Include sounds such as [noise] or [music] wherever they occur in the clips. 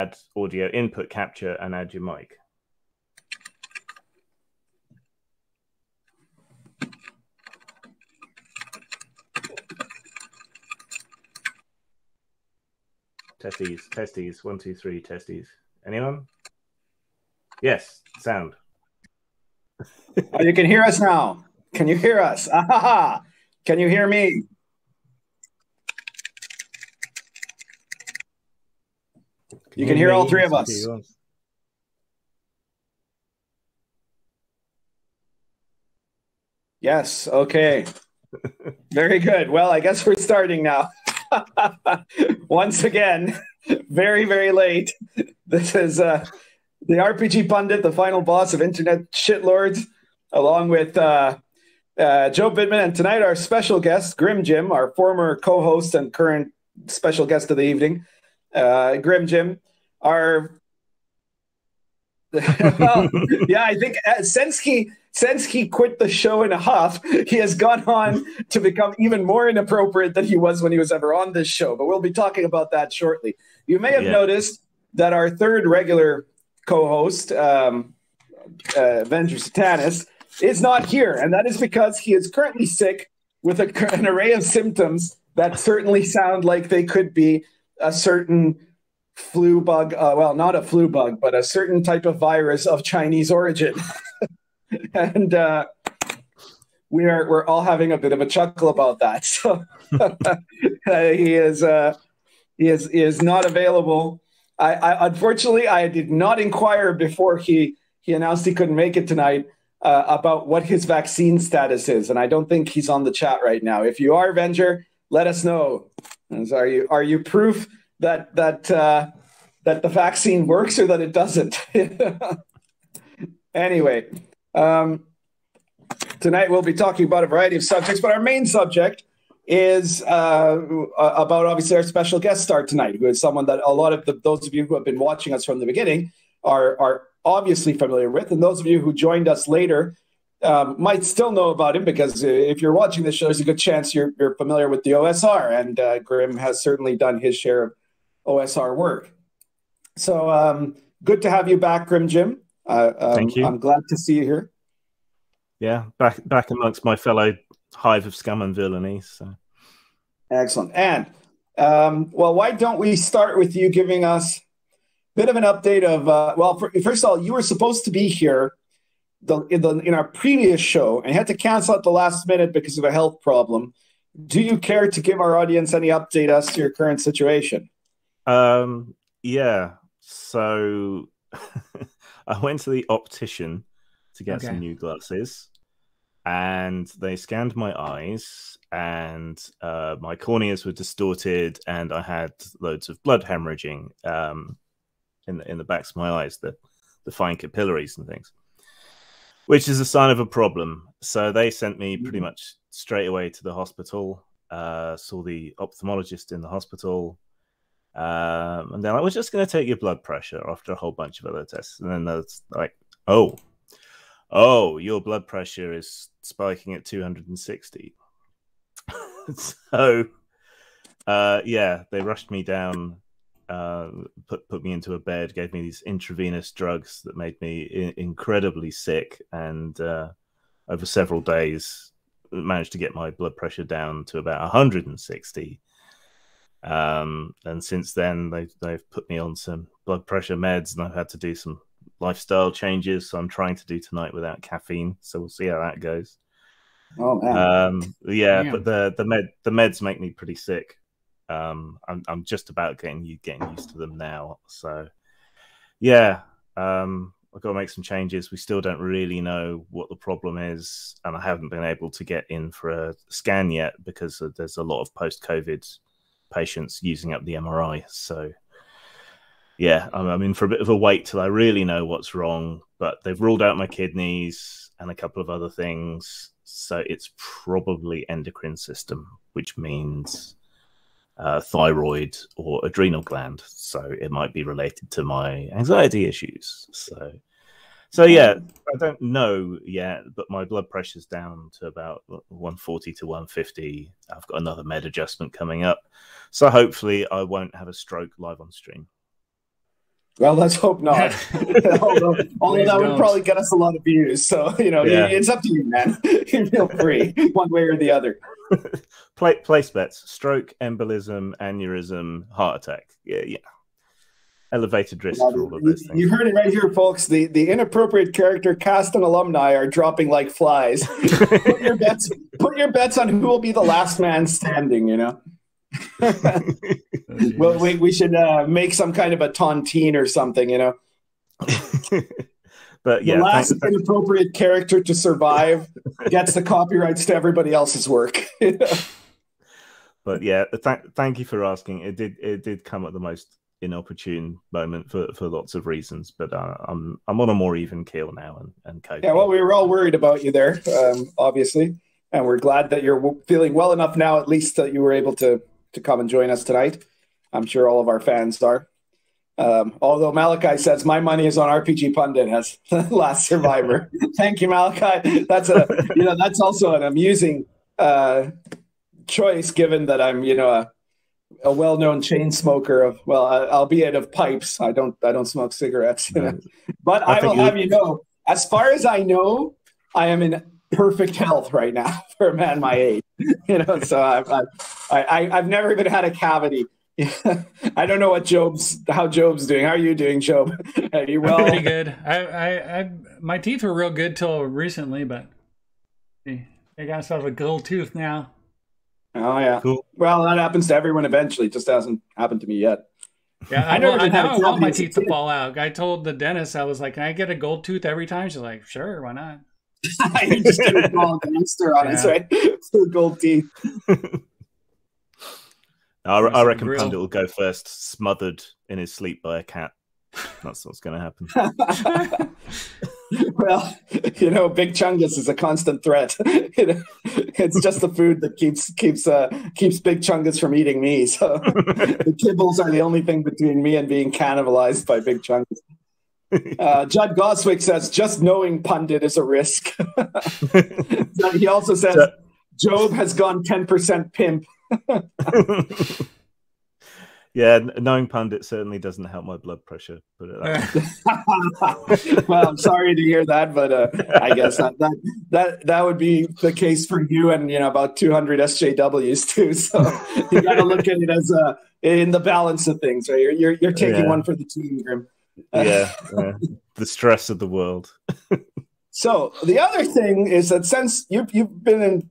add audio input capture and add your mic. Testes, testes, one, two, three, testes. Anyone? Yes, sound. oh, you can hear us now. Can you hear us? Ah, can you hear me? You can hear all three of us. Yes. Okay. [laughs] Very good. Well, I guess we're starting now. [laughs] Once again, very, very late. This is uh, the RPG Pundit, the final boss of Internet Shitlords, along with uh, uh, Joe Bidman, and tonight our special guest, Grim Jim, our former co host and current special guest of the evening. Uh, Grim Jim, our. [laughs] well, yeah, I think uh, since he since he quit the show in a huff, he has gone on to become even more inappropriate than he was when he was ever on this show. But we'll be talking about that shortly. You may have yeah. noticed that our third regular co-host, um, uh, Venger Satanis, is not here, and that is because he is currently sick with a, an array of symptoms that certainly sound like they could be a certain flu bug. Uh, well, not a flu bug, but a certain type of virus of Chinese origin. [laughs] and uh, we are we're all having a bit of a chuckle about that. [laughs] So he is uh, he is he is not available. I, I, unfortunately I did not inquire before he he announced he couldn't make it tonight uh, about what his vaccine status is, and I don't think he's on the chat right now. If you are Avenger, let us know. Are you are you proof that that uh, that the vaccine works or that it doesn't? [laughs] anyway, um, tonight we'll be talking about a variety of subjects, but our main subject is uh, about obviously our special guest star tonight, who is someone that a lot of the, those of you who have been watching us from the beginning are are obviously familiar with, and those of you who joined us later um, might still know about him because if you're watching this show, there's a good chance you're, you're familiar with the OSR, and uh, Grim has certainly done his share of OSR work. So um, good to have you back, Grim Jim. Uh, um, Thank you. I'm glad to see you here. Yeah, back back amongst my fellow hive of scum and villainy. So excellent. And um, well, why don't we start with you giving us a bit of an update of uh, well, for, first of all, you were supposed to be here the, in, the, in our previous show and had to cancel at the last minute because of a health problem. Do you care to give our audience any update as to your current situation? Um, yeah. So [laughs] I went to the optician to get okay. some new glasses, and they scanned my eyes, and uh, my corneas were distorted, and I had loads of blood hemorrhaging um, in the in the backs of my eyes, the the fine capillaries and things, which is a sign of a problem. So they sent me pretty mm. much straight away to the hospital. Uh, saw the ophthalmologist in the hospital um, and then I was just going to take your blood pressure after a whole bunch of other tests. And then that's like, oh, oh, your blood pressure is spiking at 260. [laughs] so, uh, yeah, they rushed me down, uh, put put me into a bed, gave me these intravenous drugs that made me incredibly sick, and uh, over several days managed to get my blood pressure down to about 160 um, and since then, they've, they've put me on some blood pressure meds and I've had to do some lifestyle changes. So I'm trying to do tonight without caffeine. So we'll see how that goes. Oh. Um, yeah, Damn. but the, the med, the meds make me pretty sick. Um, I'm, I'm just about getting you getting used to them now. So yeah, um, I've got to make some changes. We still don't really know what the problem is, and I haven't been able to get in for a scan yet because there's a lot of post COVID patients using up the MRI. So, yeah, I'm, I'm in for a bit of a wait till I really know what's wrong. But they've ruled out my kidneys and a couple of other things. So it's probably endocrine system, which means uh, thyroid or adrenal gland. So it might be related to my anxiety issues. So so yeah, um, I don't know yet, but my blood pressure's down to about 140 to 150. I've got another med adjustment coming up, so hopefully I won't have a stroke live on stream. Well, let's hope not. [laughs] although, although that would probably get us a lot of views. So you know, yeah. it's up to you, man. [laughs] you feel free, [laughs] one way or the other. Place bets: stroke, embolism, aneurysm, heart attack. Yeah, yeah. Elevated risk well, for all of those things. You heard it right here, folks. The the inappropriate character cast and alumni are dropping like flies. [laughs] put your bets. Put your bets on who will be the last man standing. You know. [laughs] well, we, we should uh, make some kind of a tontine or something, you know. [laughs] but yeah, the last thanks, inappropriate character to survive gets the copyrights to everybody else's work. but yeah, th- thank you for asking. It did it did come at the most inopportune moment for, for lots of reasons, but uh, I'm I'm on a more even keel now and and coping. Yeah, well, we were all worried about you there, um, obviously, and we're glad that you're feeling well enough now, at least that you were able to to come and join us tonight. I'm sure all of our fans are. Um, although Malachi says my money is on RPG Pundit as [laughs] Last Survivor. [laughs] Thank you, Malachi. That's a you know that's also an amusing uh, choice, given that I'm you know a, a well-known chain smoker of well, uh, albeit of pipes. I don't I don't smoke cigarettes, you [laughs] know? but I, I will have you know, as far as I know, I am in perfect health right now [laughs] for a man my age. You know, so I've I've, I, I've never even had a cavity. [laughs] I don't know what Job's how Job's doing. How are you doing, Job? Are you well? Pretty good. I, I, I, my teeth were real good till recently, but I got myself a gold tooth now. Oh yeah. Cool. Well, that happens to everyone eventually. It just hasn't happened to me yet. Yeah, I, [laughs] I never. Well, now I want my teeth to fall out. I told the dentist I was like, "Can I get a gold tooth every time?" She's like, "Sure, why not?" [laughs] you just did a small gangster on yeah. right? [laughs] Full gold teeth. I, I reckon real... Pundit will go first, smothered in his sleep by a cat. That's what's going to happen. [laughs] well, you know, Big Chungus is a constant threat. [laughs] it's just the food that keeps keeps uh, keeps Big Chungus from eating me. So [laughs] the kibbles are the only thing between me and being cannibalized by Big Chungus. Uh, Judd Goswick says, just knowing pundit is a risk. he also says, Job has gone 10% pimp. Yeah, knowing pundit certainly doesn't help my blood pressure. But [laughs] well, I'm sorry to hear that, but uh, I guess that, that, that that would be the case for you and you know about 200 SJWs too. So [laughs] you got to look at it as a uh, in the balance of things, right? You're you're, you're taking yeah. one for the team, Grim yeah, [laughs] the stress of the world. so the other thing is that since you've you've been in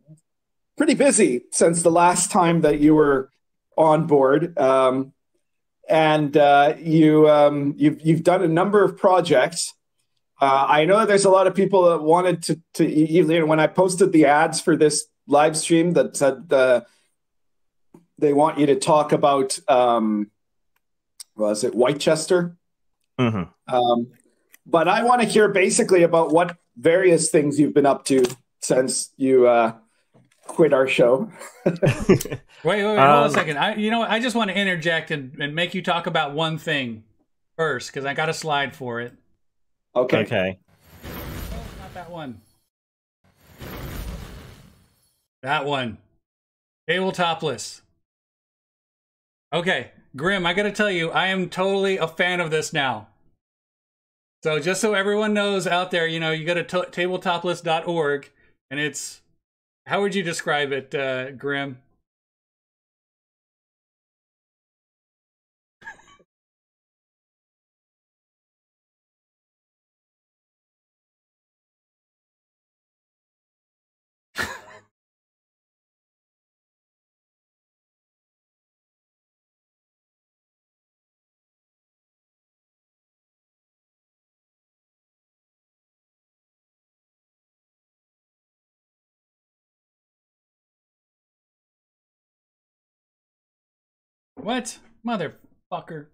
pretty busy since the last time that you were on board, um, and uh, you um, you've you've done a number of projects. Uh, I know there's a lot of people that wanted to to you know when I posted the ads for this live stream that said uh, they want you to talk about um, was it Wightchester Mm-hmm. Um, but I want to hear basically about what various things you've been up to since you uh, quit our show. [laughs] wait, wait, wait, hold um, a second. I, you know, I just want to interject and, and make you talk about one thing first because I got a slide for it. Okay. Okay. Oh, not that one. That one. Tabletopless. Okay. Grim, I gotta tell you, I am totally a fan of this now. So just so everyone knows out there, you know, you go to t- tabletopless.org and it's, how would you describe it, uh, Grim? What? Motherfucker.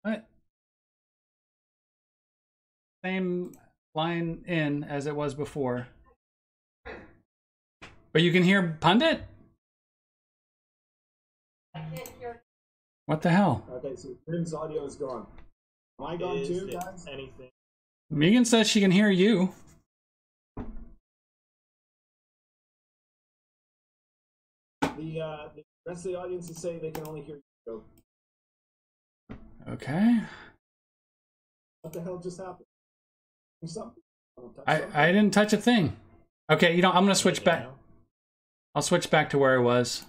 What? Same line in as it was before. But you can hear Pundit? Hear. What the hell? Okay, so Grim's audio is gone. Am I gone is too, guys? Anything? Megan says she can hear you. the, uh, the rest of the audience is saying they can only hear you. Okay. what the hell just happened? Something. I. I didn't touch a thing. Okay, you know, I'm gonna switch back. I'll switch back to where I was.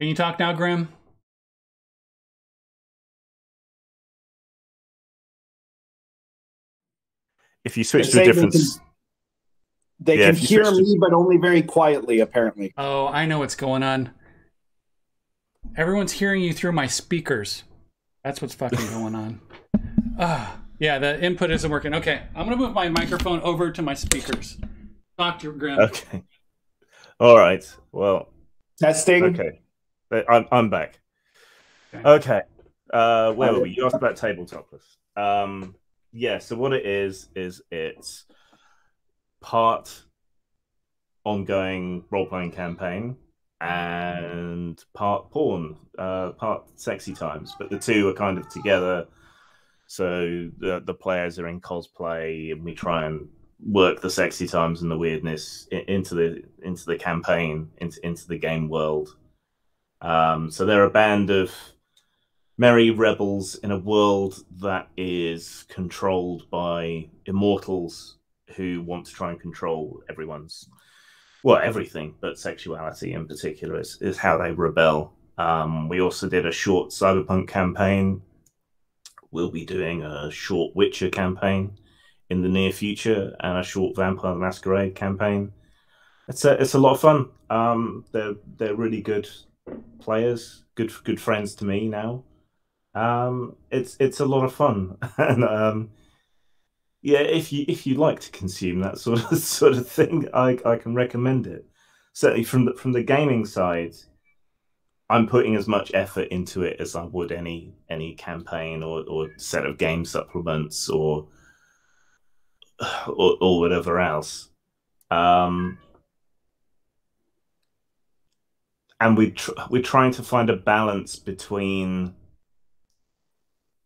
Can you talk now, Grim? If you switch They're to a saying they different, can- They Yeah, can hear switch to- me, but only very quietly, apparently. Oh, I know what's going on. Everyone's hearing you through my speakers. That's what's fucking [laughs] going on. Ah, yeah, the input isn't working. Okay, I'm gonna move my microphone over to my speakers. Talk to Grim. okay. All right. Well, Testing. okay. I'm I'm back. Okay. Okay. Uh, where were we? You asked about tabletopless. Um, yeah. So what it is is it's part ongoing role playing campaign and part porn, uh, part sexy times, but the two are kind of together. So the the players are in cosplay, and we try and work the sexy times and the weirdness into the into the campaign, into into the game world. Um, so they're a band of merry rebels in a world that is controlled by immortals who want to try and control everyone's well everything but sexuality in particular is, is how they rebel. Um, we also did a short cyberpunk campaign. We'll be doing a short witcher campaign in the near future and a short vampire masquerade campaign. It's a, it's a lot of fun. Um, they're, they're really good players good good friends to me now um, it's it's a lot of fun, [laughs] and um, yeah, if you if you like to consume that sort of [laughs] sort of thing, I I can recommend it. Certainly from the from the gaming side, I'm putting as much effort into it as I would any any campaign or, or set of game supplements or [sighs] or, or whatever else. Um, and we tr- we're trying to find a balance between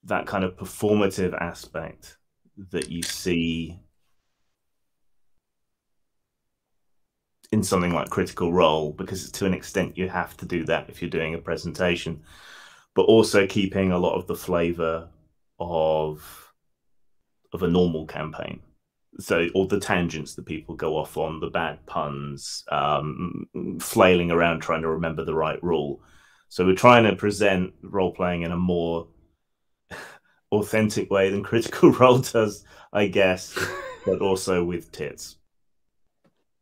that kind of performative aspect that you see in something like critical role because to an extent you have to do that if you're doing a presentation but also keeping a lot of the flavor of of a normal campaign. So all the tangents that people go off on the bad puns um, flailing around trying to remember the right rule. So we're trying to present role playing in a more authentic way than Critical [laughs] Role does, I guess, but also with tits.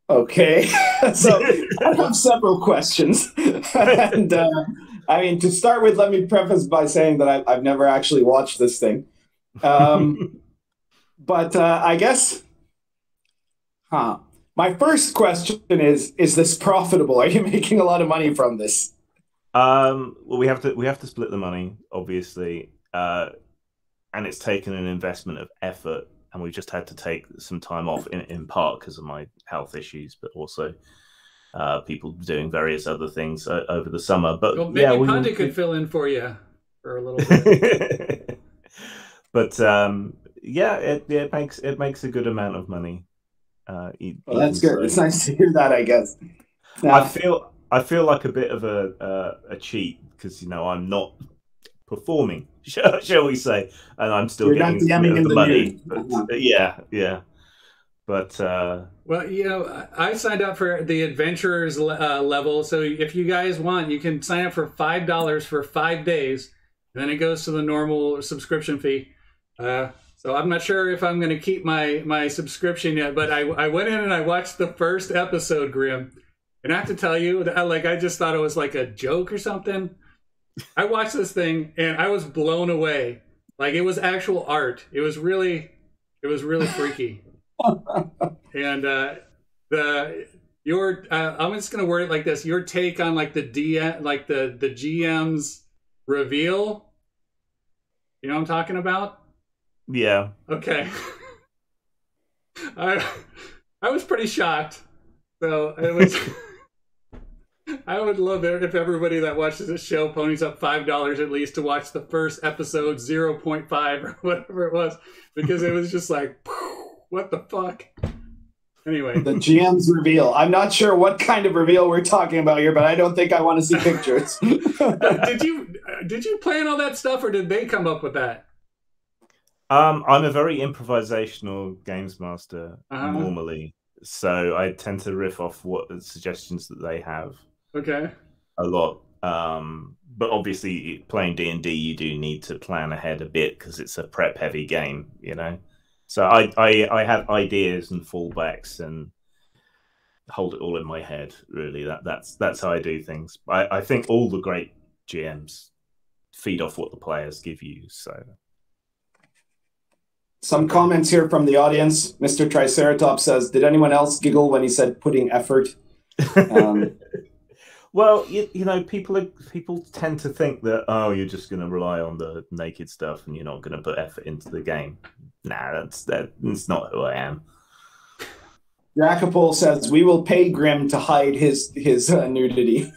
Okay. [laughs] so I have several questions. [laughs] and uh, I mean, to start with, let me preface by saying that I, I've never actually watched this thing. Um, but uh, I guess, huh. My first question is: Is this profitable? Are you making a lot of money from this? Um, well, we have to we have to split the money, obviously, uh, and it's taken an investment of effort, and we just had to take some time off in, in part because of my health issues, but also uh, people doing various other things uh, over the summer. But Well, maybe yeah, we, Pundit could fill in for you for a little bit. [laughs] but um, yeah, it, it makes it makes a good amount of money. Uh, Well, that's good. so. It's nice to hear that. I guess. I feel I feel like a bit of a uh, a cheat because you know I'm not performing, [laughs] shall, shall we say, and I'm still You're getting a bit DMing of in the the money. But yeah, yeah. But uh, Well, you know, I I signed up for the adventurers uh, level. So if you guys want, you can sign up for five dollars for five days. And then it goes to the normal subscription fee. Uh, so I'm not sure if I'm going to keep my my subscription yet. But I I went in and I watched the first episode, Grim. And I have to tell you, that, like I just thought it was like a joke or something. I watched this thing and I was blown away. Like it was actual art. It was really, it was really freaky [laughs] and uh, the your uh, I'm just gonna word it like this: your take on like the DM, like the the GM's reveal. You know what I'm talking about? yeah, Okay. [laughs] I I was pretty shocked. So it was. [laughs] I would love it if everybody that watches this show ponies up five dollars at least to watch the first episode zero point five [laughs] or whatever it was, because it was just like, [laughs] what the fuck? Anyway, the GM's reveal. I'm not sure what kind of reveal we're talking about here, but I don't think I want to see pictures. [laughs] did you did you plan all that stuff, or did they come up with that? Um, I'm a very improvisational games master uh-huh. normally, so I tend to riff off what suggestions that they have. Okay. A lot. Um, but obviously, playing D and D, you do need to plan ahead a bit because it's a prep heavy game, you know. So I, I I have ideas and fallbacks and hold it all in my head. Really, that that's that's how I do things. I, I think all the great GMs feed off what the players give you. So some comments here from the audience. Mr. Triceratops says, "Did anyone else giggle when he said putting effort?" [laughs] Um, well, you, you know, people are, people tend to think that oh, you're just going to rely on the naked stuff and you're not going to put effort into the game. Nah, that's that, that's not who I am. Jacopol says we will pay Grim to hide his his uh, nudity.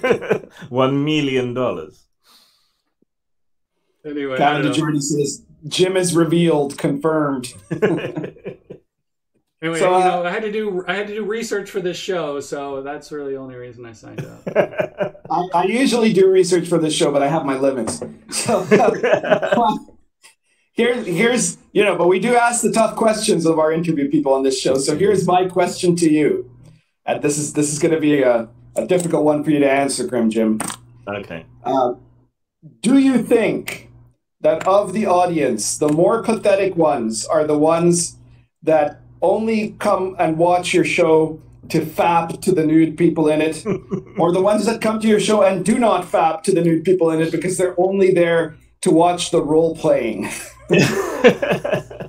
[laughs] One million dollars. Anyway, Captain Jordy says Jim is revealed, confirmed. [laughs] Anyway, so, uh, you know, I had to do I had to do research for this show, so that's really the only reason I signed up. [laughs] I, I, usually do research for this show, but I have my limits. So [laughs] uh, here's here's you know, but we do ask the tough questions of our interview people on this show. So here's my question to you, and this is this is going to be a, a difficult one for you to answer, Grim Jim. Okay. Uh, do you think that of the audience, the more pathetic ones are the ones that only come and watch your show to fap to the nude people in it, [laughs] or the ones that come to your show and do not fap to the nude people in it because they're only there to watch the role playing. [laughs] I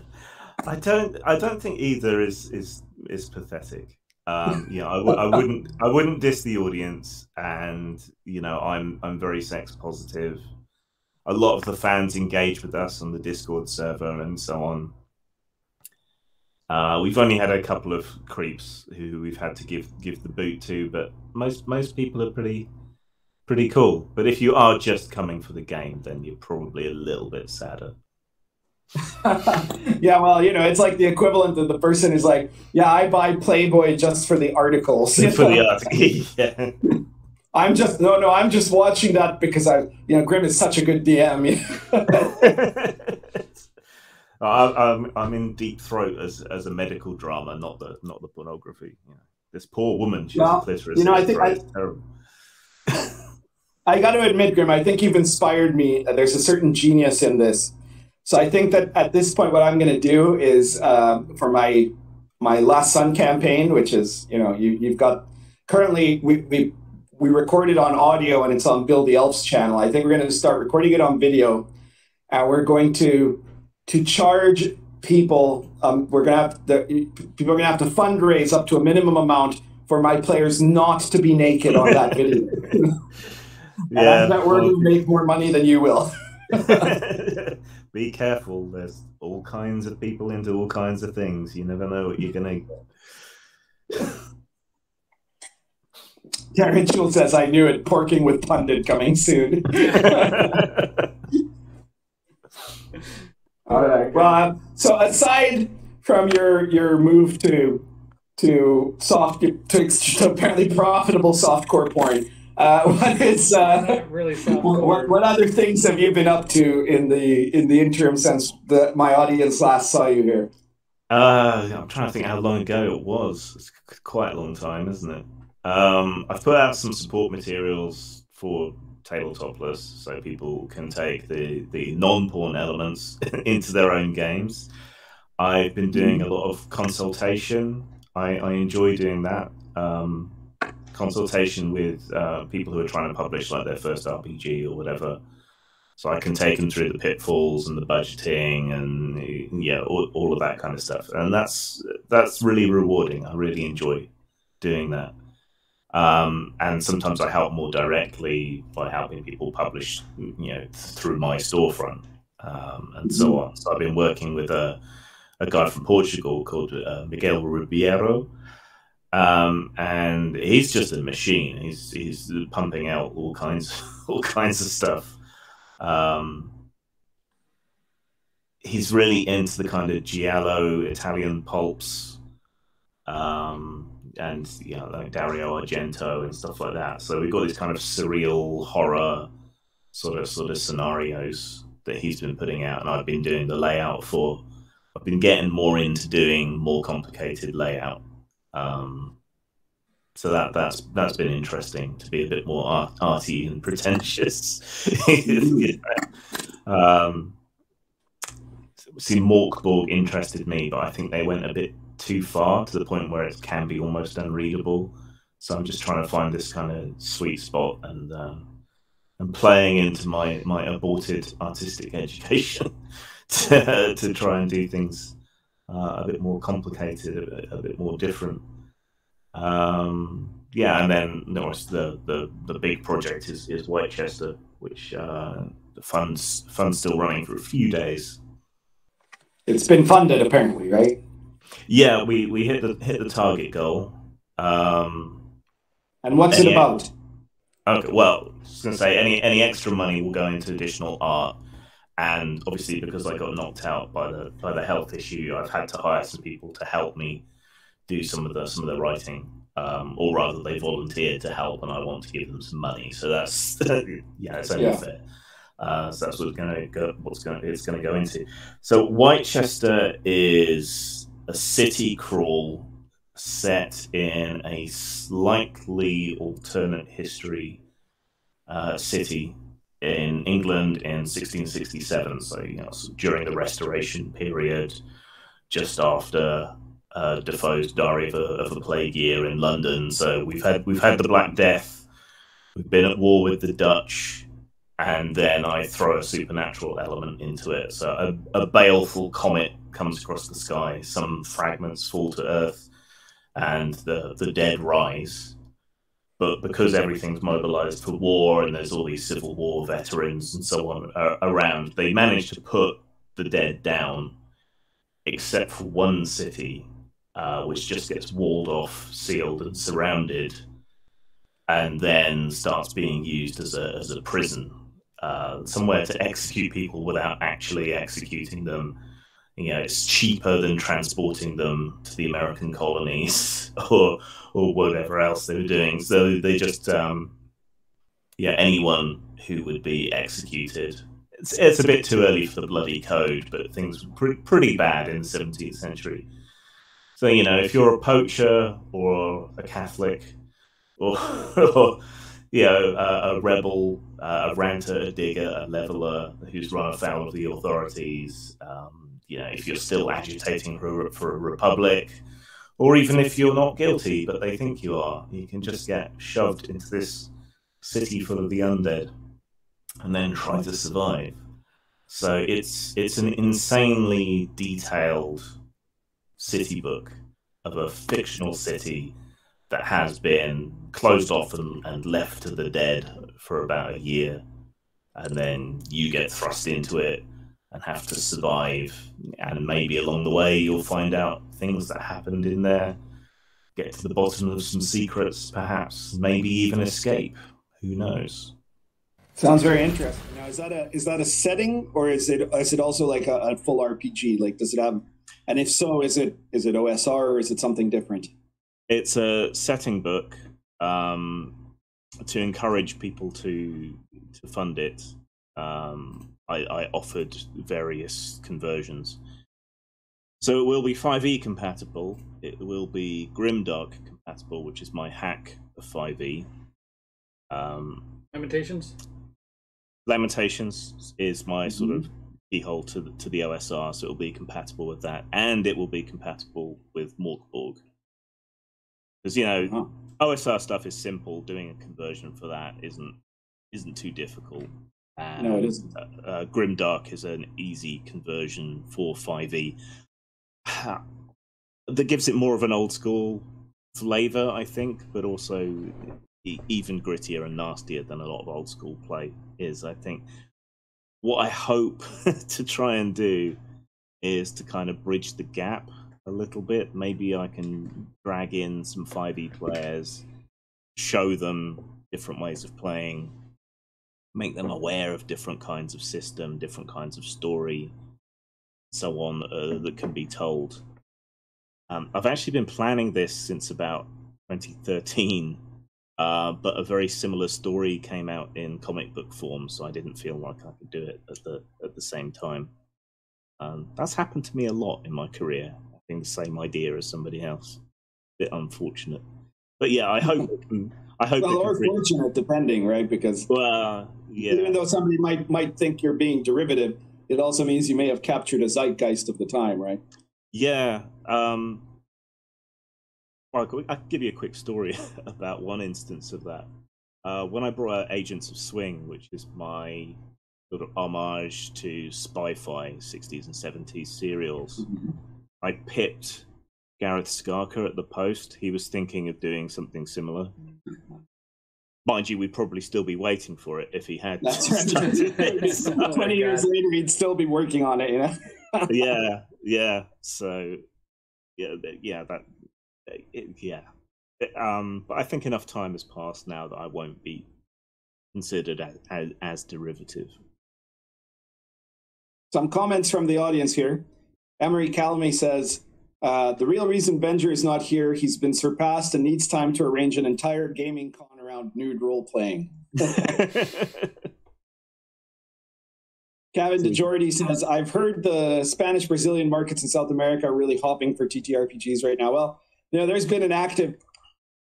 don't. I don't think either is is is pathetic. Um, [laughs] you know, I w- I wouldn't. I wouldn't diss the audience, and you know, I'm I'm very sex positive. A lot of the fans engage with us on the Discord server and so on. Uh, we've only had a couple of creeps who we've had to give give the boot to, but most most people are pretty pretty cool. But if you are just coming for the game, then you're probably a little bit sadder. [laughs] yeah, well, you know, it's like the equivalent of the person who's like, "Yeah, I buy Playboy just for the articles." [laughs] for the [laughs] articles, yeah. I'm just no, no. I'm just watching that because I, you know, Grim is such a good DM. I'm I'm in deep throat as as a medical drama, not the not the pornography. You know, this poor woman, she's well, a clitoris. You know, I think I, [laughs] I got to admit, Grim, I think you've inspired me. There's a certain genius in this. So I think that at this point, what I'm going to do is uh, for my my last sun campaign, which is you know you you've got currently we we we recorded on audio and it's on Bill the Elf's channel. I think we're going to start recording it on video, and we're going to to charge people. Um, we're gonna have the people are gonna have to fundraise up to a minimum amount for my players not to be naked on that [laughs] video. yeah, and we're gonna make more money than you will. [laughs] be careful. There's all kinds of people into all kinds of things. You never know what you're gonna. Karen Jewel says, "I knew it." Porking with pundit coming soon. [laughs] All right. Well, um, so aside from your your move to to soft to, to apparently profitable softcore porn, uh, [laughs] what is uh, really what, what other things have you been up to in the in the interim since the, my audience last saw you here? Uh, I'm trying to think how long ago it was. It's quite a long time, isn't it? Um, I've put out some support materials for tabletopless, so people can take the the non-porn elements [laughs] into their own games. I've been doing a lot of consultation. I, I enjoy doing that. Um, consultation with uh, people who are trying to publish like their first RPG or whatever. So I can take them through the pitfalls and the budgeting and yeah, all, all of that kind of stuff. And that's that's really rewarding. I really enjoy doing that. Um, and sometimes I help more directly by helping people publish, you know, through my storefront um, and so on. So I've been working with a, a guy from Portugal called uh, Miguel Ribeiro, um, and he's just a machine. He's he's pumping out all kinds [laughs] all kinds of stuff. Um, he's really into the kind of giallo Italian pulps um, and you know like Dario Argento and stuff like that. So we've got these kind of surreal horror sort of sort of scenarios that he's been putting out, and I've been doing the layout for. I've been getting more into doing more complicated layout. Um, so that that's that's been interesting to be a bit more art, arty and [laughs] pretentious. [laughs] um, see, Mörk Borg interested me, but I think they went a bit too far to the point where it can be almost unreadable. So I'm just trying to find this kind of sweet spot and um, and playing into my my aborted artistic [laughs] education [laughs] to, to try and do things uh, a bit more complicated, a bit, a bit more different. Um, yeah, and then course the, the the big project is is Wightchester, which uh, the funds funds still running for a few days. It's been funded apparently, right? Yeah, we, we hit the hit the target goal. Um, and what's it about? Okay, well, I was going to say any any extra money will go into additional art, and obviously because I got knocked out by the by the health issue, I've had to hire some people to help me do some of the some of the writing. Um, or rather, they volunteered to help, and I want to give them some money. So that's [laughs] yeah, it's only yeah. fair. Uh, so that's what's going to go. What's going it's going to go into. So Wightchester is a city crawl set in a slightly alternate history uh, city in England in 1667. So, you know, during the Restoration period, just after uh, Defoe's Diary of a, of a Plague Year in London. So we've had we've had the Black Death. We've been at war with the Dutch and then I throw a supernatural element into it. So a, a baleful comet comes across the sky, some fragments fall to Earth, and the, the dead rise. But because everything's mobilized for war and there's all these Civil War veterans and so on around, they manage to put the dead down, except for one city, uh, which just gets walled off, sealed, and surrounded, and then starts being used as a, as a prison uh, somewhere to execute people without actually executing them. You know, it's cheaper than transporting them to the American colonies [laughs] or or whatever else they were doing. So they just, um, yeah, anyone who would be executed. It's, it's a bit too early for the bloody code, but things were pre- pretty bad in the 17th century. So, you know, if you're a poacher or a Catholic or, [laughs] or you know, a, a rebel, uh, a ranter, a digger, a leveler who's run afoul of the authorities. Um, you know, if you're still agitating for, for a republic, or even if you're not guilty but they think you are, you can just get shoved into this city full of the undead and then try to survive. So it's it's an insanely detailed city book of a fictional city that has been closed off and, and left to the dead for about a year, and then you get thrust into it and have to survive. And maybe along the way, you'll find out things that happened in there, get to the bottom of some secrets, perhaps, maybe even escape. Who knows? Sounds very interesting. Now, is that a is that a setting, or is it is it also like a, a full RPG? Like, does it have? And if so, is it is it OSR or is it something different? It's a setting book um, to encourage people to to fund it. Um, I, I, offered various conversions. So it will be 5e compatible. It will be Grimdark compatible, which is my hack of 5e. Um, Lamentations. Lamentations is my mm-hmm. sort of keyhole to the, to the OSR, so it will be compatible with that, and it will be compatible with Mörk Borg because you know OSR stuff is simple. Doing a conversion for that isn't isn't too difficult. And, no, it isn't. Uh, uh, Grimdark is an easy conversion for 5e. [sighs] that gives it more of an old school flavor, I think, but also even grittier and nastier than a lot of old school play is. I think what I hope [laughs] to try and do is to kind of bridge the gap a little bit. Maybe I can drag in some 5e players, show them different ways of playing, make them aware of different kinds of system, different kinds of story, so on uh, that can be told. Um, I've actually been planning this since about 2013, uh, but a very similar story came out in comic book form, so I didn't feel like I could do it at the at the same time. Um, that's happened to me a lot in my career. The same idea as somebody else, bit unfortunate. But yeah, I hope. Can, I hope. Well, or fortunate, depending, right? Because well, yeah. Even though somebody might might think you're being derivative, it also means you may have captured a zeitgeist of the time, right? Yeah. Um, well, I can give you a quick story [laughs] about one instance of that. Uh, when I brought out Agents of Swing, which is my sort of homage to Spy-Fi 60s and 70s serials, mm-hmm. I pipped Gareth Skarka at the Post. He was thinking of doing something similar. Mind you, we'd probably still be waiting for it if he had. [laughs] Right. [laughs] Twenty years later, he'd still be working on it. You know. [laughs] yeah, yeah. So, yeah, yeah, that, it, yeah. It, um, but I think enough time has passed now that I won't be considered as, as, as derivative. Some comments from the audience here. Emery Calamy says, uh, the real reason Venger is not here, he's been surpassed and needs time to arrange an entire gaming con around nude role playing. [laughs] Kevin DeJordy says, I've heard the Spanish Brazilian markets in South America are really hopping for TTRPGs right now. Well, you know, there's been an active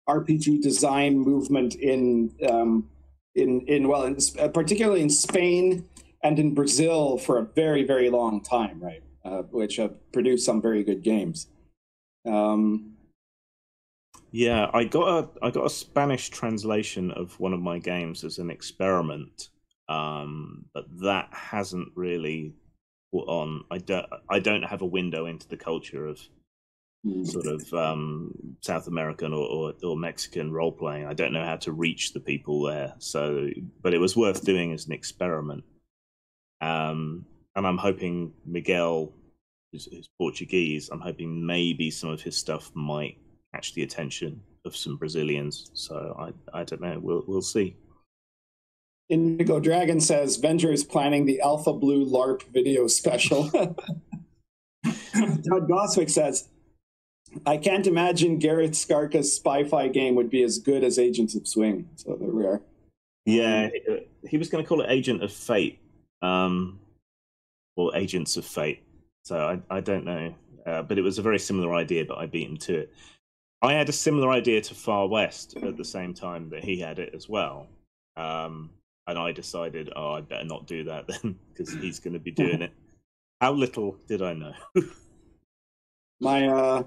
RPG design movement in um, in in well, in, particularly in Spain and in Brazil for a very very long time, right? Uh, which have produced some very good games. Um, yeah, I got a I got a Spanish translation of one of my games as an experiment, um, but that hasn't really put on. I don't I don't have a window into the culture of hmm. sort of um, South American or, or, or Mexican role playing. I don't know how to reach the people there. So, but it was worth doing as an experiment. Um, and I'm hoping Miguel, who's, who's Portuguese, I'm hoping maybe some of his stuff might catch the attention of some Brazilians. So I I don't know. We'll we'll see. Indigo Dragon says Venger is planning the Alpha Blue LARP video special. [laughs] Todd Goswick says, I can't imagine Gareth Skarka's Spy-Fi game would be as good as Agents of Swing. So there we are. Yeah, he was going to call it Agent of Fate, um, or Agents of Fate. So I, I don't know, uh, but it was a very similar idea, but I beat him to it. I had a similar idea to Far West at the same time that he had it as well. Um, and I decided, oh, I'd better not do that then [laughs] because he's going to be doing it. How little did I know? [laughs] My uh,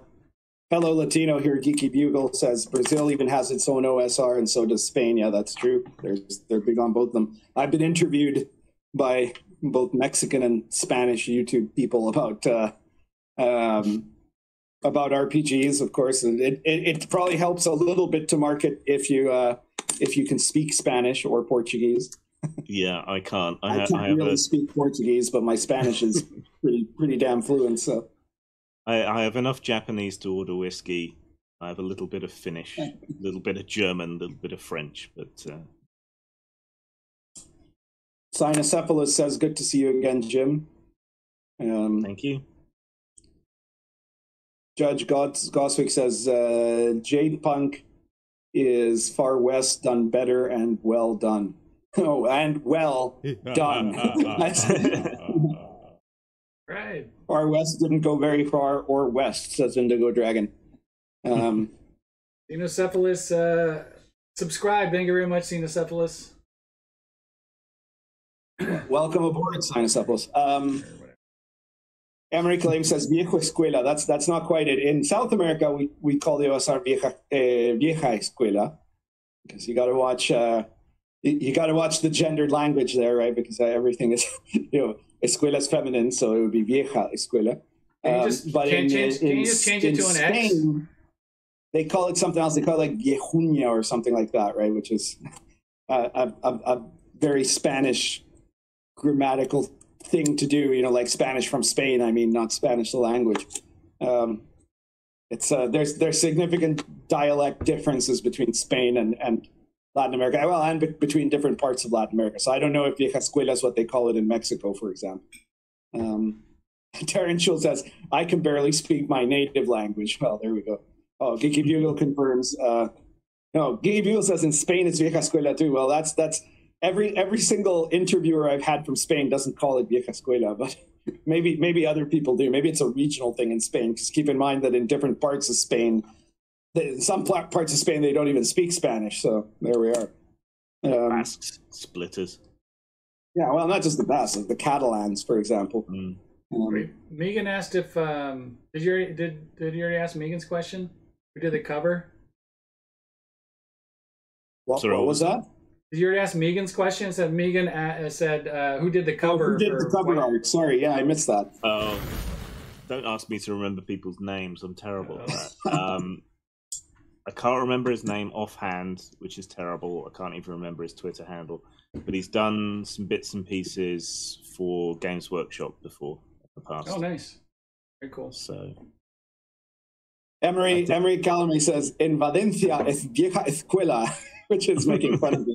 fellow Latino here, Geeky Bugle, says Brazil even has its own OSR, and so does Spain. Yeah, that's true. They're they're big on both of them. I've been interviewed by both Mexican and Spanish YouTube people about uh, um, about RPGs, of course, and it, it, it, probably helps a little bit to market if you uh, if you can speak Spanish or Portuguese. Yeah, I can't. I, I ha- can't I really a... speak Portuguese, but my Spanish is [laughs] pretty pretty damn fluent. So I, I have enough Japanese to order whiskey. I have a little bit of Finnish, a little bit of German, a little bit of French, but. Uh... Cynocephalus says, "Good to see you again, Jim." Um, Thank you. Judge Goswick says uh, Jade Punk is Far West done better and well done. [laughs] Oh, and well [laughs] done. [laughs] right. Far West didn't go very far or west, says Indigo Dragon. Um, Xenocephalus, uh, subscribe. Thank you very much, Xenocephalus. Welcome aboard, Xenocephalus. Um, Emery Claim says viejo escuela. That's that's not quite it. In South America, we, we call the OSR vieja eh, vieja escuela because you got to watch uh, you, you got to watch the gendered language there, right? Because uh, everything is [laughs] you know escuela is feminine, so it would be vieja escuela. Um, just, but in, change, in, can change it to an Spain, They call it something else. They call it like viejuña or something like that, right? Which is [laughs] a, a, a very Spanish grammatical thing to do, you know, like Spanish from Spain. I mean, not Spanish the language. Um, it's uh, there's there's significant dialect differences between Spain and, and Latin America, well, and be- between different parts of Latin America. So I don't know if vieja escuela is what they call it in Mexico, for example. Um, [laughs] Terran Schultz says, I can barely speak my native language. Well, there we go. Oh, Geeky Bugle confirms. Uh, no, Geeky Bugle says in Spain it's Vieja Escuela too. Well, that's that's every every single interviewer I've had from Spain doesn't call it Vieja Escuela, but [laughs] maybe maybe other people do. Maybe it's a regional thing in Spain. Because keep in mind that in different parts of Spain, in some parts of Spain they don't even speak Spanish. So there we are. Um, Basques, splitters. Yeah, well, not just the Basques, like the Catalans, for example. Mm. Um, Megan asked if um, did you already, did did you already ask Megan's question? Who did the cover? What, Sorry, what was that? Did you already ask Megan's question? It said Megan uh, said uh, who did the cover? Oh, who did the cover art? Sorry, yeah, I missed that. Oh, don't ask me to remember people's names. I'm terrible at that. [laughs] um, I can't remember his name offhand, which is terrible. I can't even remember his Twitter handle. But he's done some bits and pieces for Games Workshop before in the past. Oh, nice. Very cool. So Emery Emery Calamy says in Valencia es vieja escuela, [laughs] which is making fun of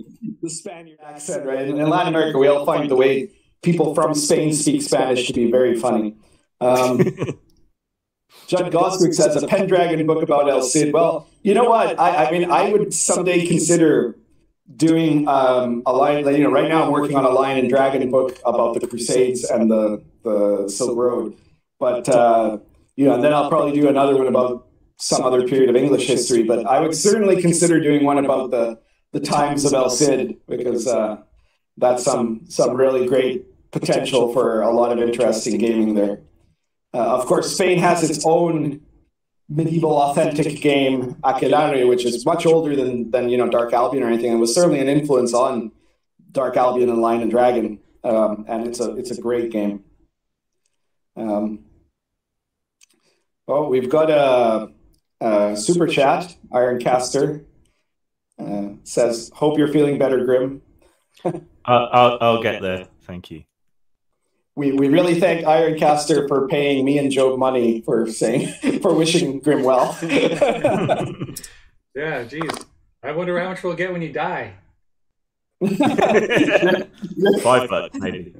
the, Spaniard accent, right? In, in Latin America, we all find the way people from Spain speak Spanish to be very funny. Um, [laughs] Judd Goswick says a Pendragon book about El Cid. Well, you know what? I, I mean, I would someday consider doing um, a line. You know, right now I'm working on a Lion and Dragon book about the Crusades and the the Silk Road. But uh, you know, and then I'll probably do another one about some other period of English history. But I would certainly consider doing one about the the times of El Cid because uh, that's some some really great potential for a lot of interesting gaming there. Uh, of course, Spain has its own medieval authentic game, Aquelarre, which is much older than, than you know Dark Albion or anything, and was certainly an influence on Dark Albion and Lion and Dragon. Um, and it's a it's a great game. Um, oh, we've got a, a super chat. Ironcaster uh, says, "Hope you're feeling better, Grim." [laughs] I'll, I'll get there. Thank you we, we really thank Ironcaster for paying me and Joe money for saying [laughs] for wishing Grim well. [laughs] yeah, geez. I wonder how much we'll get when you die. Five bucks, maybe.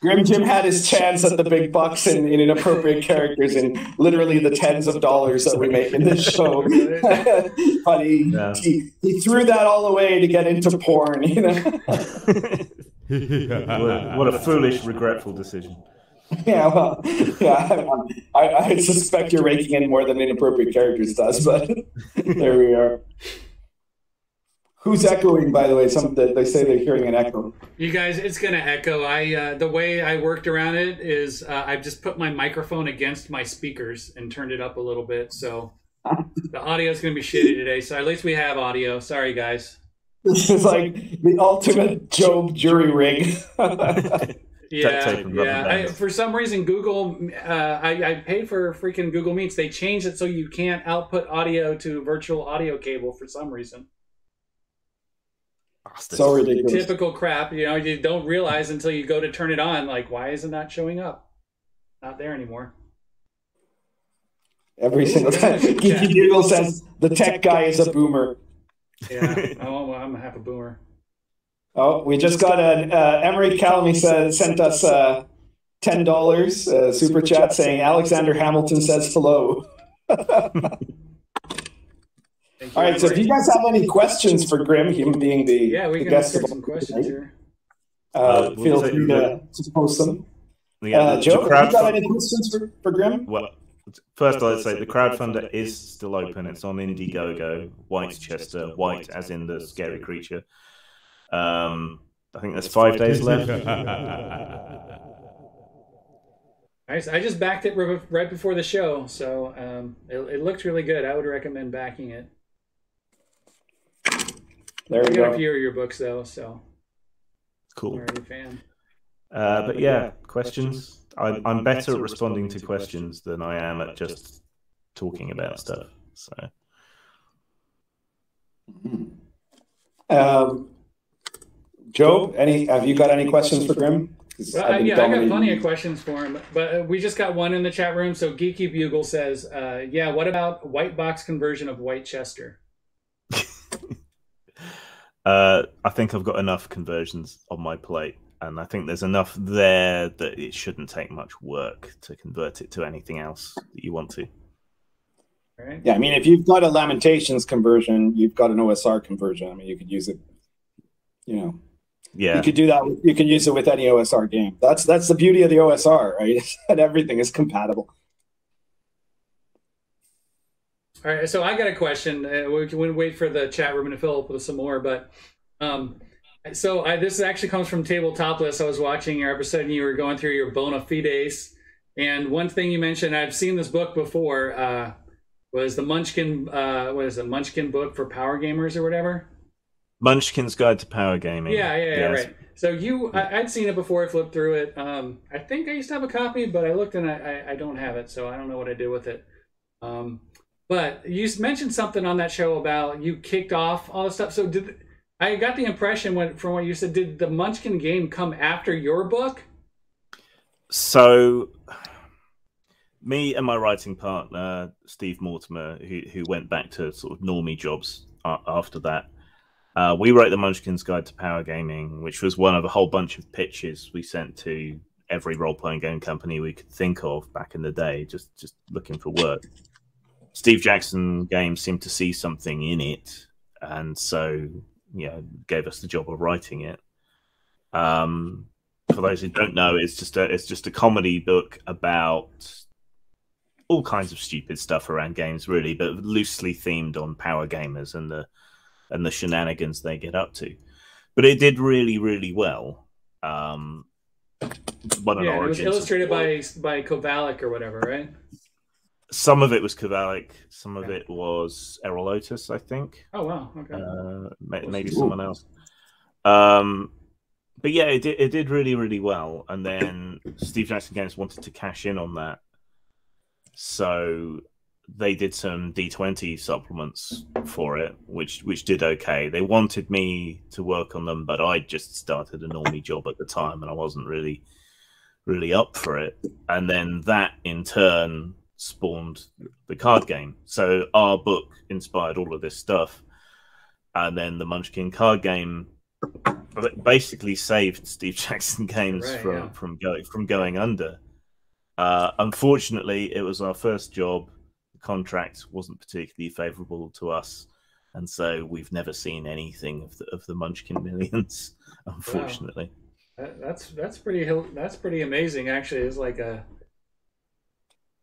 Grim Jim had his chance at the big bucks in, in inappropriate characters and literally the tens of dollars that we make in this show. [laughs] but he, yeah. he, he threw that all away to get into porn, you know [laughs] what, a foolish, regretful decision. Yeah, well, yeah, I, I, suspect you're raking in more than inappropriate characters does, but [laughs] there we are. Who's echoing, by the way? Some they say they're hearing an echo. You guys, it's gonna echo. I uh, the way I worked around it is uh, I've just put my microphone against my speakers and turned it up a little bit, so the audio is gonna be shitty today. So at least we have audio. Sorry, guys. This is like the ultimate Job jury rig. [laughs] yeah, yeah. I, for some reason, Google, uh, I, I paid for freaking Google Meets. They changed it so you can't output audio to virtual audio cable for some reason. So ridiculous. Typical crap. You know, you don't realize until you go to turn it on. Like, why isn't that showing up? Not there anymore. Every single time. Geeky Bugle says the tech guy is a boomer. Yeah, [laughs] oh, I'm half a boomer. Oh, we just got an uh, Emery Calamy said, sent us uh, ten dollars uh, super chat saying Alexander Hamilton says hello. [laughs] [laughs] All right, so if you guys have any questions for Grim, him being the, yeah, we the can guest of some questions here. Uh, uh feel free to, to post them. Yeah, uh, Joe, have you got any questions for, for Grim? Well, First, I'd say the crowdfunder is still open. It's on Indiegogo, Wightchester, wight as in the scary creature. Um, I think there's five days [laughs] left. Nice. I just backed it right before the show, so um, it, it, looked really good. I would recommend backing it. There we go. got a few of your books though, so cool. I'm already a fan. Uh, but yeah, questions. I'm, I'm better at responding to questions than I am at just talking about stuff. So, um, Joe, any have you got any questions for Grim? Well, uh, yeah, I got plenty of questions for him, but uh, we just got one in the chat room. So Geeky Bugle says, uh, "Yeah, what about white box conversion of Wightchester?" Uh, I think I've got enough conversions on my plate. and I think there's enough there that it shouldn't take much work to convert it to anything else that you want to. Right. Yeah, I mean, if you've got a Lamentations conversion, you've got an OSR conversion. I mean, you could use it. You know, yeah, you could do that. you can use it with any OSR game. That's that's the beauty of the OSR, right? [laughs] that everything is compatible. All right, so I got a question. Uh, we can wait for the chat room to fill up with some more, but um, so I, this actually comes from Tabletopless. I was watching your episode and you were going through your bona fides, and one thing you mentioned, I've seen this book before. Uh, was the Munchkin uh what is it Munchkin book for power gamers or whatever? Munchkin's Guide to Power Gaming. Yeah, yeah, yeah, yes. right. So you, I, would seen it before. I flipped through it. Um, I think I used to have a copy, but I looked and I, I, I don't have it, so I don't know what I did with it. Um, but you mentioned something on that show about you kicked off all the stuff. So did I got the impression when, from what you said? Did the Munchkin game come after your book? So me and my writing partner Steve Mortimer, who who went back to sort of normie jobs after that, uh, we wrote the Munchkin's Guide to Power Gaming, which was one of a whole bunch of pitches we sent to every role playing game company we could think of back in the day, just just looking for work. Steve Jackson Games seemed to see something in it, and so you know gave us the job of writing it. Um, for those who don't know, it's just a it's just a comedy book about all kinds of stupid stuff around games, really, but loosely themed on power gamers and the and the shenanigans they get up to. But it did really, really well. Um, what yeah, it was illustrated by by Kovalic or whatever, right? Some of it was Kovalic, some of it was Erol Otus, I think. Oh wow, okay. Uh, maybe Ooh. someone else. Um, but yeah, it did, it did really, really well. And then Steve Jackson Games wanted to cash in on that so they did some D20 supplements for it, which which did okay. They wanted me to work on them, but I just started a normie job at the time, and I wasn't really really up for it. And then that in turn spawned the card game. So our book inspired all of this stuff, and then the Munchkin card game basically saved Steve [laughs] Jackson Games right, from yeah. from going from going under uh, unfortunately, it was our first job. The contract wasn't particularly favourable to us, and so we've never seen anything of the of the Munchkin [laughs] Millions. Unfortunately, wow. that, that's that's pretty that's pretty amazing. Actually, it's like a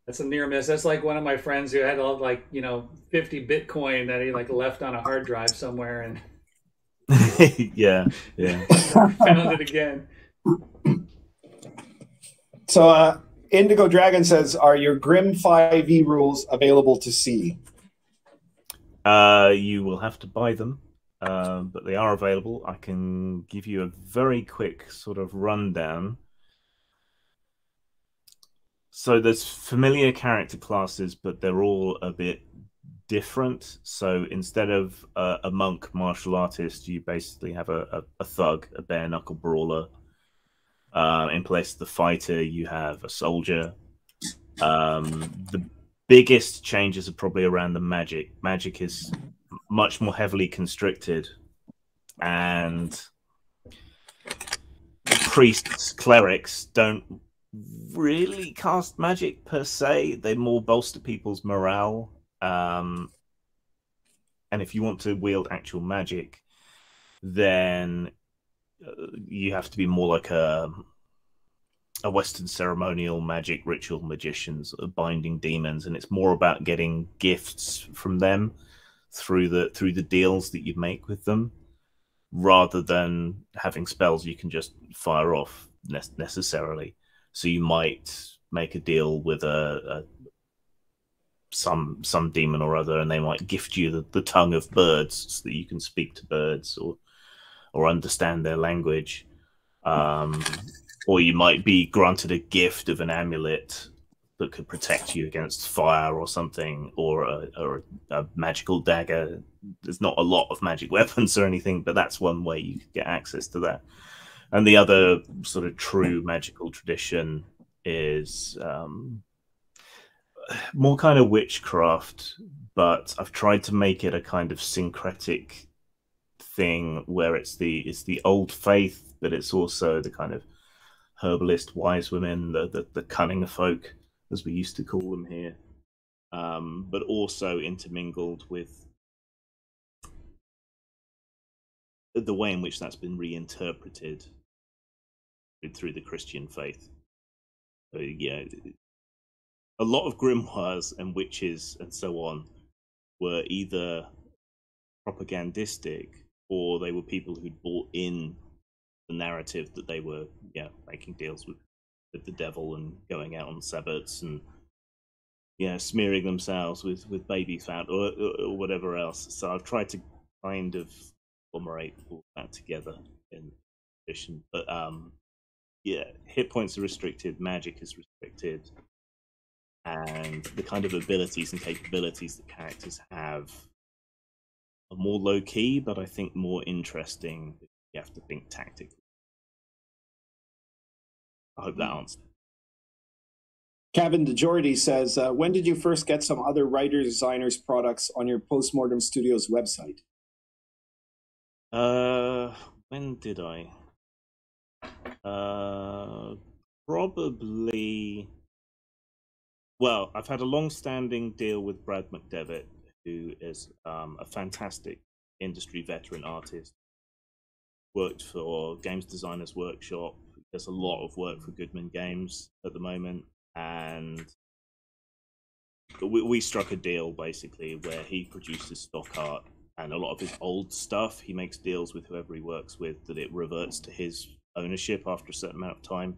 that's a near miss. That's like one of my friends who had all like you know fifty Bitcoin that he like left on a hard drive somewhere and. [laughs] yeah, yeah. [laughs] found it again. So, uh, Indigo Dragon says, "Are your Grim Five E rules available to see?" Uh, you will have to buy them, uh, but they are available. I can give you a very quick sort of rundown. So there's familiar character classes, but they're all a bit different. So instead of a, monk martial artist, you basically have a, a, a thug, a bare knuckle brawler uh, in place of the fighter, you have a soldier. Um, the biggest changes are probably around the magic. Magic is much more heavily constricted, and priests, clerics don't really cast magic per se. They more bolster people's morale. Um, and if you want to wield actual magic, then you have to be more like a a Western ceremonial magic ritual magicians binding demons, and it's more about getting gifts from them through the through the deals that you make with them, rather than having spells you can just fire off ne- necessarily. So you might make a deal with a, a some some demon or other, and they might gift you the, the tongue of birds so that you can speak to birds or or understand their language. Um, or you might be granted a gift of an amulet that could protect you against fire or something, or a, or a magical dagger. There's not a lot of magic [laughs] weapons or anything, but that's one way you could get access to that. And the other sort of true magical tradition is um, more kind of witchcraft, but I've tried to make it a kind of syncretic thing where it's the it's the old faith, but it's also the kind of herbalist wise women, the the, the cunning folk, as we used to call them here, um, but also intermingled with the way in which that's been reinterpreted through the Christian faith. So, yeah, a lot of grimoires and witches and so on were either propagandistic or they were people who'd bought in the narrative that they were yeah making deals with with the devil and going out on sabbats and yeah smearing themselves with with baby fat or, or, or whatever else so i've tried to kind of agglomerate all that together in addition but um yeah hit points are restricted magic is restricted and the kind of abilities and capabilities that characters have are more low key, but I think more interesting. You have to think tactically. I hope that hmm. answers. Kevin DeJordy says, uh, "When did you first get some other writers designers products on your Postmortem Studios website?" Uh, when did I? Uh, probably well, I've had a long-standing deal with Brad McDevitt, who is um, a fantastic industry veteran artist. Worked for Games Designers Workshop. Does a lot of work for Goodman Games at the moment, and we, we struck a deal basically where he produces stock art and a lot of his old stuff. He makes deals with whoever he works with that it reverts to his ownership after a certain amount of time,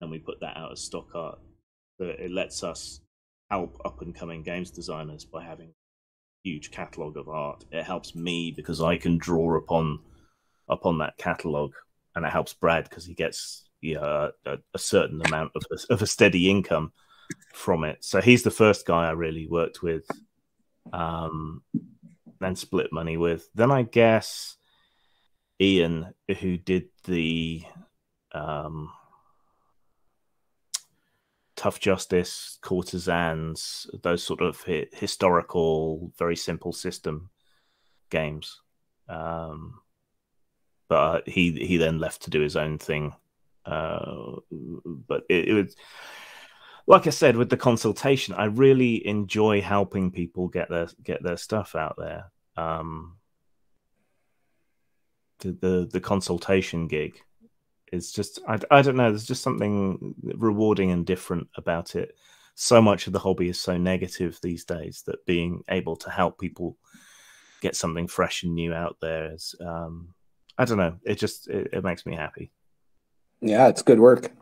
and we put that out as stock art it lets us help up and coming games designers by having a huge catalog of art. It helps me because I can draw upon upon that catalog, and it helps Brad because he gets yeah, a, a, certain amount of a, of a steady income from it. So he's the first guy I really worked with, um, then split money with. Then I guess Ian, who did the um, tough justice, courtesans, those sort of hi- historical, very simple system games. Um, but he he then left to do his own thing. Uh, but it, it was like I said with the consultation, I really enjoy helping people get their get their stuff out there. Um, the, the the consultation gig is just I, I don't know. There's just something rewarding and different about it. So much of the hobby is so negative these days that being able to help people get something fresh and new out there is um, I don't know. It just it, it makes me happy. Yeah, it's good work.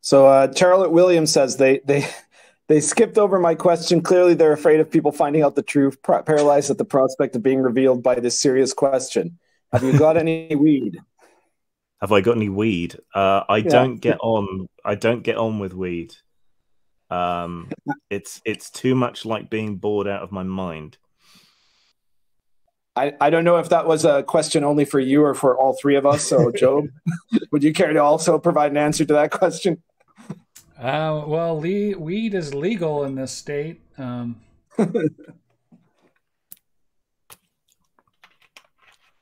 So uh, Charlotte Williams says they they [laughs] they skipped over my question. Clearly, they're afraid of people finding out the truth, paralyzed at the prospect of being revealed by this serious question. Have you got any weed? Have I got any weed? Uh, I yeah. don't get on. I don't get on with weed. Um, it's it's too much like being bored out of my mind. I, I don't know if that was a question only for you or for all three of us. So, [laughs] Joe, would you care to also provide an answer to that question? Uh, well, le- weed is legal in this state. Um, [laughs]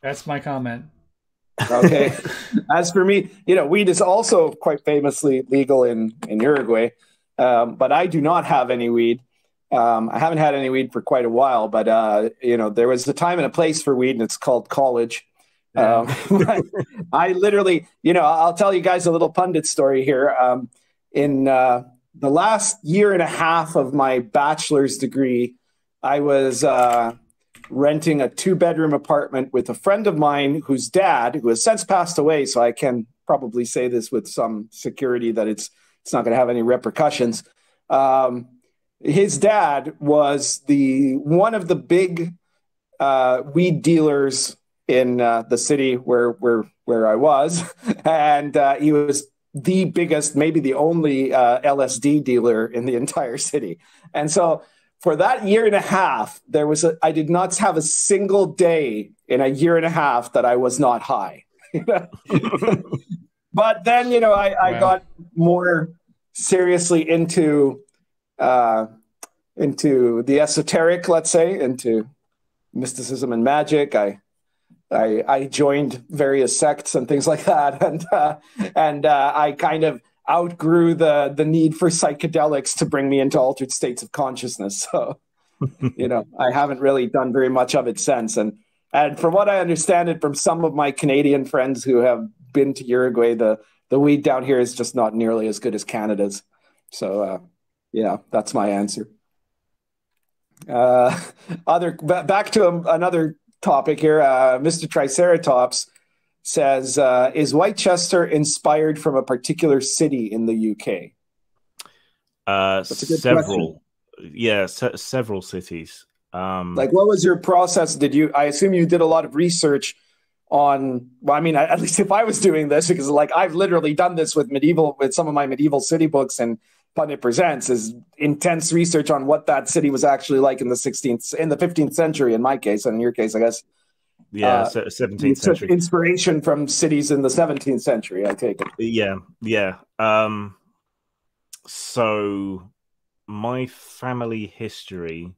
that's my comment. Okay. [laughs] As for me, you know, weed is also quite famously legal in in Uruguay, um, but I do not have any weed. Um, I haven't had any weed for quite a while, but uh, you know, there was a time and a place for weed, and it's called college. Um, [laughs] I literally, you know, I'll tell you guys a little pundit story here. Um, in uh, the last year and a half of my bachelor's degree, I was uh, renting a two bedroom apartment with a friend of mine whose dad, who has since passed away, so I can probably say this with some security that it's it's not going to have any repercussions. Um, his dad was the one of the big uh, weed dealers in uh, the city where where where I was, [laughs] and uh, he was the biggest, maybe the only uh, LSD dealer in the [laughs] entire city. And so for that year and a half, there was a, I did not have a single day in a year and a half that I was not high. [laughs] but then, you know, I, I got more seriously into uh, into the esoteric, let's say, into mysticism and magic. I I, I joined various sects and things like that, [laughs] and uh, and uh, I kind of outgrew the the need for psychedelics to bring me into altered states of consciousness. So, [laughs] you know, I haven't really done very much of it since. And and from what I understand it from some of my Canadian friends who have been to Uruguay, the the weed down here is just not nearly as good as Canada's. So, uh, yeah, that's my answer. Uh, [laughs] other back to another topic here. Uh, Mr. Triceratops says, uh, "Is Wightchester inspired from a particular city in the UK?" Uh, several, question. yeah, se- several cities. Um, like, what was your process? Did you? I assume you did a lot of research on. Well, I mean, at least if I was doing this, because like I've literally done this with medieval, with some of my medieval city books and Pundit Presents is intense research on what that city was actually like in the 16th, in the 15th century, in my case, and in your case, I guess. Yeah, uh, 17th century. Inspiration from cities in the 17th century, I take it. Yeah, yeah. Um, so my family history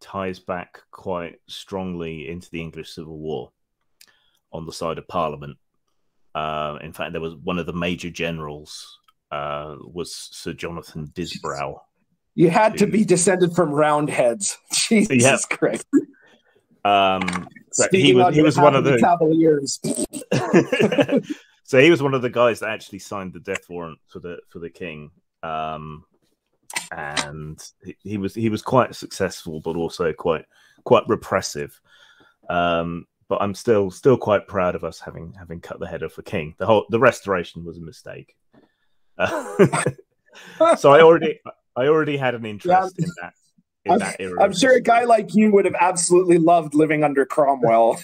ties back quite strongly into the English Civil War on the side of Parliament. Uh, in fact, there was one of the major generals uh, was Sir Jonathan Disbrow. You had who... to be descended from Roundheads. [laughs] Jesus yep. Christ. Um, he was he was one of the Cavaliers. [laughs] [laughs] so he was one of the guys that actually signed the death warrant for the for the king. Um, and he, he was he was quite successful, but also quite quite repressive. Um, but I'm still still quite proud of us having having cut the head off a king. The whole the restoration was a mistake. [laughs] so I already I already had an interest yeah. in that. In I'm, that era I'm sure a guy like you would have absolutely loved living under Cromwell.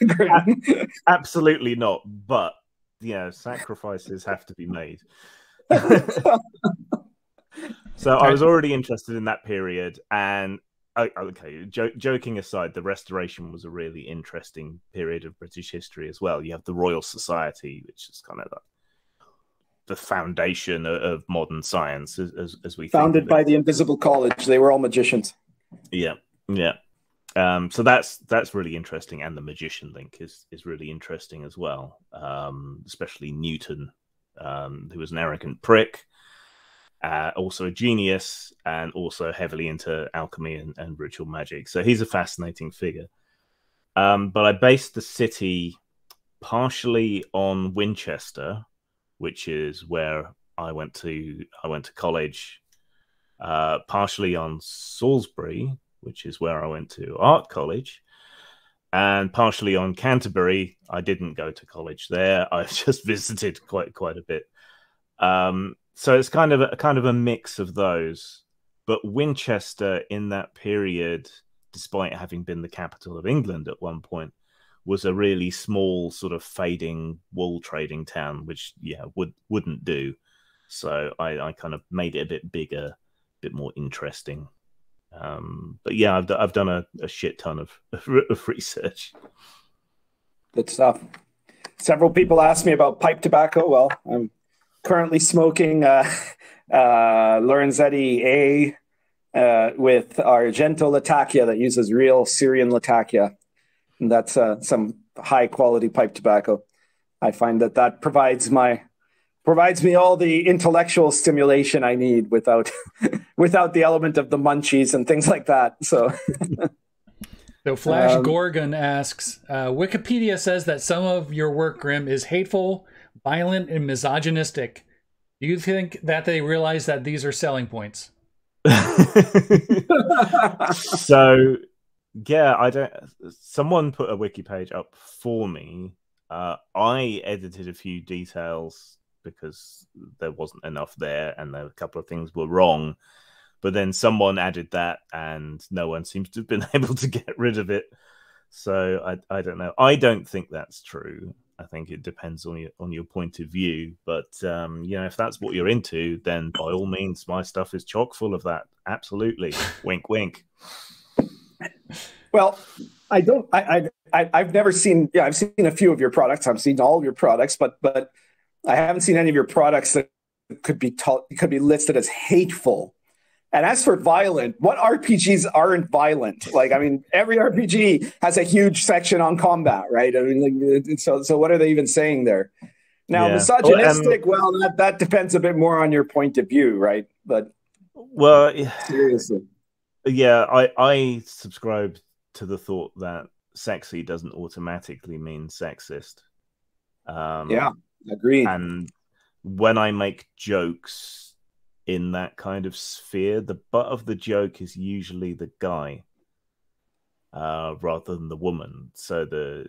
[laughs] absolutely not, but yeah, sacrifices have to be made. [laughs] so I was already interested in that period, and okay, jo- joking aside, the Restoration was a really interesting period of British history as well. You have the Royal Society, which is kind of like the foundation of, of modern science as, as we founded by the Invisible College. They were all magicians. Yeah, yeah. Um, so that's that's really interesting, and the magician link is is really interesting as well. Um, especially Newton, um, who was an arrogant prick, uh, also a genius, and also heavily into alchemy and, and ritual magic. So he's a fascinating figure. Um, but I based the city partially on Winchester, which is where I went to I went to college, uh, partially on Salisbury, which is where I went to art college, and partially on Canterbury. I didn't go to college there. [laughs] I just visited quite quite a bit. Um, so it's kind of a kind of a mix of those. But Winchester in that period, despite having been the capital of England at one point, was a really small sort of fading wool trading town, which yeah would wouldn't do. So I, I kind of made it a bit bigger, bit more interesting. Um, but yeah, I've, I've done a, a shit ton of, [laughs] of research. Good stuff. Several people asked me about pipe tobacco. Well, I'm currently smoking uh, [laughs] uh, Lorenzetti A uh, with Argento Latakia that uses real Syrian Latakia. And that's uh, some high quality pipe tobacco. I find that that provides my provides me all the intellectual stimulation I need without [laughs] without the element of the munchies and things like that. So. [laughs] so Flash um, Gorgon asks, uh, Wikipedia says that some of your work, Grim, is hateful, violent, and misogynistic. Do you think that they realize that these are selling points? [laughs] so yeah, I don't. Someone put a wiki page up for me. Uh, I edited a few details because there wasn't enough there, and a couple of things were wrong. But then someone added that, and no one seems to have been [laughs] able to get rid of it. So I, I don't know. I don't think that's true. I think it depends on your on your point of view. But um, you know, if that's what you're into, then by all means, my stuff is chock full of that. Absolutely. wink, wink. Well, I don't. I, I I've never seen. Yeah, I've seen a few of your products. I've seen all of your products, but but I haven't seen any of your products that could be taught, could be listed as hateful. And as for violent, what RPGs aren't violent? Like, I mean, every RPG has a huge section on combat, right? I mean, like, so so what are they even saying there? Now, yeah. misogynistic, well, um, well, that, that depends a bit more on your point of view, right? But well, seriously, yeah, I I subscribe to the thought that sexy doesn't automatically mean sexist. Um, yeah, agree. And when I make jokes in that kind of sphere, the butt of the joke is usually the guy uh, rather than the woman. So the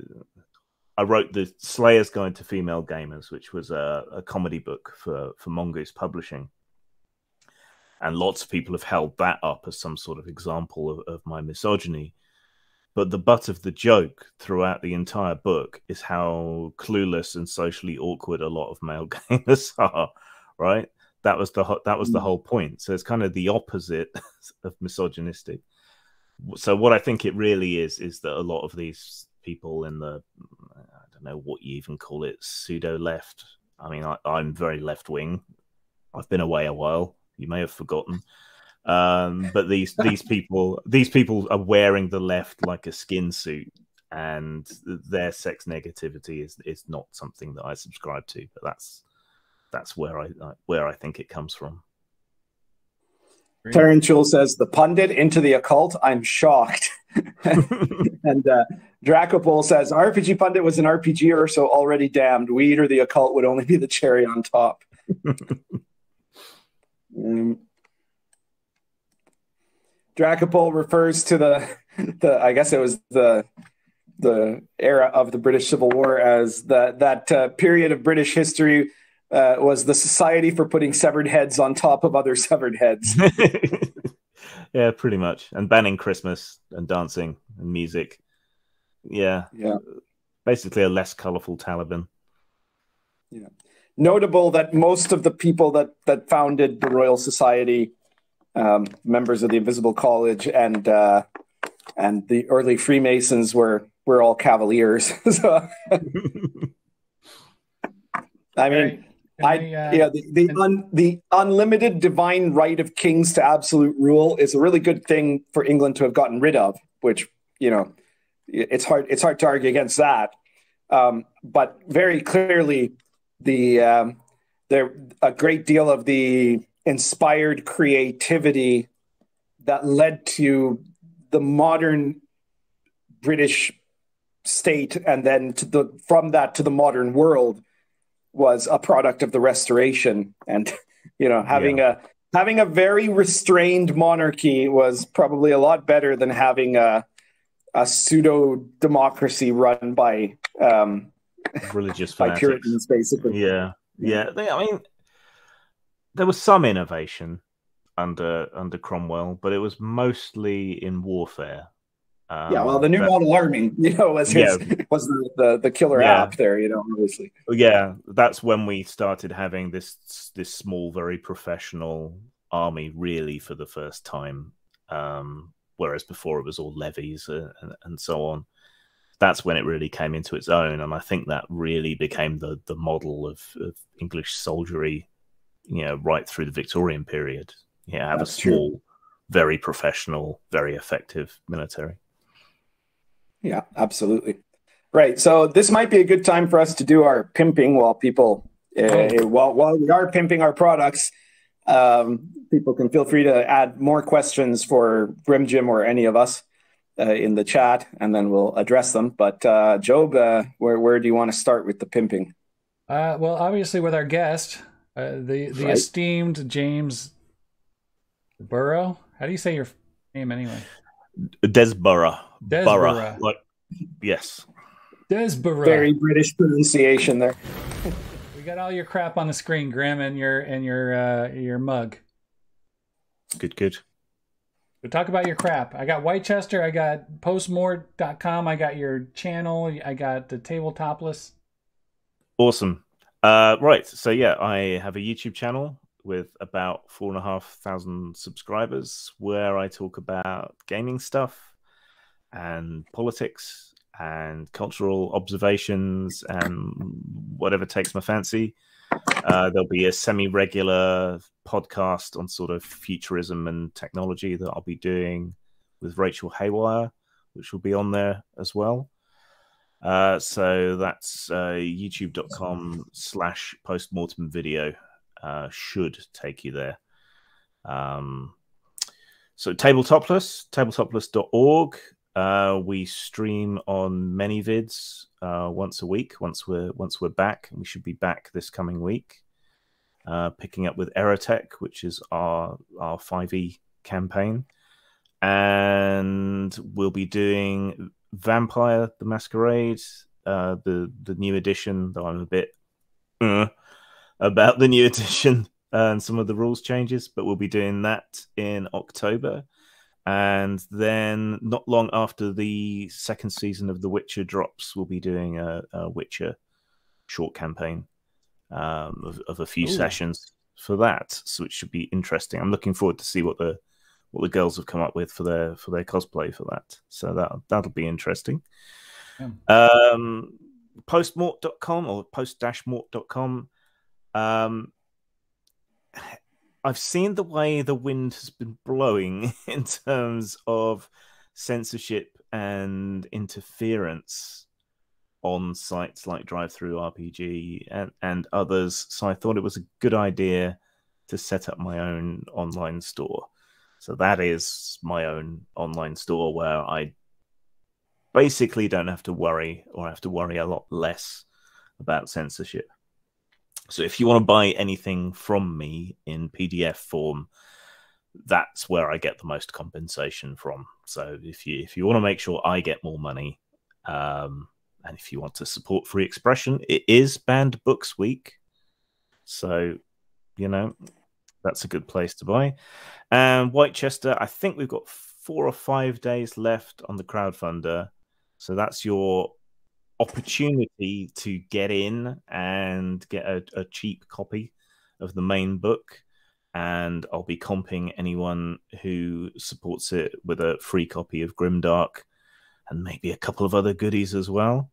I wrote the Slayer's Guide to Female Gamers, which was a, a comedy book for for Mongoose Publishing, and lots of people have held that up as some sort of example of, of my misogyny. But the butt of the joke throughout the entire book is how clueless and socially awkward a lot of male [laughs] gamers are. Right? That was the that was the mm. whole point. So it's kind of the opposite [laughs] of misogynistic. So what I think it really is is that a lot of these people in the I don't know what you even call it pseudo left. I mean, I, I'm very left wing. I've been away a while you may have forgotten. Um, but these these people these people are wearing the left like a skin suit, and their sex negativity is is not something that I subscribe to. But that's that's where I where I think it comes from. Terran says the pundit into the occult. I'm shocked. [laughs] and uh, Dracopol says RPG pundit was an RPG or so already damned. Weed or the occult would only be the cherry on top. Um, [laughs] Dracopol refers to the, the I guess it was the the era of the British Civil War as that that uh, period of British history uh, was the society for putting severed heads on top of other severed heads. [laughs] yeah, pretty much, and banning Christmas and dancing and music. Yeah, yeah, basically a less colorful Taliban. Yeah notable that most of the people that that founded the Royal Society, um, members of the Invisible College, and uh, and the early Freemasons were were all Cavaliers. [laughs] so, I mean. I, uh, yeah, the the, un, the unlimited divine right of kings to absolute rule is a really good thing for England to have gotten rid of. Which you know, it's hard it's hard to argue against that. Um, but very clearly, the um, there a great deal of the inspired creativity that led to the modern British state, and then to the from that to the modern world was a product of the Restoration, and [laughs] you know having yeah. a having a very restrained monarchy was probably a lot better than having a a pseudo democracy run by um, religious [laughs] fanatics. Puritans, basically. Yeah, yeah. They, I mean, there was some innovation under under Cromwell, but it was mostly in warfare. Um, yeah, well, the new but, model army, [laughs] you know, was his, yeah. was the, the, the killer yeah. app there, you know, obviously. Yeah, that's when we started having this this small, very professional army, really, for the first time. Um, whereas before it was all levies uh, and, and so on that's when it really came into its own, and I think that really became the the model of, of English soldiery, you know, right through the Victorian period. Yeah, have that's a small, true. very professional, very effective military. Yeah, absolutely. Right. So this might be a good time for us to do our pimping while people, uh, while while we are pimping our products. Um, people can feel free to add more questions for Grim Jim or any of us uh, in the chat, and then we'll address them. But uh, Jobe, uh, where where do you want to start with the pimping? Uh, well, obviously with our guest, uh, the the right. esteemed James Burrow. How do you say your name anyway? Desborough. Desborough. Like, yes. Desborough. Very British pronunciation there. we got all your crap on the screen, Graham, and your and your uh, your mug. Good, good. But talk about your crap. I got Wightchester. I got postmort.com. I got your channel. I got the tabletopless. Awesome. Uh, right. So, yeah, I have a YouTube channel with about four and a half thousand subscribers where I talk about gaming stuff and politics and cultural observations and whatever takes my fancy. Uh, there'll be a semi-regular podcast on sort of futurism and technology that I'll be doing with Rachel Haywire, which will be on there as well. Uh, so that's uh, youtube.com slash postmortem video uh, should take you there. Um, so tabletopless, tabletopless.org. Uh, we stream on many vids uh, once a week. Once we're once we're back, we should be back this coming week. Uh, picking up with Aerotech, which is our our 5e campaign, and we'll be doing Vampire the Masquerade, uh, the the new edition. Though I'm a bit uh, about the new [laughs] edition and some of the rules changes, but we'll be doing that in October. And then, not long after the second season of The Witcher drops, we'll be doing a, a Witcher short campaign um, of, of, a few Ooh. sessions for that. So it should be interesting. I'm looking forward to see what the what the girls have come up with for their for their cosplay for that. So that that'll be interesting. Yeah. Um, postmort.com or post-mort.com. Um, I've seen the way the wind has been blowing [laughs] in terms of censorship and interference on sites like DriveThruRPG and, and others. So I thought it was a good idea to set up my own online store. So that is my own online store where I basically don't have to worry or have to worry a lot less about censorship. So if you want to buy anything from me in PDF form, that's where I get the most compensation from. So if you if you want to make sure I get more money, um, and if you want to support free expression, it is Banned Books Week, so you know that's a good place to buy. And Wightchester, I think we've got four or five days left on the crowdfunder, so that's your opportunity to get in and get a, a cheap copy of the main book and I'll be comping anyone who supports it with a free copy of Grimdark and maybe a couple of other goodies as well.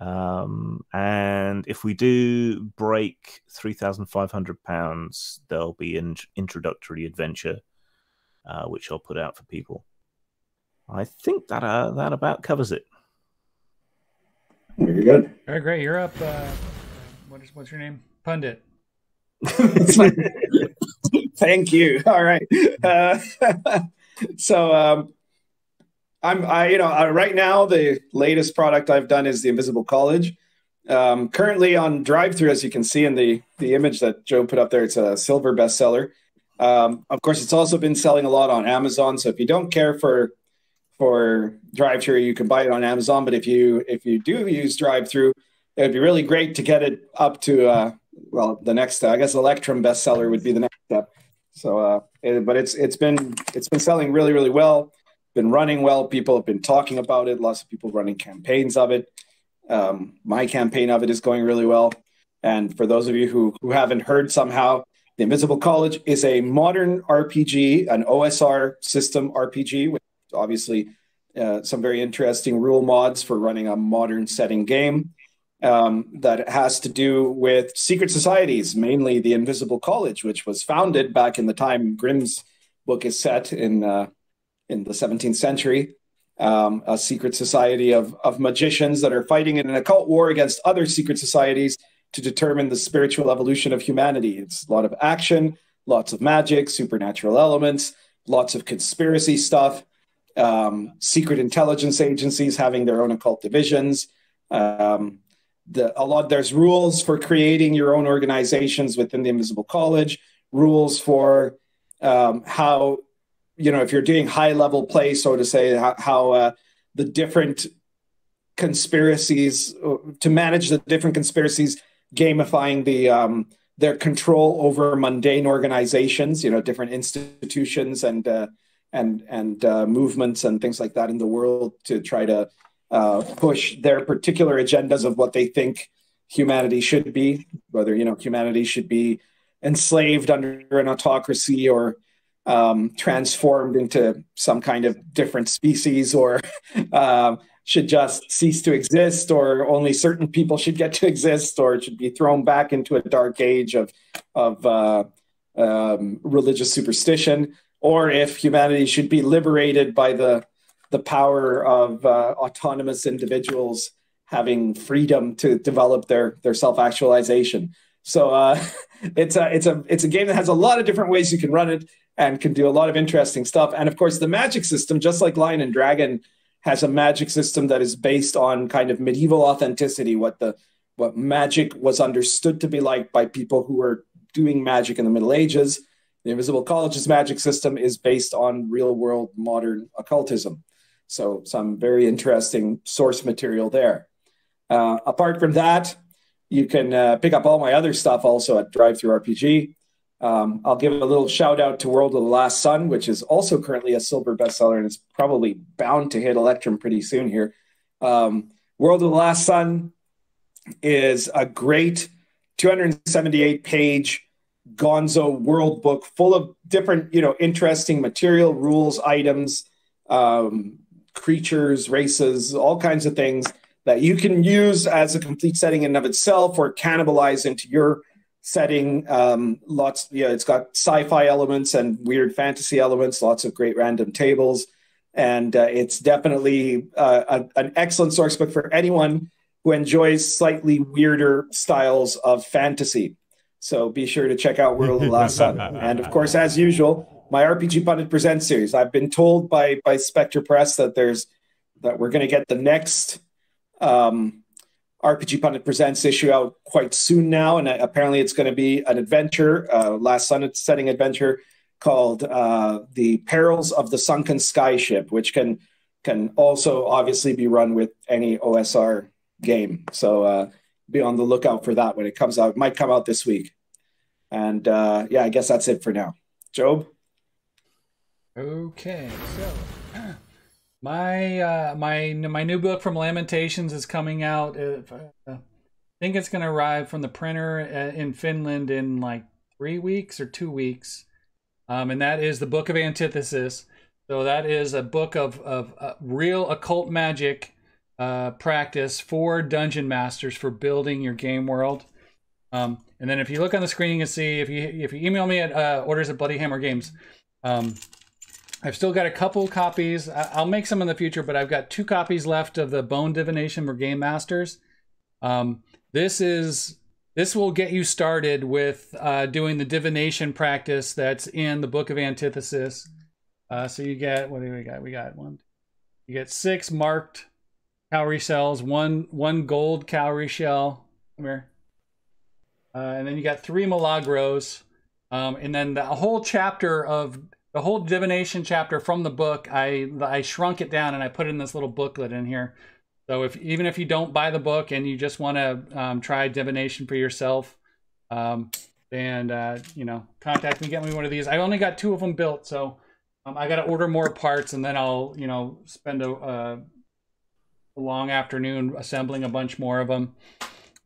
Um, and if we do break three thousand five hundred pounds, there'll be an introductory adventure, uh, which I'll put out for people. I think that uh, that about covers it. Very good. All right, great. You're up. Uh, what is what's your name? Pundit. [laughs] Thank you. All right. Uh, [laughs] so um, I'm I you know uh, right now the latest product I've done is the Invisible College. Um, currently on drive through, as you can see in the the image that Joe put up there, it's a silver bestseller. Um, of course, it's also been selling a lot on Amazon. So if you don't care for for drive through, you can buy it on Amazon. But if you if you do use drive through, it would be really great to get it up to uh, well the next I guess Electrum bestseller would be the next step. So, uh, it, but it's it's been it's been selling really really well, been running well. People have been talking about it. Lots of people running campaigns of it. Um, my campaign of it is going really well. And for those of you who who haven't heard somehow, the Invisible College is a modern RPG, an OSR system RPG with obviously uh, some very interesting rule mods for running a modern setting game um, that has to do with secret societies, mainly the Invisible College, which was founded back in the time Grim's book is set in uh, in the 17th century. Um, a secret society of, of magicians that are fighting in an occult war against other secret societies to determine the spiritual evolution of humanity. It's a lot of action, lots of magic, supernatural elements, lots of conspiracy stuff um, secret intelligence agencies having their own occult divisions. Um, the, a lot there's rules for creating your own organizations within the Invisible College. Rules for um, how you know if you're doing high level play, so to say, how, how uh, the different conspiracies uh, to manage the different conspiracies, gamifying the um, their control over mundane organizations, you know, different institutions and uh, and and uh, movements and things like that in the world to try to uh, push their particular agendas of what they think humanity should be, whether you know humanity should be enslaved under an autocracy or um, transformed into some kind of different species, or uh, [laughs] should just cease to exist, or only certain people should get to exist, or it should be thrown back into a dark age of of uh, um, religious superstition, or if humanity should be liberated by the the power of uh, autonomous individuals having freedom to develop their their self actualization. So uh, [laughs] it's a it's a it's a game that has a lot of different ways you can run it and can do a lot of interesting stuff. And of course, the magic system, just like Lion and Dragon, has a magic system that is based on kind of medieval authenticity, what the what magic was understood to be like by people who were doing magic in the Middle Ages. The Invisible College's magic system is based on real world modern occultism. So, some very interesting source material there. Uh, apart from that, you can uh, pick up all my other stuff also at DriveThruRPG. Um, I'll give a little shout out to World of the Last Sun, which is also currently a silver bestseller and is probably bound to hit Electrum pretty soon here. Um, World of the Last Sun is a great 278 page gonzo world book full of different, you know, interesting material, rules, items, um, creatures, races, all kinds of things that you can use as a complete setting in of itself or cannibalize into your setting. Um, lots, yeah, it's got sci-fi elements and weird fantasy elements. Lots of great random tables, and uh, it's definitely uh, a, an excellent source book for anyone who enjoys slightly weirder styles of fantasy. So be sure to check out World of the Last Sun, [laughs] and of course, as usual, my RPG Pundit Presents series. I've been told by by Spectre Press that there's that we're going to get the next um, RPG Pundit Presents issue out quite soon now, and apparently it's going to be an adventure, uh, last sun setting adventure called uh, "The Perils of the Sunken Skyship," which can can also obviously be run with any OSR game. So uh, be on the lookout for that when it comes out. It might come out this week. And uh, yeah, I guess that's it for now. Jobe. Okay, so my uh, my my new book from Lamentations is coming out. Uh, I think it's going to arrive from the printer uh, in Finland in like three weeks or two weeks, um, and that is the Book of Antithesis. So that is a book of of uh, real occult magic uh, practice for dungeon masters for building your game world. Um, and then if you look on the screen, you can see if you if you email me at uh, orders at Bloody Hammer Games. Um, I've still got a couple copies. I'll make some in the future, but I've got two copies left of the Bone Divination for Game Masters. Um, this is this will get you started with uh, doing the divination practice that's in the Book of Antithesis. Uh, so you get what do we got? We got one. You get six marked cowrie cells, one one gold cowrie shell. Come here. Uh, and then you got three milagros, um, and then the whole chapter of the whole divination chapter from the book, I I shrunk it down and I put it in this little booklet in here. So if even if you don't buy the book and you just want to um, try divination for yourself, um, and uh, you know, contact me, get me one of these. I only got two of them built, so um, I got to order more parts, and then I'll you know spend a, a, long afternoon assembling a bunch more of them.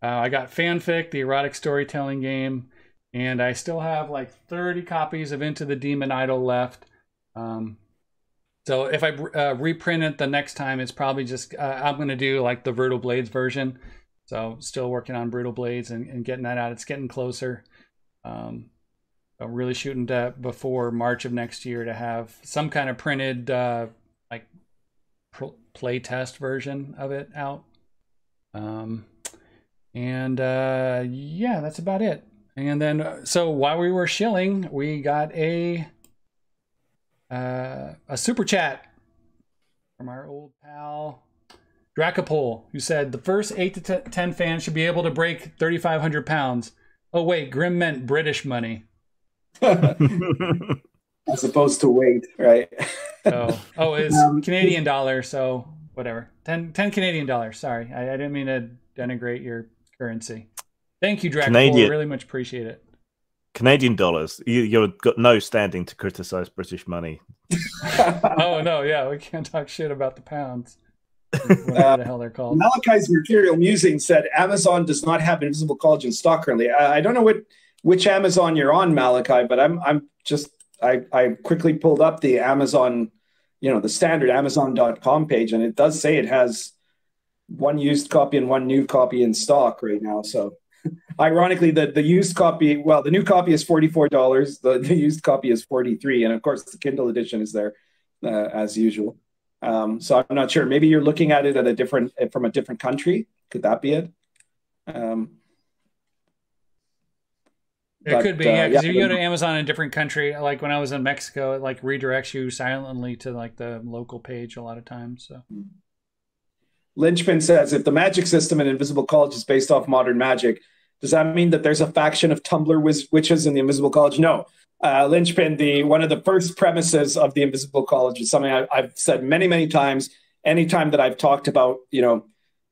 Uh, I got fanfic, the erotic storytelling game and I still have like 30 copies of Into the Demon Idol left. Um, so if I uh, reprint it the next time, it's probably just uh, I'm going to do like the Brutal Blades version. So still working on Brutal Blades and, and getting that out. It's getting closer. Um, I'm really shooting to before March of next year to have some kind of printed uh, like play test version of it out. Um, and uh, yeah, that's about it. And then, uh, so while we were shilling, we got a uh, a super chat from our old pal Dracopole, who said the first eight to t- ten fans should be able to break thirty five hundred pounds. Oh wait, Grim meant British money. [laughs] As opposed to weight, right? [laughs] oh, oh, it's um, Canadian dollar, so whatever. 10, 10 Canadian dollars. Sorry, I, I didn't mean to denigrate your currency. Thank you, Dragon. Canadian, really much appreciate it. Canadian dollars. You, have got no standing to criticize British money. [laughs] oh no, yeah, we can't talk shit about the pounds. [laughs] Whatever the hell they're called. Malachi's Mercurial Musing said Amazon does not have Invisible College in stock currently. I, I don't know what which Amazon you're on, Malachi, but I'm I'm just I I quickly pulled up the Amazon you know the standard Amazon.com page, and it does say it has one used copy and one new copy in stock right now. So ironically, the, the used copy, well, the new copy is $44. The, the used copy is 43 And of course, the Kindle edition is there uh, as usual. Um, so I'm not sure. Maybe you're looking at it at a different, from a different country. Could that be it? Um, it but, could be, yeah. Because uh, yeah, if you go to Amazon in a different country, like when I was in Mexico, it like redirects you silently to like the local page a lot of times. So. Mm-hmm. Lynchpin says if the magic system in Invisible College is based off modern magic, does that mean that there's a faction of Tumblr wiz- witches in the Invisible College? No. Uh, Lynchpin, the one of the first premises of the Invisible College is something I, have said many, many times. Anytime that I've talked about, you know,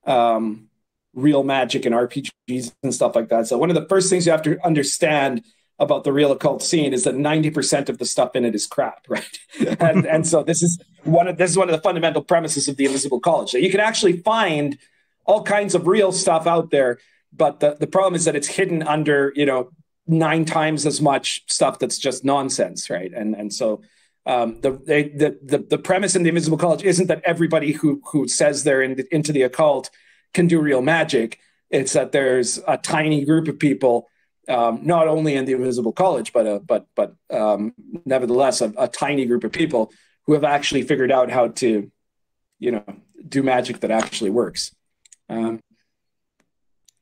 um, real magic and RPGs and stuff like that. So one of the first things you have to understand about the real occult scene is that 90% of the stuff in it is crap, [laughs] right? and, and so this is one of this is one of the fundamental premises of the Invisible College. So you can actually find all kinds of real stuff out there, but the, the problem is that it's hidden under, you know, nine times as much stuff that's just nonsense, right? And and so um, the, they, the the the premise in the Invisible College isn't that everybody who who says they're in the, into the occult can do real magic. It's that there's a tiny group of people um, not only in the Invisible College, but uh, but but um, nevertheless a, a, tiny group of people who have actually figured out how to, you know, do magic that actually works. Um,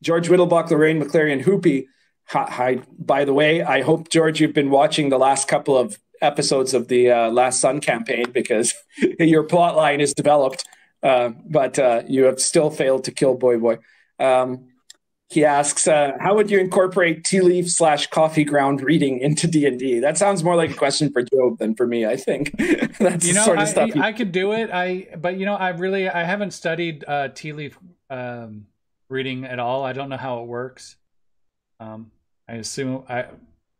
George Whittlebach, Lorraine McClarian, Hoopy. Hi, hi, by the way, I hope George, you've been watching the last couple of episodes of the uh, Last Sun campaign because [laughs] your plot line is developed, uh, but uh, you have still failed to kill Boy Boy. Um, he asks, uh, "How would you incorporate tea leaf slash coffee ground reading into D and D?" That sounds more like a question for Jobe than for me. I think [laughs] that's you know, sort of I, stuff. I, I could do it. I, but you know, I really, I haven't studied uh, tea leaf um, reading at all. I don't know how it works. Um, I assume I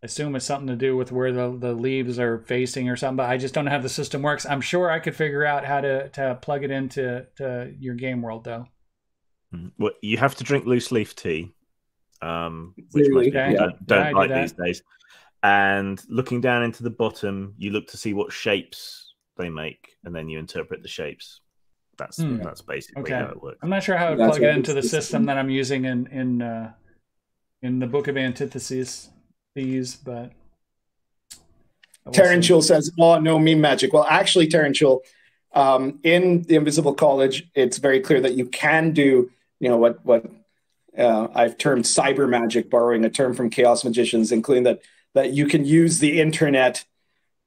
assume it's something to do with where the, the leaves are facing or something. But I just don't know how the system works. I'm sure I could figure out how to to plug it into to your game world though. Mm. Well, you have to drink loose leaf tea, um, which most people don't, don't yeah, like do these days. And looking down into the bottom, you look to see what shapes they make, and then you interpret the shapes. That's hmm. that's basically okay. how it works. I'm not sure how to plug it into the system that I'm using in in uh, in the Book of Antitheses, these, but. Terential says, "Oh no, meme magic." Well, actually, Terential, um, in the Invisible College, it's very clear that you can do you know what what uh, I've termed cyber magic, borrowing a term from chaos magicians, including that that you can use the internet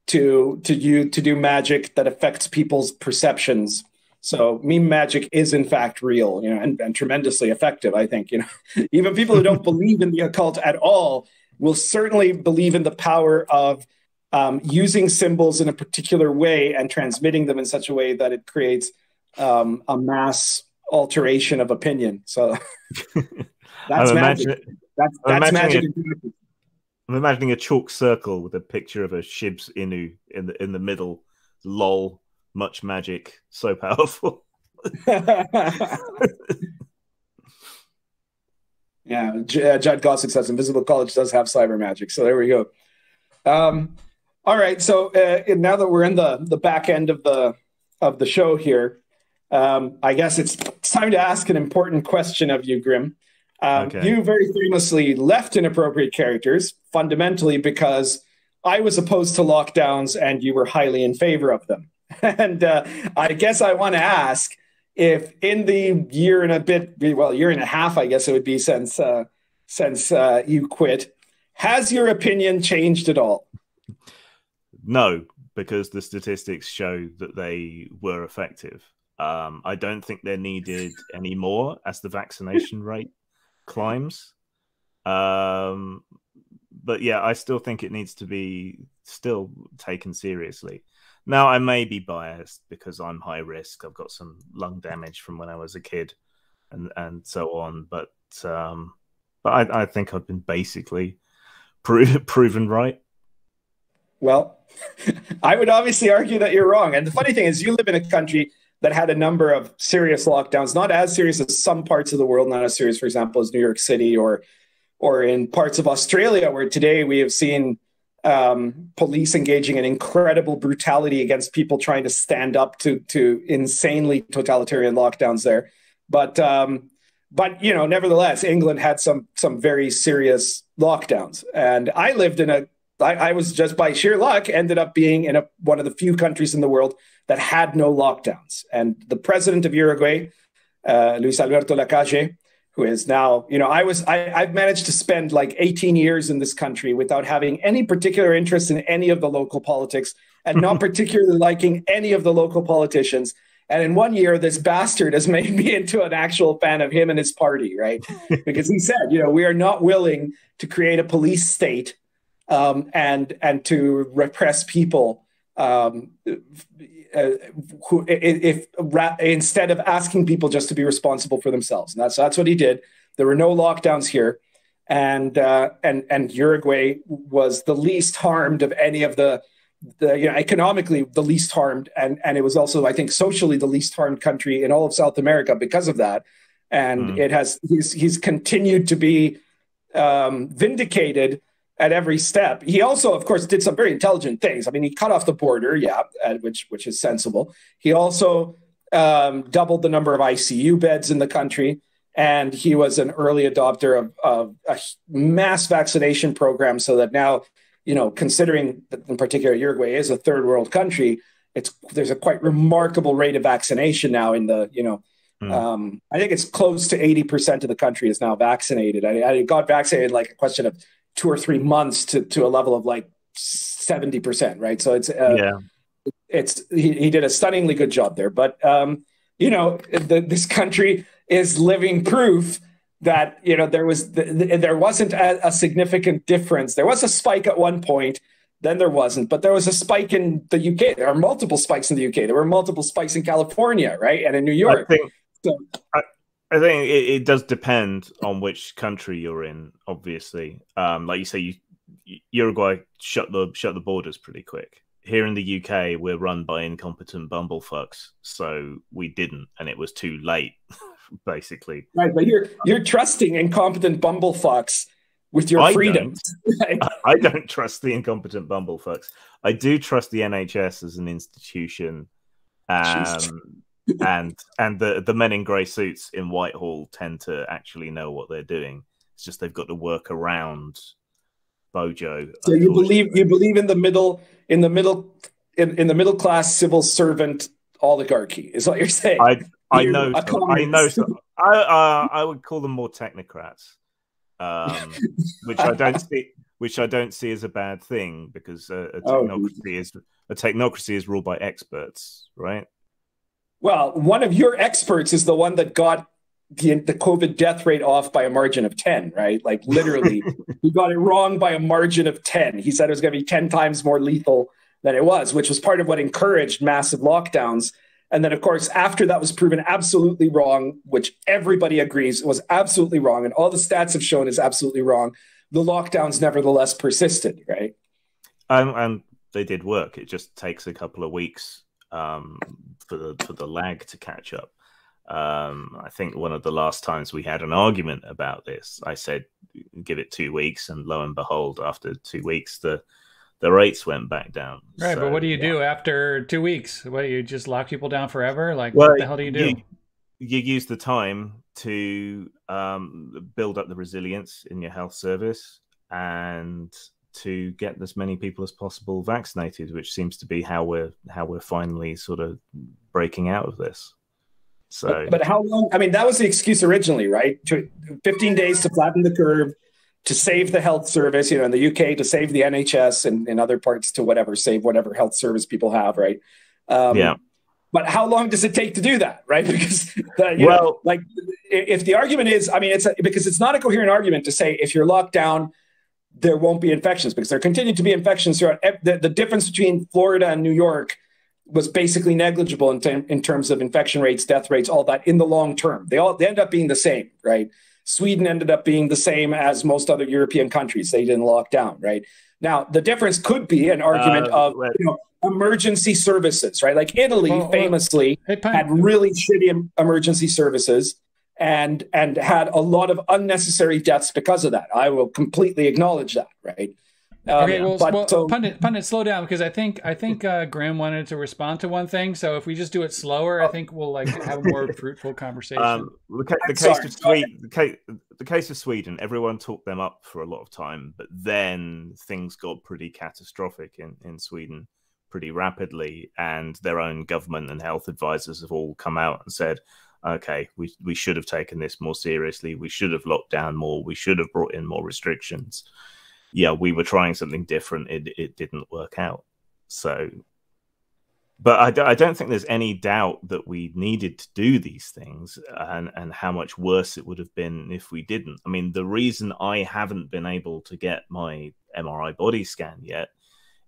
to to you to do magic that affects people's perceptions. So meme magic is in fact real, you know, and, and tremendously effective. I think you know [laughs] even people who don't [laughs] believe in the occult at all will certainly believe in the power of um, using symbols in a particular way and transmitting them in such a way that it creates um, a mass alteration of opinion. So [laughs] that's magic. That's, that's magic. A, I'm imagining a chalk circle with a picture of a Shiba Inu in the in the middle. Lol, much magic, so powerful. [laughs] yeah, J- uh, Judd Gossick says Invisible College does have cyber magic. So there we go. Um, all right, so uh, now that we're in the the back end of the of the show here, um, I guess it's time to ask an important question of you, Grim. Um, okay. You very famously left inappropriate characters fundamentally because I was opposed to lockdowns and you were highly in favor of them. [laughs] and uh, I guess I want to ask if in the year and a bit, well, year and a half, I guess it would be since uh, since uh, you quit, has your opinion changed at all? No, because the statistics show that they were effective. Um, I don't think they're needed anymore as the vaccination [laughs] rate climbs. Um, but yeah, I still think it needs to be still taken seriously. Now, I may be biased because I'm high risk. I've got some lung damage from when I was a kid, and and so on. But um, but I, I think I've been basically pro- [laughs] proven right. Well, [laughs] I would obviously argue that you're wrong. And the funny thing is, you live in a country that had a number of serious lockdowns, not as serious as some parts of the world, not as serious, for example, as New York City or or in parts of Australia, where today we have seen um, police engaging in incredible brutality against people trying to stand up to to insanely totalitarian lockdowns there. But um, but you know, nevertheless, England had some some very serious lockdowns, and I lived in a. I, I was just by sheer luck ended up being in a, one of the few countries in the world that had no lockdowns, and the president of Uruguay, uh, Luis Alberto Lacalle, who is now, you know, I was, I, I've managed to spend like 18 years in this country without having any particular interest in any of the local politics and not [laughs] particularly liking any of the local politicians. And in one year, this bastard has [laughs] made me into an actual fan of him and his party, right? [laughs] because he said, you know, we are not willing to create a police state um, and and to repress people um, uh, who if, if instead of asking people just to be responsible for themselves, and that's that's what he did. There were no lockdowns here, and uh, and and Uruguay was the least harmed of any of the the you know economically the least harmed, and and it was also I think socially the least harmed country in all of South America because of that, and mm. it has he's he's continued to be um, vindicated at every step. He also, of course, did some very intelligent things. I mean, he cut off the border, yeah, which which is sensible. He also um, doubled the number of ICU beds in the country, and he was an early adopter of, of a mass vaccination program. So that now, you know, considering that in particular Uruguay is a third world country, it's there's a quite remarkable rate of vaccination now in the you know. Mm. Um, I think it's close to 80% of the country is now vaccinated. I, I got vaccinated like a question of two or three months to to a level of like 70%, right? So it's uh, yeah. It's he, he did a stunningly good job there, but um, you know, the, this country is living proof that you know there was the, the, there wasn't a, a, significant difference. There was a spike at one point, then there wasn't, but there was a spike in the UK. There are multiple spikes in the UK. There were multiple spikes in California, right, and in New York. I think, so, I, I think it, it, does depend on which country you're in. Obviously, um, like you say, you, Uruguay shut the shut the borders pretty quick. Here in the UK, we're run by incompetent bumblefucks, so we didn't, and it was too late, [laughs] basically. Right, but you're you're trusting incompetent bumblefucks with your I freedoms. [laughs] Don't. [laughs] I don't trust the incompetent bumblefucks. I do trust the NHS as an institution. Um, and and the the men in grey suits in Whitehall tend to actually know what they're doing. It's just they've got to work around Bojo. So you believe you believe in the middle in the middle in, in the middle class civil servant oligarchy is what you're saying. I I know I know I uh, I would call them more technocrats, um, [laughs] which I don't see which I don't see as a bad thing because a, a oh, technocracy oh. is a technocracy is ruled by experts, right? Well, one of your experts is the one that got the, the COVID death rate off by a margin of 10, right? Like literally, [laughs] he got it wrong by a margin of 10. He said it was going to be 10 times more lethal than it was, which was part of what encouraged massive lockdowns. And then, of course, after that was proven absolutely wrong, which everybody agrees was absolutely wrong, and all the stats have shown is absolutely wrong, the lockdowns nevertheless persisted, right? Um, and they did work. It just takes a couple of weeks um, for the for the lag to catch up. Um, I think one of the last times we had an argument about this, I said give it two weeks, and lo and behold, after two weeks, the the rates went back down. Right, so, but what do you yeah. do after two weeks? What you just lock people down forever? Like well, what the hell do you do? You, you use the time to um, build up the resilience in your health service and to get as many people as possible vaccinated, which seems to be how we're how we're finally sort of breaking out of this. So, but, but how long? I mean, that was the excuse originally, right? To 15 days to flatten the curve, to save the health service. You know, in the UK, to save the NHS, and in other parts, to whatever save whatever health service people have, right? Um, yeah. But how long does it take to do that, right? [laughs] Because the, well, know, like if the argument is, I mean, it's a, because it's not a coherent argument to say if you're locked down there won't be infections because there continue to be infections throughout. The, the difference between Florida and New York was basically negligible in, t- in terms of infection rates, death rates, all that in the long term. They all they end up being the same, right? Sweden ended up being the same as most other European countries. They didn't lock down, right? Now the difference could be an argument uh, of you know, emergency services, right? Like Italy well, famously well, hey, had really shitty emergency services and and had a lot of unnecessary deaths because of that. I will completely acknowledge that, right? Um, okay, well, but, well so, pundit, pundit, slow down because I think I think uh, Graham wanted to respond to one thing. So if we just do it slower, I think we'll like have a more fruitful conversation. Um, the, ca- the, case sorry, of Sweden, the case, the case of Sweden, everyone talked them up for a lot of time, but then things got pretty catastrophic in in Sweden pretty rapidly, and their own government and health advisors have all come out and said, okay, we, we should have taken this more seriously. We should have locked down more. We should have brought in more restrictions. Yeah, we were trying something different. It, it didn't work out. So, but I, I don't think there's any doubt that we needed to do these things and, and how much worse it would have been if we didn't. I mean, the reason I haven't been able to get my MRI body scan yet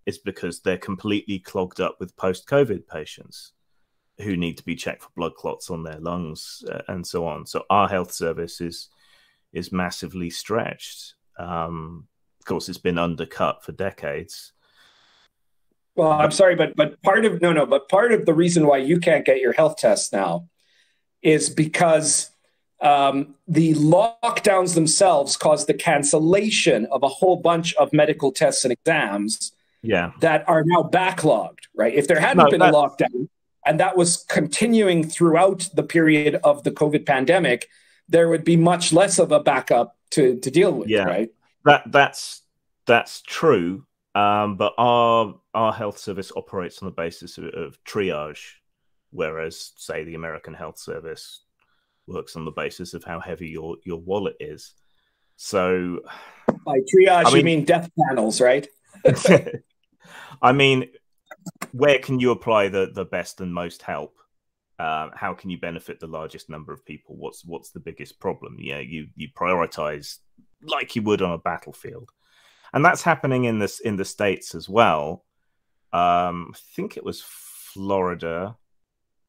is because they're completely clogged up with post COVID patients who need to be checked for blood clots on their lungs uh, and so on. So our health service is is massively stretched. Um, of course, it's been undercut for decades. Well, I'm sorry, but but part of no no, but part of the reason why you can't get your health tests now is because um, the lockdowns themselves caused the cancellation of a whole bunch of medical tests and exams. Yeah, that are now backlogged. Right? If there hadn't no, been a lockdown, and that was continuing throughout the period of the COVID pandemic, there would be much less of a backup to, to deal with, yeah, right? That that's that's true. Um, but our our health service operates on the basis of, of triage, whereas say the American Health Service works on the basis of how heavy your your wallet is. So by triage I mean, you mean death panels, right? [laughs] I mean, where can you apply the the best and most help? Uh, how can you benefit the largest number of people? What's what's the biggest problem? Yeah, you you prioritize like you would on a battlefield, and that's happening in this in the states as well. Um, I think it was Florida,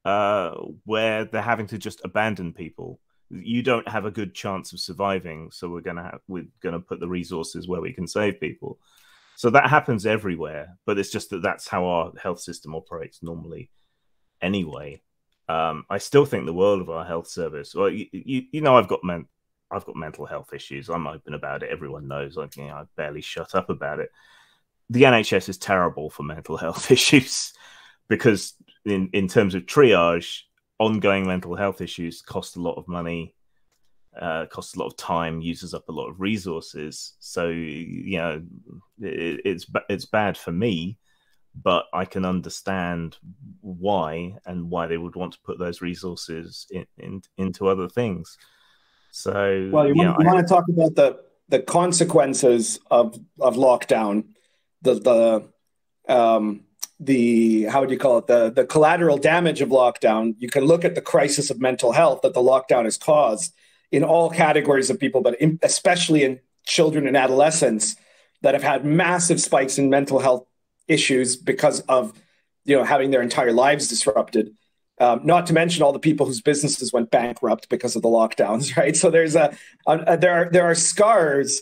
uh, where they're having to just abandon people. You don't have a good chance of surviving, so we're gonna have we're gonna put the resources where we can save people. So that happens everywhere, but it's just that that's how our health system operates normally. Anyway, um, I still think the world of our health service. Well, you, you, you know, I've got men, I've got mental health issues. I'm open about it. Everyone knows. Like, you know, I barely shut up about it. The NHS is terrible for mental [laughs] health issues because, in in terms of triage, ongoing mental health issues cost a lot of money uh, costs a lot of time, uses up a lot of resources. So you know, it, it's it's bad for me, but I can understand why and why they would want to put those resources in, in into other things. So well, you, want, you want to talk about the the consequences of of lockdown, the the um, the how do you call it the the collateral damage of lockdown. You can look at the crisis of mental health that the lockdown has caused in all categories of people, but in, especially in children and adolescents that have had massive spikes in mental health issues because of you know having their entire lives disrupted. Um, not to mention all the people whose businesses went bankrupt because of the lockdowns, [laughs] right? So there's a, a, a there are there are scars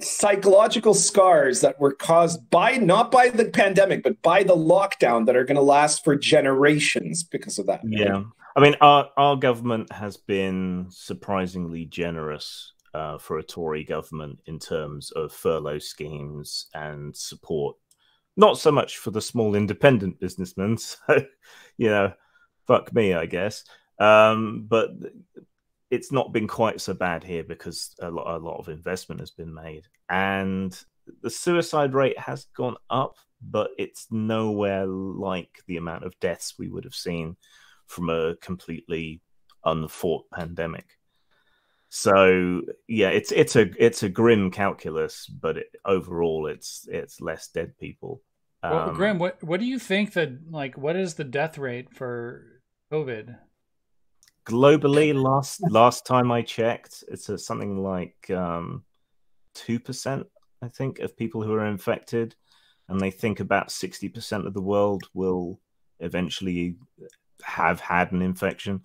psychological scars that were caused by not by the pandemic but by the lockdown that are going to last for generations because of that yeah I mean, our our government has been surprisingly generous uh, for a Tory government in terms of furlough schemes and support. Not so much for the small independent businessmen, [laughs] so you know, fuck me, I guess. Um, but it's not been quite so bad here because a lot a lot of investment has been made, and the suicide rate has gone up, but it's nowhere like the amount of deaths we would have seen from a completely unfought pandemic. So yeah, it's it's a it's a grim calculus, but it, overall, it's it's less dead people. Um, well, Graham, what what do you think that like what is the death rate for COVID? Globally, last last time I checked, it's a, something like um, two percent, I think, of people who are infected, and they think about sixty percent of the world will eventually have had an infection.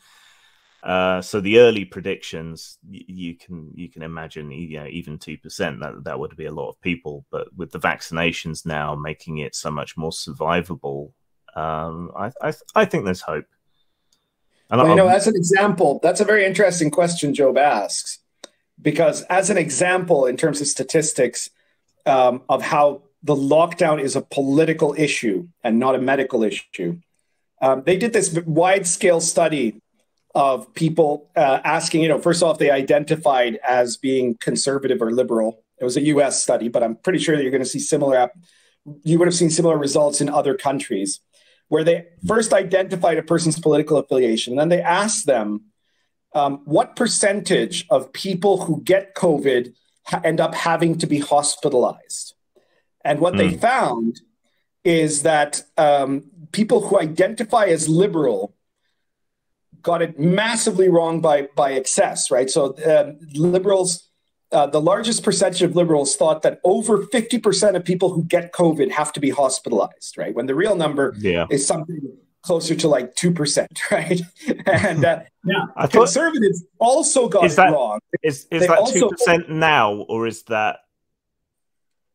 Uh, so the early predictions, you can you can imagine, you know, even two percent that that would be a lot of people. But with the vaccinations now making it so much more survivable, um, I, I I think there's hope. And well, you know, as an example, that's a very interesting question Jobe asks, because as an example, in terms of statistics um, of how the lockdown is a political issue and not a medical issue. Um, they did this wide scale study of people uh, asking, you know, first off, they identified as being conservative or liberal. It was a US study, but I'm pretty sure that you're going to see similar, you would have seen similar results in other countries where they first identified a person's political affiliation. Then they asked them, um, what percentage of people who get COVID ha- end up having to be hospitalized? And what mm. they hmm. found is that um, people who identify as liberal got it massively wrong by by excess, right? So uh, liberals, uh, the largest percentage of liberals thought that over fifty percent of people who get COVID have to be hospitalized, right? When the real number yeah. is something closer to like two percent, [laughs] right? and uh, [laughs] now thought, conservatives also got it that, wrong. Is is they that two percent now, or is that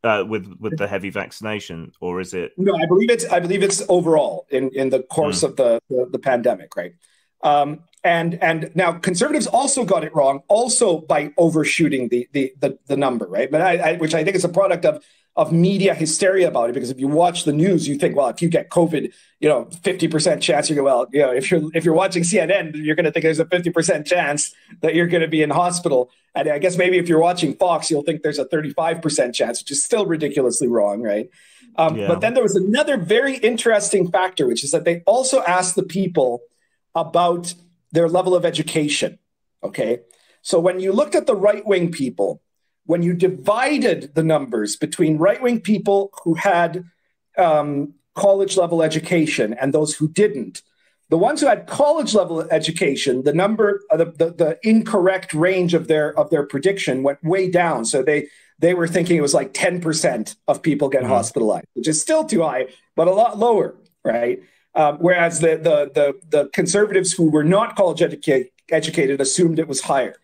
uh, with with the heavy vaccination, or is it? No, I believe it's I believe it's overall in in the course mm. of the, the, the pandemic, right? Um, and and now conservatives also got it wrong, also by overshooting the the the, the number, right? But I, I, which I think is a product of of media hysteria about it because if you watch the news, you think, well, if you get COVID, you know, 50% chance you go, well, you know, if you're if you're watching CNN, you're gonna think there's a 50% chance that you're gonna be in hospital. And I guess maybe if you're watching Fox, you'll think there's a 35% chance, which is still ridiculously wrong, right? Um, yeah. But then there was another very interesting factor, which is that they also asked the people about their level of education. Okay. So when you looked at the right wing people, when you divided the numbers between right wing people who had um, college level education and those who didn't, the ones who had college level education, the number, uh, the, the, the incorrect range of their of their prediction went way down. So they they were thinking it was like 10% of people get mm-hmm. hospitalized, which is still too high, but a lot lower, right? Um, whereas the, the, the, the, conservatives who were not college educa- educated assumed it was higher.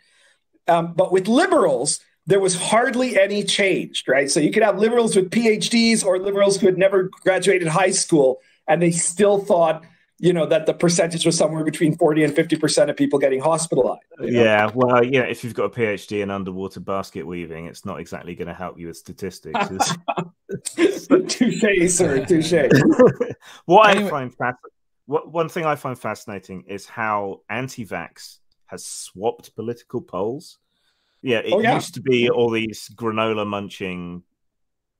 Um, but with liberals, there was hardly any change, right? So you could have liberals with PhDs or liberals who had never graduated high school, and they still thought you know that the percentage was somewhere between 40 and 50 percent of people getting hospitalized you know? yeah well yeah if you've got a phd in underwater basket weaving it's not exactly going to help you with statistics [laughs] [laughs] touche sir touche [laughs] what anyway. i find what, one thing i find fascinating is how anti-vax has swapped political polls yeah it oh, yeah. used to be all these granola munching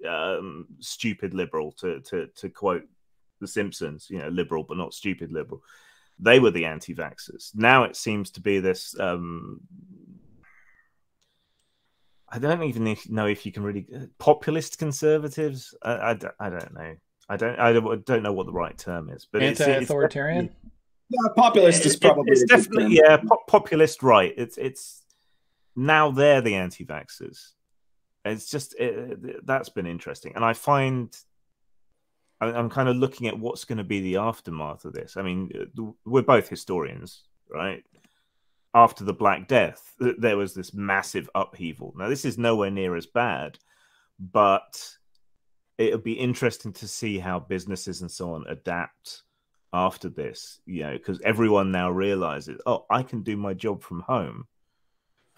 um, stupid liberal to to to quote the Simpsons, you know, liberal but not stupid liberal. They were the anti-vaxxers. Now it seems to be this. Um, I don't even know if you can really uh, populist conservatives. I, I, I, don't know. I don't. I don't know what the right term is. But anti-authoritarian. It's, it's yeah, populist is probably. It's definitely yeah, pop- populist right. It's it's now they're the anti-vaxxers. It's just it, that's been interesting, and I find I'm kind of looking at what's going to be the aftermath of this. I mean, uh, we're both historians, right? After the Black Death, there was this massive upheaval. Now, this is nowhere near as bad, but it'll be interesting to see how businesses and so on adapt after this, you know, because everyone now realizes, oh, I can do my job from home.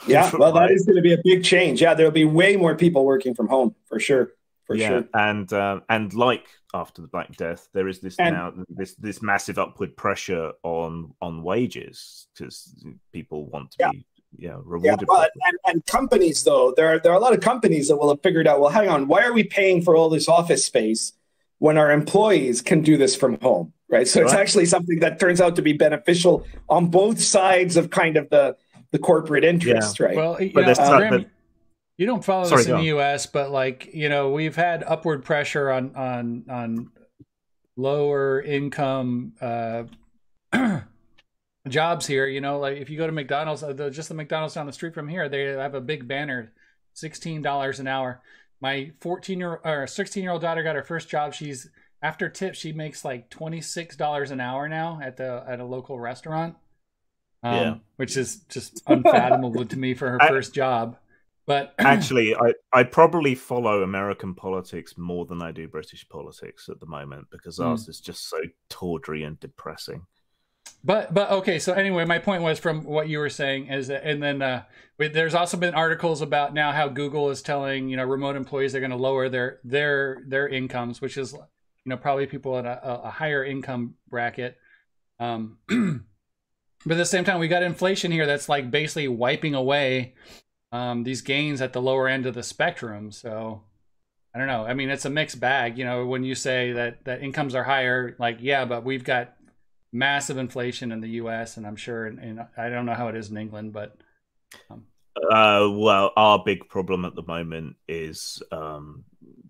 Yeah, [laughs] well, that is going to be a big change. Yeah, there'll be way more people working from home for sure for yeah, sure. And uh, and like after the Black Death, there is this and, now this this massive upward pressure on on wages because people want to yeah. be yeah rewarded. Yeah, well, and, and, companies though there are there are a lot of companies that will have figured out well, hang on, why are we paying for all this office space when our employees can do this from home, right? So right. it's actually something that turns out to be beneficial on both sides of kind of the the corporate interest, yeah. right? Well, you but know, you don't follow Sorry, this in the U.S., but like you know, we've had upward pressure on on on lower income uh, [clears throat] jobs here. You know, like if you go to McDonald's, uh, just the McDonald's down the street from here, they have a big banner, sixteen dollars an hour. My fourteen year or sixteen year old daughter got her first job. She's after tips, she makes like twenty six dollars an hour now at the at a local restaurant. Um, yeah. which is just unfathomable to me for her I, first job. But [clears throat] actually, I, I probably follow American politics more than I do British politics at the moment because mm. ours is just so tawdry and depressing. but but okay. So anyway, my point was from what you were saying is that, and then uh, there's also been articles about now how Google is telling you know remote employees they're going to lower their their their incomes, which is you know probably people at a, a higher income bracket. Um, [clears throat] but at the same time, we got inflation here that's like basically wiping away um, these gains at the lower end of the spectrum. So I don't know. I mean, it's a mixed bag. You know, when you say that that incomes are higher, like yeah, but we've got massive inflation in the U.S. and I'm sure, and I don't know how it is in England, but. Um, uh, well, our big problem at the moment is um,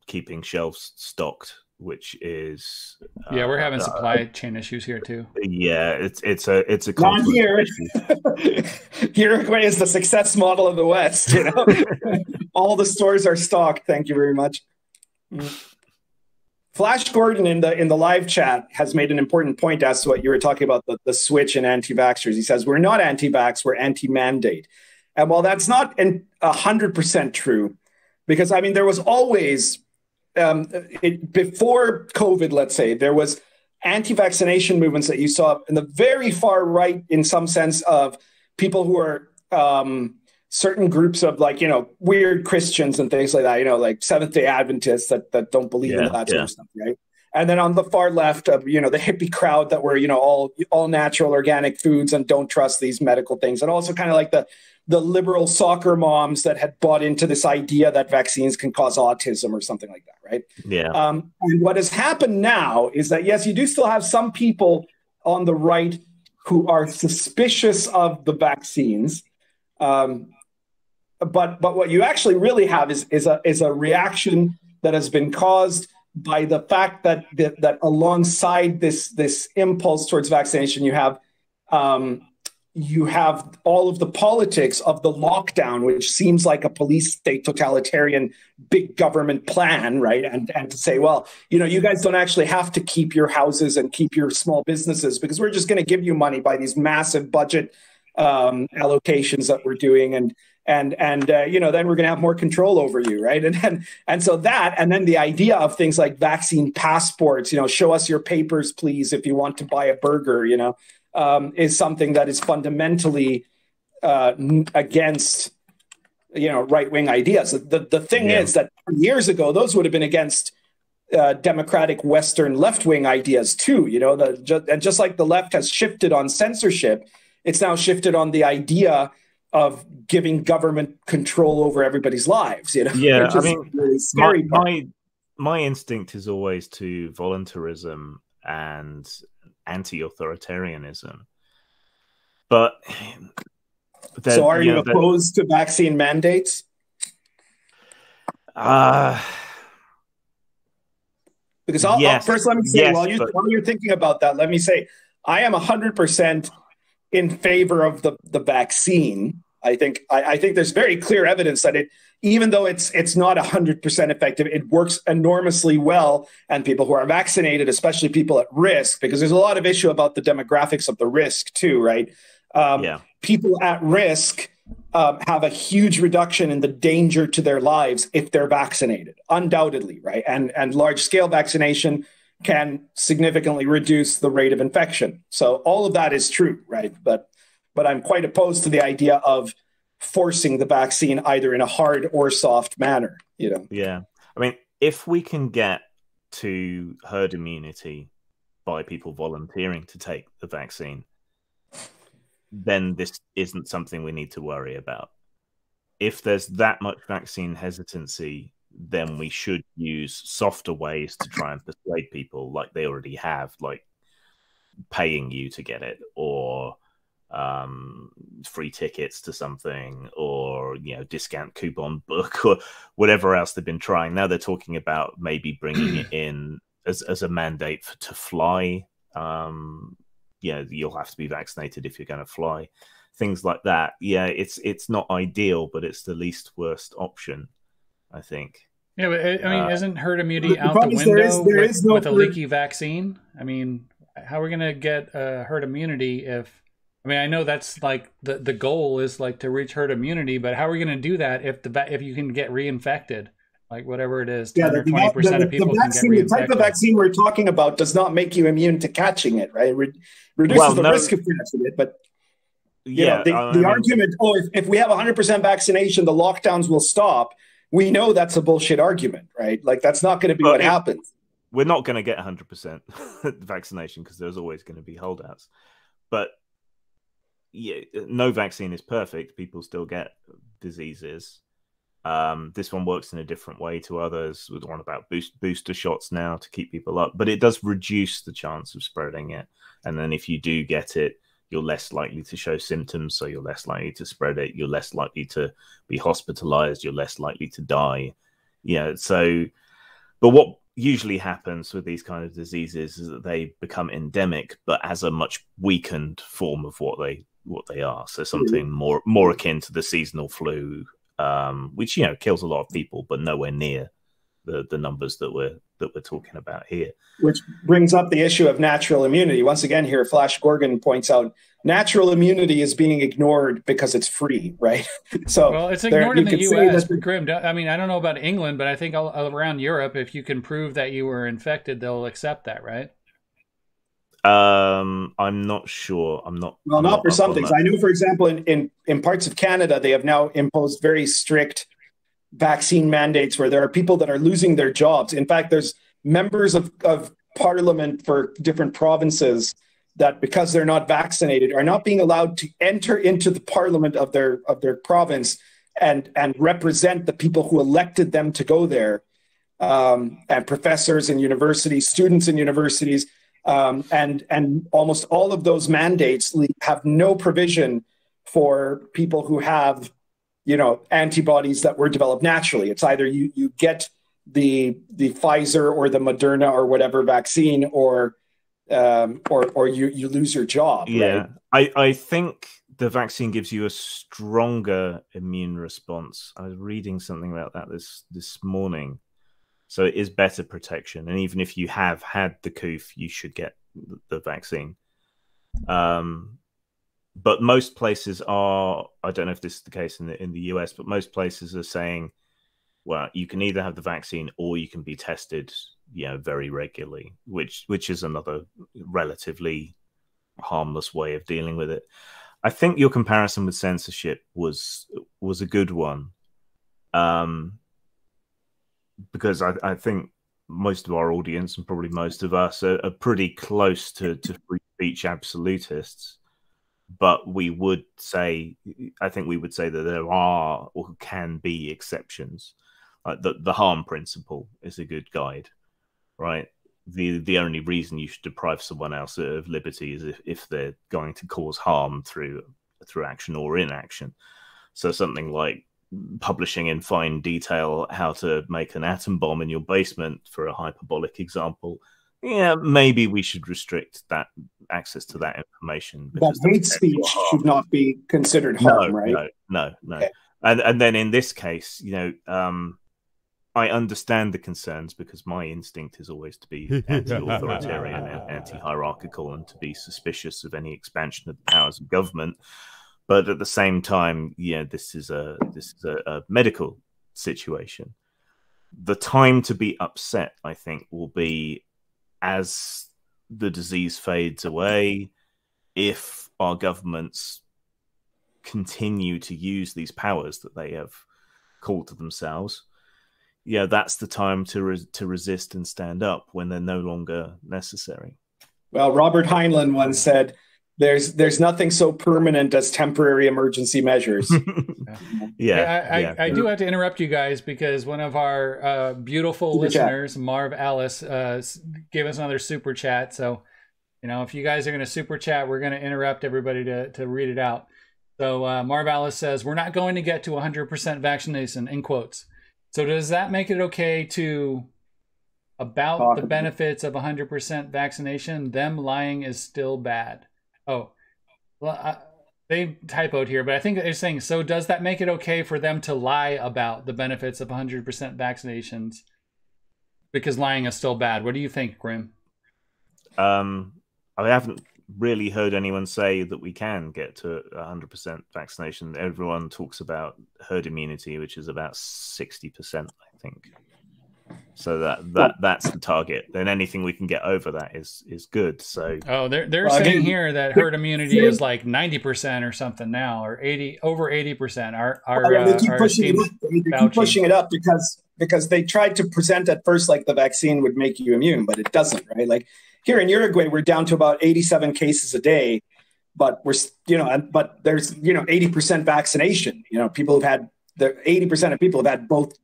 keeping shelves stocked which is yeah, we're having uh, supply chain issues here too. Yeah, it's it's a it's a not here. [laughs] Uruguay is the success model of the West. You know, [laughs] all the stores are stocked. Thank you very much. Flash Gordon in the in the live chat has made an important point as to what you were talking about the, the switch in anti-vaxxers. He says we're not anti-vax, we're anti-mandate. And while that's not hundred percent true, because I mean there was always um, it, before COVID, let's say, there was anti-vaccination movements that you saw in the very far right, in some sense, of people who are um, certain groups of like you know weird Christians and things like that. You know, like Seventh Day Adventists that that don't believe yeah, in that yeah. sort of stuff, right? And then on the far left, of you know the hippie crowd that were you know all all natural organic foods and don't trust these medical things, and also kind of like the the liberal soccer moms that had bought into this idea that vaccines can cause autism or something like that, right? Yeah. Um, and what has happened now is that yes, you do still have some people on the right who are suspicious of the vaccines, um, but but what you actually really have is is a is a reaction that has been caused by the fact that that, that alongside this this impulse towards vaccination, you have um, you have all of the politics of the lockdown, which seems like a police state totalitarian big government plan, right? And and to say, well, you know, you guys don't actually have to keep your houses and keep your small businesses because we're just going to give you money by these massive budget um, allocations that we're doing, and and and uh, you know, then we're going to have more control over you, right? [laughs] And and and so that, and then the idea of things like vaccine passports, you know, show us your papers, please, if you want to buy a burger, you know um, is something that is fundamentally uh, against you know right wing ideas. The the thing yeah. is that years ago those would have been against uh, democratic Western left wing ideas too. You know, the, ju- and just like the left has shifted on censorship, it's now shifted on the idea of giving government control over everybody's lives. You know, yeah, I mean, really my, my my instinct is always to voluntarism and anti-authoritarianism. But so, are you, you know, opposed to vaccine mandates? Uh because I'll, yes, I'll, first let me say yes, while you but... while you're thinking about that, let me say I am hundred percent in favor of the the vaccine. I think I, I, think there's very clear evidence that it, even though it's it's not hundred percent effective, it works enormously well. And people who are vaccinated, especially people at risk, because there's a lot of issue about the demographics of the risk too, right? Um, yeah. People at risk um, have a huge reduction in the danger to their lives if they're vaccinated, undoubtedly, right? And and large scale vaccination can significantly reduce the rate of infection. So all of that is true, right? But but I'm quite opposed to the idea of forcing the vaccine either in a hard or soft manner. You know. Yeah, I mean, if we can get to herd immunity by people volunteering to take the vaccine, then this isn't something we need to worry about. If there's that much vaccine hesitancy, then we should use softer ways to try and persuade people, like they already have, like paying you to get it or um, free tickets to something or you know discount coupon book or whatever else they've been trying. Now they're talking about maybe bringing it [clears throat] in as as a mandate for, to fly. Um, yeah, you'll have to be vaccinated if you're going to fly. Things like that. Yeah, it's it's not ideal, but it's the least worst option, I think. Yeah, but I mean, uh, isn't herd immunity out the window there is, there with, no with a leaky vaccine? I mean, how are we going to get uh, herd immunity if I mean, I know that's like the the goal is like to reach herd immunity, but how are we going to do that if the if you can get reinfected? like whatever it is, yeah, the, 20% the, of people the vaccine, the type of vaccine we're talking about does not make you immune to catching it, right? Re- reduces well, the no, risk of catching it, but you yeah, know, the, the mean, argument, oh, if, if we have 100% vaccination, the lockdowns will stop. We know that's a bullshit argument, right? Like that's not going to be what it, happens. We're not going to get 100% [laughs] vaccination because there's always going to be holdouts. But yeah, no vaccine is perfect. People still get diseases. Um, this one works in a different way to others. With one about boost, booster shots now to keep people up, but it does reduce the chance of spreading it. And then if you do get it, you're less likely to show symptoms, so you're less likely to spread it. You're less likely to be hospitalized. You're less likely to die. Yeah. So, but what usually happens with these kind of diseases is that they become endemic, but as a much weakened form of what they what they are. So something more more akin to the seasonal flu um, which you know kills a lot of people, but nowhere near the the numbers that we're that we're talking about here. Which brings up the issue of natural immunity. Once again, here Flash Gordon points out natural immunity is being ignored because it's free, right? [laughs] so well, it's ignored there, in the U.S. Grim, I mean, I don't know about England, but I think all, all around Europe, if you can prove that you were infected, they'll accept that, right? Um, I'm not sure. I'm not. Well, I'm not, not for some things. I know, for example, in, in in parts of Canada, they have now imposed very strict vaccine mandates where there are people that are losing their jobs. In fact, there's members of, of parliament for different provinces that because they're not vaccinated are not being allowed to enter into the parliament of their of their province and and represent the people who elected them to go there um, and professors in universities students in universities um, and and almost all of those mandates have no provision for people who have, you know, antibodies that were developed naturally. It's either you you get the the Pfizer or the Moderna or whatever vaccine, or um, or or you you lose your job. Yeah, right? I I think the vaccine gives you a stronger immune response. I was reading something about that this this morning. So it is better protection. And even if you have had the coof, you should get the vaccine. Um, but most places are, I don't know if this is the case in the, in the US, but most places are saying, well, you can either have the vaccine or you can be tested, you know, very regularly, which, which is another relatively harmless way of dealing with it. I think your comparison with censorship was was a good one. Um, because I, I, think most of our audience and probably most of us are, are pretty close to, to free speech absolutists. But we would say, I think we would say that there are or can be exceptions. Like the, the harm principle is a good guide, right? The the only reason you should deprive someone else of liberty is if, if they're going to cause harm through through action or inaction. So something like publishing in fine detail how to make an atom bomb in your basement, for a hyperbolic example, yeah, maybe we should restrict that access to that information. But hate speech should not be considered harm, no, right? No, no, no. Okay. And and then in this case, you know, um, I understand the concerns because my instinct is always to be anti-authoritarian and [laughs] anti-hierarchical, and to be suspicious of any expansion of the powers of government but at the same time, yeah, this is a this is a, a medical situation. The time to be upset, I think, will be as the disease fades away. If our governments continue to use these powers that they have called to themselves, yeah, that's the time to re- to resist and stand up when they're no longer necessary. Well, Robert Heinlein once said, there's there's nothing so permanent as temporary emergency measures. [laughs] yeah, yeah, I, yeah. I, I, do have to interrupt you guys because one of our uh, beautiful super listeners, chat. Marv Alice, uh, gave us another super chat. So, you know, if you guys are going to super chat, we're going to interrupt everybody to to read it out. So, uh, Marv Alice says we're not going to get to 100% vaccination in quotes. So, does that make it okay to about Talk the benefits of 100% vaccination? Them lying is still bad. Oh, well, I, they typoed here, but I think they're saying so. Does that make it okay for them to lie about the benefits of 100% vaccinations? Because lying is still bad. What do you think, Grim? Um, I haven't really heard anyone say that we can get to 100% vaccination. Everyone talks about herd immunity, which is about 60%, I think. So that that that's the target. Then anything we can get over that is is good. So oh, they're they're well, saying here that herd immunity is like ninety percent or something now, or eighty over eighty percent. Our our, well, they keep, uh, pushing, it up. They keep pushing it up because because they tried to present at first like the vaccine would make you immune, but it doesn't, right? Like here in Uruguay, we're down to about eighty seven cases a day, but we're you know, but there's you know eighty percent vaccination. You know, people have had the eighty percent of people have had both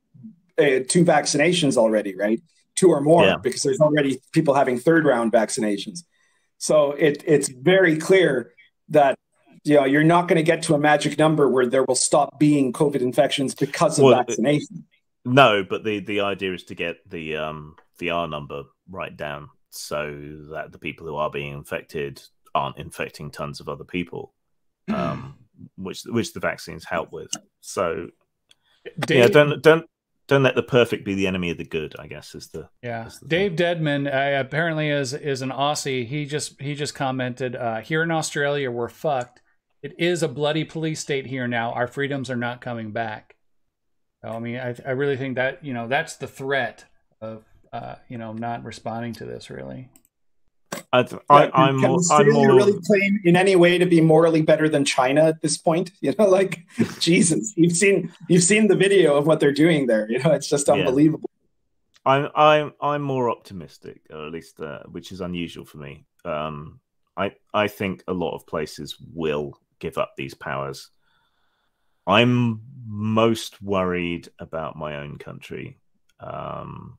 uh, two vaccinations already, right? Two or more, yeah. because there's already people having third round vaccinations. So it, it's very clear that you know you're not going to get to a magic number where there will stop being COVID infections because of well, vaccination. No, but the the idea is to get the um the R number right down so that the people who are being infected aren't infecting tons of other people, [clears throat] um, which which the vaccines help with. So Dave, yeah, don't don't don't let the perfect be the enemy of the good. I guess is the yeah. Is the Dave thing. Deadman uh, apparently is is an Aussie. He just he just commented uh, here in Australia we're fucked. It is a bloody police state here now. Our freedoms are not coming back. So, I mean, I, I really think that you know that's the threat of uh, you know not responding to this really. I, I, am can Australia more... really claim in any way to be morally better than China at this point? [laughs] You know, like [laughs] Jesus, you've seen you've seen the video of what they're doing there. You know, it's just unbelievable. Yeah. I'm I'm I'm more optimistic, or at least uh, which is unusual for me. Um, I I think a lot of places will give up these powers. I'm most worried about my own country. Um,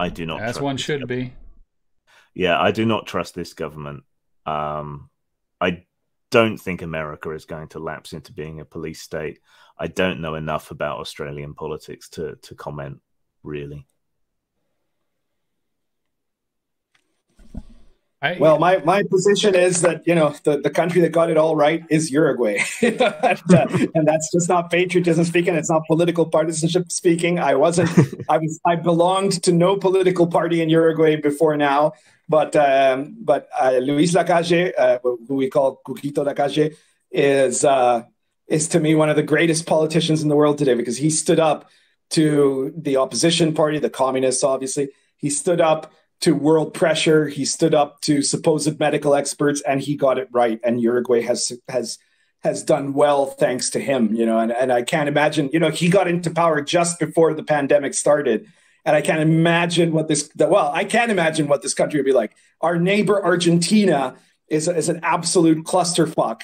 I do not. As one should be yeah, I do not trust this government. Um, I don't think America is going to lapse into being a police state. I don't know enough about Australian politics to to comment really. I, well, my, my position is that you know the, the country that got it all right is Uruguay, [laughs] and, uh, and, that's just not patriotism speaking. It's not political partisanship speaking. I wasn't. I was. I belonged to no political party in Uruguay before now. But um, but uh, Luis Lacalle, uh, who we call Cuquito Lacalle, is uh, is to me one of the greatest politicians in the world today because he stood up to the opposition party, the communists, obviously. He stood up to world pressure. He stood up to supposed medical experts, and he got it right. And Uruguay has has has done well thanks to him. You know, and, and I can't imagine. You know, he got into power just before the pandemic started, and I can't imagine what this, well, I can't imagine what this country would be like. Our neighbor Argentina is, is an absolute clusterfuck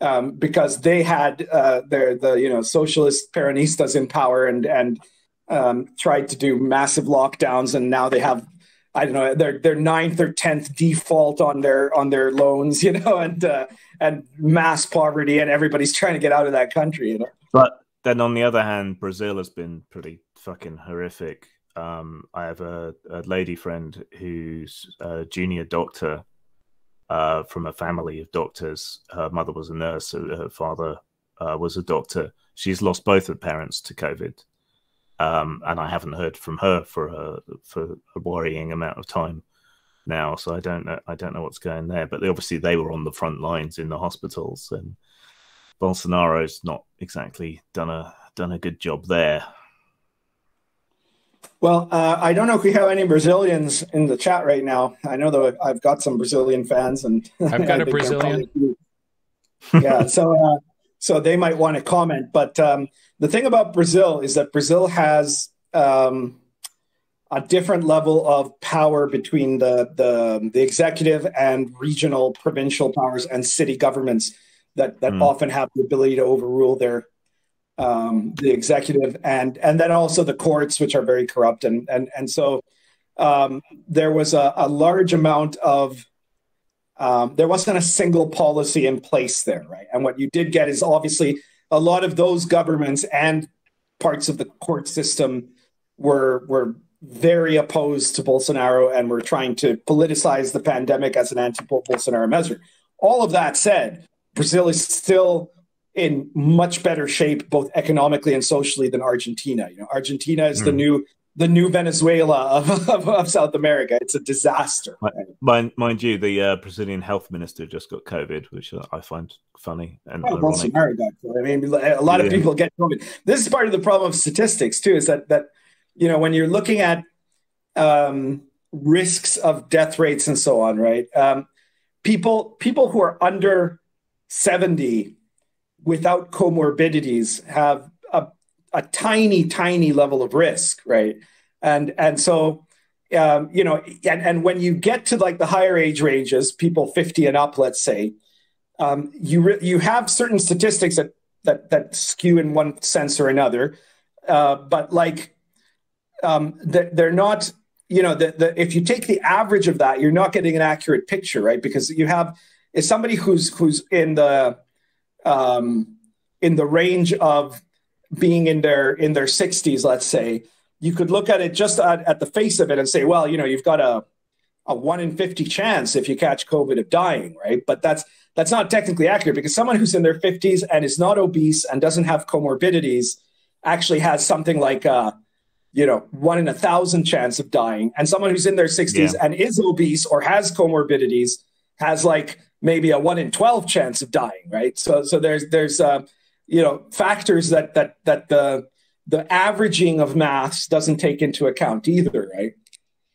um, because they had uh, their, the, you know, socialist Peronistas in power and, and um, tried to do massive lockdowns. And now they have, I don't know, their, their ninth or 10th default on their, on their loans, [laughs] you know, and, uh, and mass poverty and everybody's trying to get out of that country, you know. But then on the other hand, Brazil has been pretty fucking horrific um, I have a, a, lady friend who's a junior doctor uh, from a family of doctors. Her mother was a nurse, her father uh, was a doctor. She's lost both her parents to COVID, um, and I haven't heard from her for a, for a worrying amount of time now. So I don't know. I don't know what's going there. But they, obviously, they were on the front lines in the hospitals, and Bolsonaro's not exactly done a done a good job there. Well, uh, I don't know if we have any Brazilians in the chat right now. I know that I've got some Brazilian fans, and I've got [laughs] a Brazilian. yeah, so uh, so they might want to comment. But um, the thing about Brazil is that Brazil has um, a different level of power between the, the the executive and regional, provincial powers and city governments that that mm. often have the ability to overrule their um, the executive and and then also the courts, which are very corrupt, and and and so um, there was a, a, large amount of um, there wasn't a single policy in place there, right? And what you did get is obviously a lot of those governments and parts of the court system were were very opposed to Bolsonaro and were trying to politicize the pandemic as an anti-Bolsonaro measure. All of that said, Brazil is still in much better shape, both economically and socially, than Argentina. You know, Argentina is mm. the hmm. new the new Venezuela of, of, of, South America. It's a disaster. Mind, mind you, the uh, Brazilian health minister just got COVID, which I find funny and well, Bolsonaro got I mean, a lot yeah. of people get COVID. This is part of the problem of statistics too. Is that that you know when you're looking at um, risks of death rates and so on, right? Um, people people who are under seventy without comorbidities have a tiny, tiny level of risk, right? And and so um, you know, and, and when you get to like the higher age ranges, people 50 and up, let's say, um, you re- you have certain statistics that that that skew in one sense or another, uh, but like um, they're not. You know, the, the, if you take the average of that, you're not getting an accurate picture, right? Because you have is somebody who's who's in the um, in the range of being in their in their 60s, let's say, you could look at it just at, at the face of it and say, well, you know, you've got a a one in 50 chance if you catch COVID of dying, right? But that's that's not technically accurate because someone who's in their 50s and is not obese and doesn't have comorbidities actually has something like a, you know, one in a thousand chance of dying. And someone who's in their 60s yeah. and is obese or has comorbidities has like maybe a one in 12 chance of dying, right? So so there's there's uh you know factors that that that the the averaging of maths doesn't take into account either, right?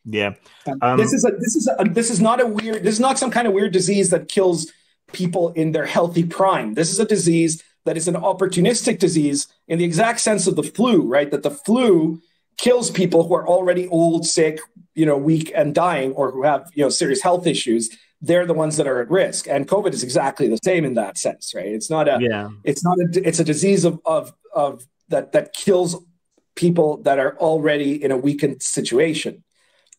Yeah. Um, this is a this is a this is not a weird this is not some kind of weird disease that kills people in their healthy prime. This is a disease that is an opportunistic disease in the exact sense of the flu, right? That the flu kills people who are already old, sick, you know, weak and dying or who have, you know, serious health issues they're the ones that are at risk. And COVID is exactly the same in that sense, right? It's not a, yeah. it's not a, it's a disease of, of, of that, that kills people that are already in a weakened situation.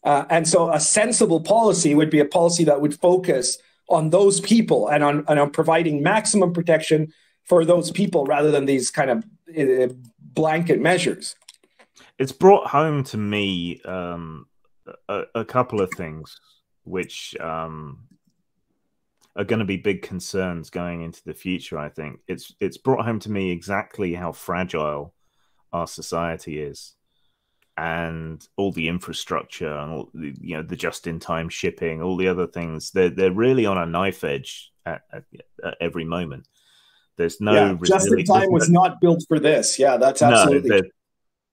Uh, and so a sensible policy would be a policy that would focus on those people and on, and on providing maximum protection for those people rather than these kind of uh, blanket measures. It's brought home to me um, a, a, couple of things which um, are going to be big concerns going into the future. I think it's it's brought home to me exactly how fragile our society is, and all the infrastructure and all the, you know the just-in-time shipping, all the other things. They're they're really on a knife edge at, at, at every moment. There's no yeah, just-in-time was no, not built for this. Yeah, that's absolutely. No,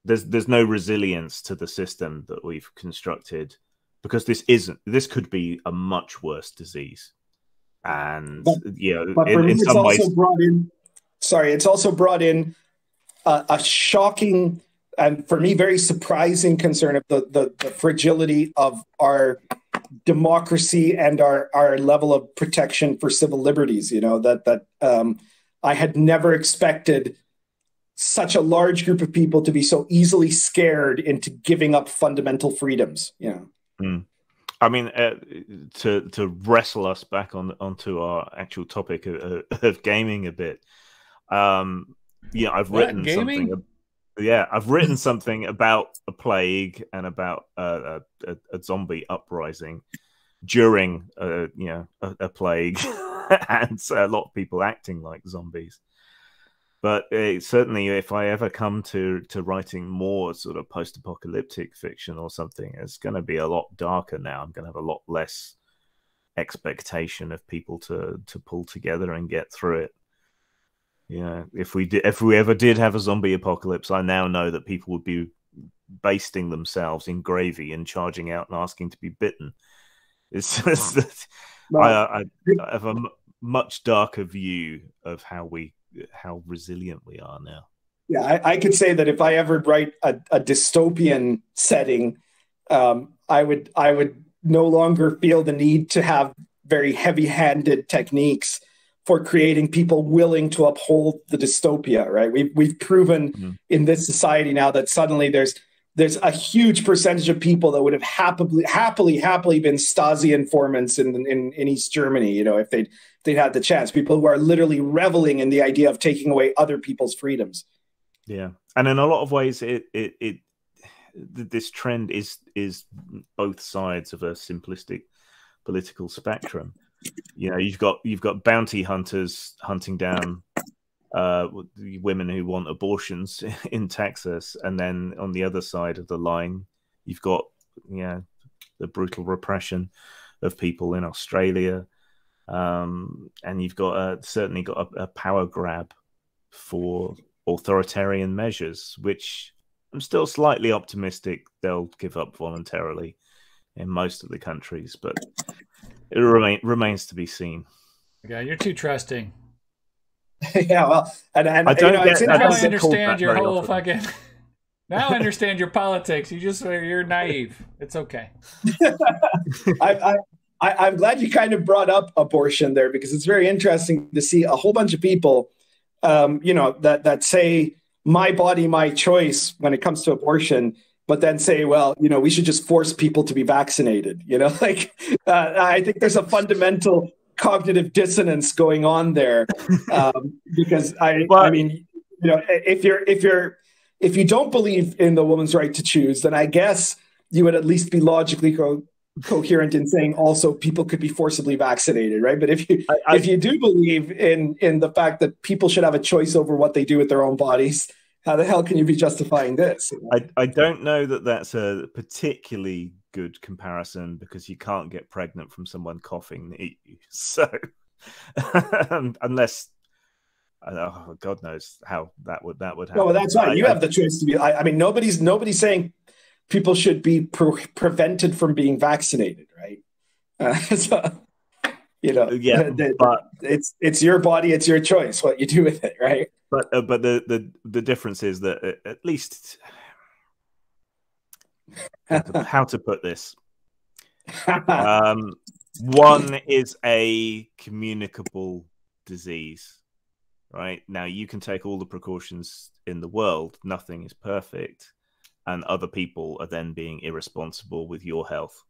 there's there's no resilience to the system that we've constructed because this isn't. This could be a much worse disease and but, you know, but in, in some ways, brought in. Sorry, it's also brought in a, a shocking and for me very surprising concern of the, the, the fragility of our democracy and our our level of protection for civil liberties. You know that that um, I had never expected such a large group of people to be so easily scared into giving up fundamental freedoms. You know. Mm. I mean, uh, to to wrestle us back on onto our actual topic of, of gaming a bit. Um, yeah, I've written something. Yeah, I've written something about a plague and about uh, a, a, zombie uprising during, uh, you know, a, a plague, [laughs] and a lot of people acting like zombies but uh, certainly if i ever come to to writing more sort of post-apocalyptic fiction or something it's going to be a lot darker now. I'm going to have a lot less expectation of people to to pull together and get through it. Yeah if we did if we ever did have a zombie apocalypse i now know that people would be basting themselves in gravy and charging out and asking to be bitten. It's just that I, I, I have a much darker view of how we how resilient we are now. Yeah, I, I could say that if I ever write a, a dystopian setting, um, I would I would no longer feel the need to have very heavy-handed techniques for creating people willing to uphold the dystopia. Right? We've we've proven mm-hmm. in this society now that suddenly there's there's a huge percentage of people that would have happily happily happily been Stasi informants in in, in East Germany. You know, if they'd they'd had the chance. People who are literally reveling in the idea of taking away other people's freedoms. Yeah, and in a lot of ways, it it, it this trend is is both sides of a simplistic political spectrum. You know, you've got you've got bounty hunters hunting down uh, women who want abortions [laughs] in Texas, and then on the other side of the line, you've got yeah the brutal repression of people in Australia, um, and you've got certainly got a, a power grab for authoritarian measures, which I'm still slightly optimistic they'll give up voluntarily in most of the countries, but it remain, remains to be seen. Yeah, you're too trusting. [laughs] yeah, well, and, and I don't you know, get, I don't understand your whole often. fucking. [laughs] Now I understand your politics. You just you're naive. It's okay. [laughs] I, I, I'm glad you kind of brought up abortion there because it's very interesting to see a whole bunch of people, um, you know, that that say my body, my choice when it comes to abortion, but then say, well, you know, we should just force people to be vaccinated. You know, like uh, I think there's a fundamental cognitive dissonance going on there [laughs] um, because I, well, I mean, you know, if you're if you're if you don't believe in the woman's right to choose, then I guess you would at least be logically co- coherent in saying also people could be forcibly vaccinated, right? But if you I, I, if you do believe in in the fact that people should have a choice over what they do with their own bodies, how the hell can you be justifying this? I, I don't know that that's a particularly good comparison because you can't get pregnant from someone coughing near you. [laughs] So unless oh, God knows how that would that would happen. No, that's right. You I, have the choice to be. I, I, mean, nobody's nobody's saying people should be pre- prevented from being vaccinated, right? Uh, [laughs] so, you know, yeah, the, but it's it's your body, it's your choice what you do with it, right? But uh, but the the the difference is that at least how to, put this. Um, one is a communicable disease, right? Now you can take all the precautions in the world, nothing is perfect, and other people are then being irresponsible with your health.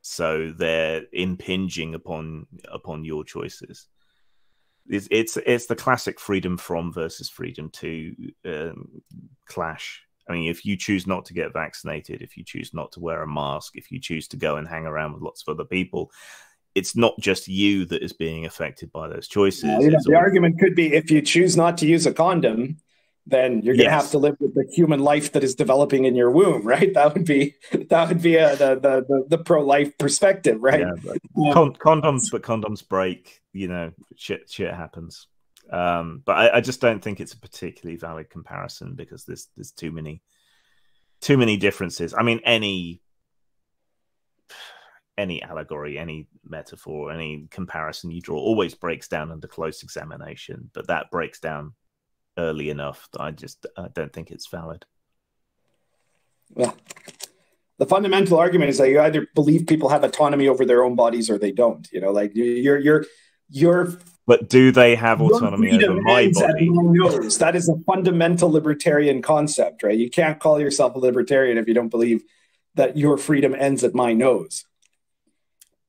So they're impinging upon upon your choices. It's it's, it's the classic freedom from versus freedom to um, clash I mean, if you choose not to get vaccinated, if you choose not to wear a mask, if you choose to go and hang around with lots of other people, it's not just you that is being affected by those choices. you know, the all... argument could be if you choose not to use a condom, then you're going to yes. have to live with the human life that is developing in your womb, right? [laughs] That would be that would be a, the, the, the pro life perspective, right? Yeah, con- condoms, but condoms break. You know, shit shit happens. Um, but I, I, just don't think it's a particularly valid comparison because there's there's too many too many differences. I mean, any any allegory, any metaphor, any comparison you draw always breaks down under close examination, but that breaks down early enough that I just I don't think it's valid. Well, the fundamental argument is that you either believe people have autonomy over their own bodies or they don't. You know, like you're you're you're but do they have autonomy over my body? That is a fundamental libertarian concept, right? You can't call yourself a libertarian if you don't believe that your freedom ends at my nose.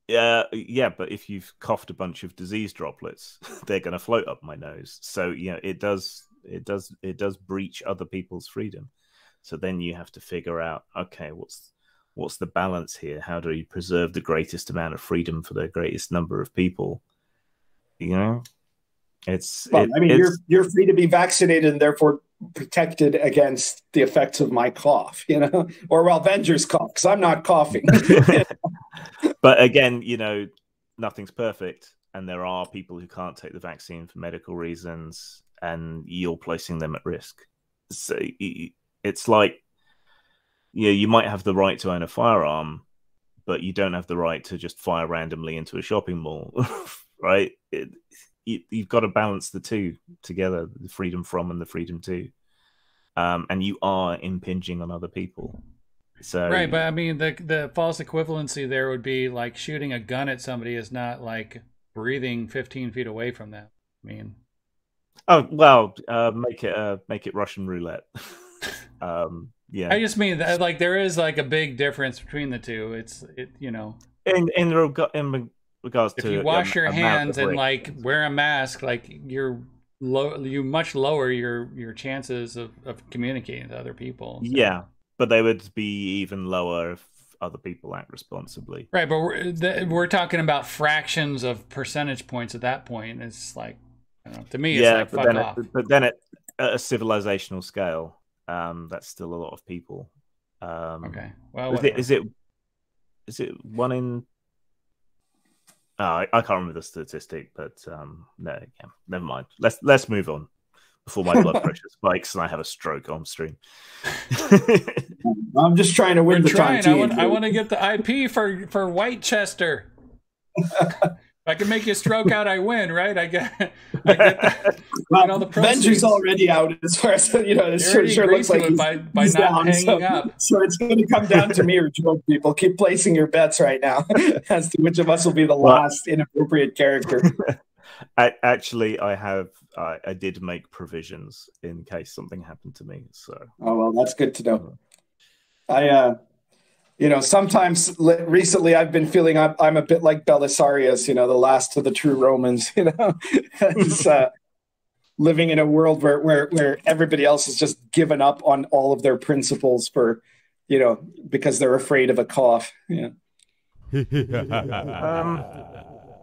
Yeah, yeah, but if you've coughed a bunch of disease droplets, [laughs] they're going to float up my nose. So yeah, it does, it does, it does breach other people's freedom. So then you have to figure out, okay, what's what's the balance here? How do you preserve the greatest amount of freedom for the greatest number of people? You know, it's. Well, it, I mean, it's, you're you're free to be vaccinated and therefore protected against the effects of my cough. You know, [laughs] or well, Venger's cough because I'm not coughing. [laughs] [laughs] but again, you know, nothing's perfect, and there are people who can't take the vaccine for medical reasons, and you're placing them at risk. So it's like, yeah, you might have the right to own a firearm, but you don't have the right to just fire randomly into a shopping mall right? It, you, have got to balance the two together: the freedom from and the freedom to. Um, and you are impinging on other people. So right, but I mean, the the false equivalency there would be like shooting a gun at somebody is not like breathing 15 feet away from them. I mean, oh well, uh, make it uh, make it Russian roulette. [laughs] um, yeah, I just mean that like there is like a big difference between the two. It's it you know and and in in, in regards if to you wash your hands and like wear a mask, like you're low, you much lower your your chances of of communicating to other people. So. Yeah, but they would be even lower if other people act responsibly. Right, but we're we're talking about fractions of percentage points at that point. It's like To me, yeah, like, but then, it, but then it, at a civilizational scale, um, that's still a lot of people. Um, okay. Well, is it, is it is it one in? Oh, I, I, can't remember the statistic, but um, no, yeah, never mind. Let's let's move on before my blood [laughs] pressure spikes and I have a stroke on stream. [laughs] I'm just trying to win We're the trying. time. I want, I want to get the IP for for Wightchester. [laughs] I can make you stroke out, I win, right? I get, [laughs] I get the, [laughs] well, all the Venger's already out as far as you know. It sure, sure looks like he's, by, by he's not down, hanging so, up. So it's going to come down to me or Jobe. People keep placing your bets right now [laughs] as to which of us will be the well, last inappropriate character. I, actually, I have. I, I did make provisions in case something happened to me. So. Oh well, that's good to know. I uh, you know, sometimes recently I've been feeling I'm, I'm a bit like Belisarius, you know, the last of the true Romans, [laughs] you know, uh, living in a world where, where, where everybody else has just given up on all of their principles for, you know, because they're afraid of a cough. Yeah. [laughs] um,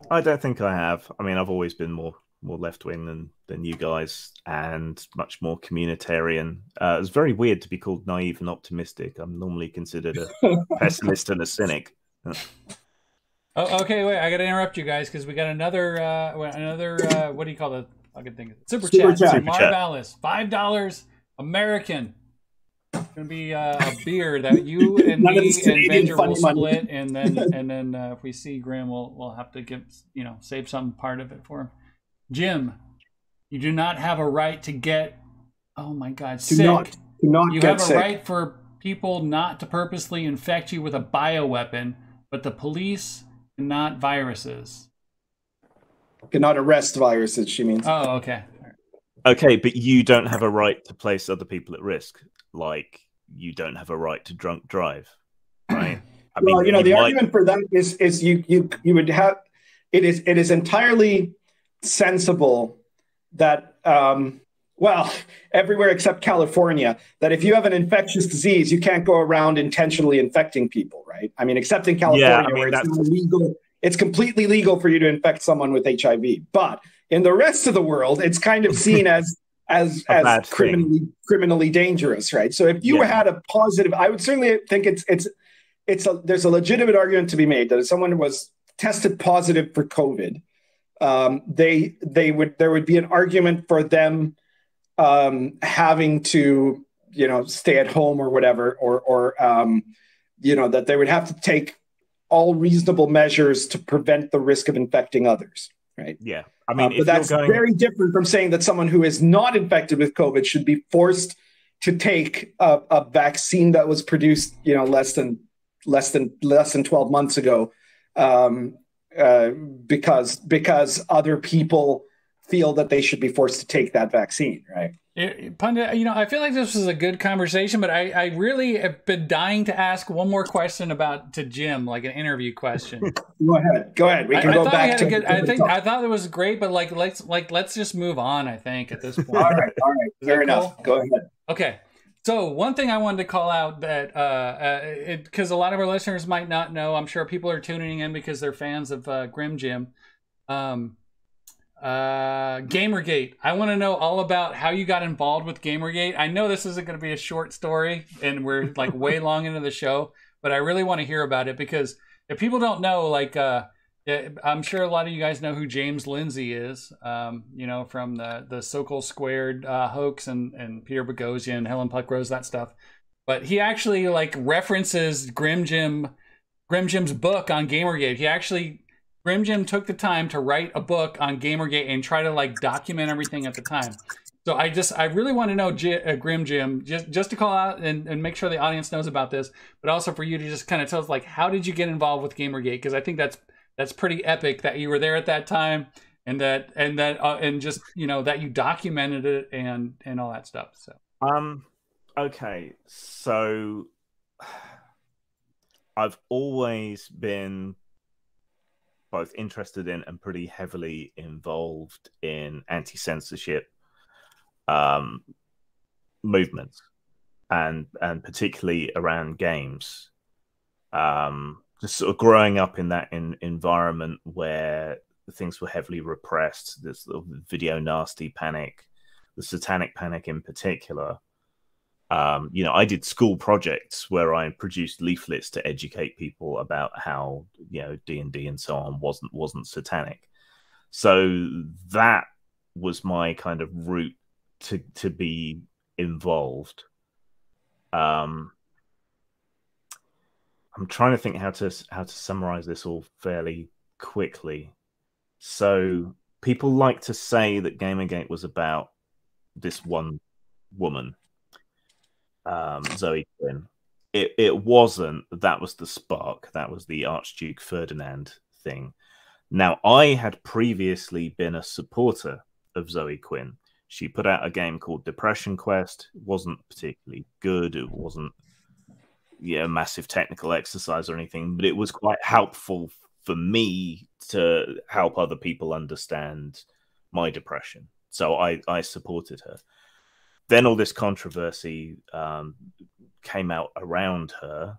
I don't think I have. I mean, I've always been more more left wing than than you guys, and much more communitarian. Uh, it's very weird to be called naive and optimistic. I'm normally considered a [laughs] pessimist and a cynic. oh, okay. Wait, I got to interrupt you guys because we got another uh, another uh, what do you call it? I can think of super, super chat. chat. Marvalis, five dollars American. It's gonna be uh, a beer that you [laughs] and me and Venger will split, money. and then [laughs] and then uh, if we see Grim, we'll we'll have to give you know save some part of it for him. Jim, you do not have a right to get, oh my God, do sick. Not, do not you have a sick. right for people not to purposely infect you with a bioweapon, but the police not viruses. Cannot arrest viruses, she means. Oh, okay. Okay, but you don't have a right to place other people at risk. Like you don't have a right to drunk drive, right? I well, you know, you the might... argument for that is is you you you would have it is it is entirely sensible that, um, well, [laughs] everywhere except California, that if you have an infectious disease, you can't go around intentionally infecting people, right? I mean, except in California yeah, I mean, where it's legal, it's completely legal for you to infect someone with HIV. But in the rest of the world, it's kind of seen as [laughs] as as criminally thing. criminally dangerous, right? So if you yeah. had a positive, I would certainly think it's it's it's a, there's a legitimate argument to be made that if someone was tested positive for COVID um, they they would there would be an argument for them um, having to you know stay at home or whatever or or um, you know that they would have to take all reasonable measures to prevent the risk of infecting others right? Yeah. I mean uh, but that's going... very different from saying that someone who is not infected with covid should be forced to take a, a vaccine that was produced you know less than less than less than 12 months ago. Um, uh, because because other people feel that they should be forced to take that vaccine, right? Pundit, you know, I feel like this was a good conversation, but I, I really have been dying to ask one more question about to Jim, like an interview question. [laughs] go ahead, go ahead. We can I, go I back to. Good, I think talk. I thought it was great, but like let's like let's just move on. I think at this [laughs] point. all right, all right, fair enough. Go ahead. Okay, so one thing I wanted to call out that because uh, uh, a lot of our listeners might not know, I'm sure people are tuning in because they're fans of uh, Grim Jim. Um, uh, Gamergate. I want to know all about how you got involved with Gamergate. I know this isn't going to be a short story, and we're like way [laughs] long into the show, but I really want to hear about it because if people don't know, like uh, I'm sure a lot of you guys know who James Lindsay is, um, you know, from the the Sokal Squared uh, hoax and and Peter Boghossian, Helen Pluckrose, that stuff. But he actually like references Grim Jim, Grim Jim's book on Gamergate. He actually Grim Jim took the time to write a book on Gamergate and try to like document everything at the time. So I just I really want to know uh, Grim Jim just just to call out and, and make sure the audience knows about this, but also for you to just kind of tell us like how did you get involved with Gamergate because I think that's that's pretty epic that you were there at that time and that and that uh, and just you know that you documented it and and all that stuff so. Um okay so [sighs] i've always been both interested in and pretty heavily involved in anti-censorship um movements and and particularly around games. Um just sort of growing up in that in, environment where things were heavily repressed. The video nasty panic, the satanic panic in particular. Um, you know, I did school projects where I produced leaflets to educate people about how you know D and D and so on wasn't wasn't satanic. So that was my kind of route to to be involved. Um, I'm trying to think how to how to summarize this all fairly quickly. So people like to say that Gamergate was about this one woman, um, Zoe Quinn. It it wasn't. That was the spark. That was the Archduke Ferdinand thing. Now I had previously been a supporter of Zoe Quinn. She put out a game called Depression Quest. It wasn't particularly good. It wasn't yeah, massive technical exercise or anything, but it was quite helpful for me to help other people understand my depression. So I, I supported her. Then all this controversy um, came out around her.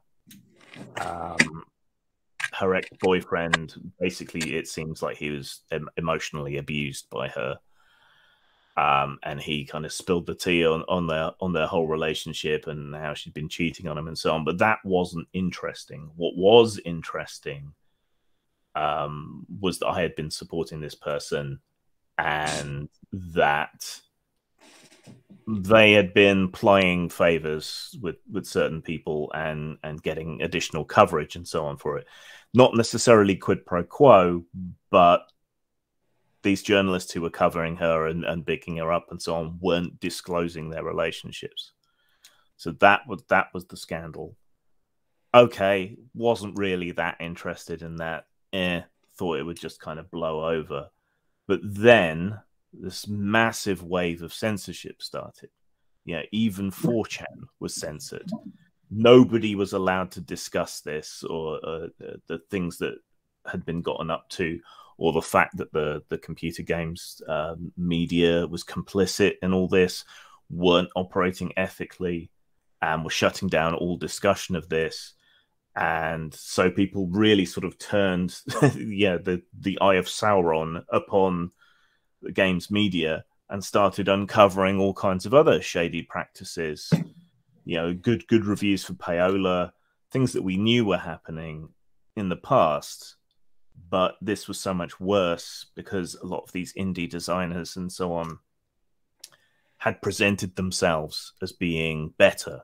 Um, her ex boyfriend, basically, it seems like he was em- emotionally abused by her um, and he kind of spilled the tea on, on their on their whole relationship and how she'd been cheating on him and so on. But that wasn't interesting. What was interesting um, was that I had been supporting this person and that they had been playing favors with with certain people and and getting additional coverage and so on for it not necessarily quid pro quo but these journalists who were covering her and, and picking her up and so on weren't disclosing their relationships. So that was that was the scandal. Okay, wasn't really that interested in that. Eh, thought it would just kind of blow over. But then this massive wave of censorship started. Yeah, even 4chan was censored. Nobody was allowed to discuss this or uh, the things that had been gotten up to or the fact that the the computer games uh, media was complicit in all this, weren't operating ethically, and were shutting down all discussion of this. And so people really sort of turned, [laughs] yeah, the the eye of Sauron upon the games media and started uncovering all kinds of other shady practices. You know, good good reviews for Payola, things that we knew were happening in the past but this was so much worse because a lot of these indie designers and so on had presented themselves as being better,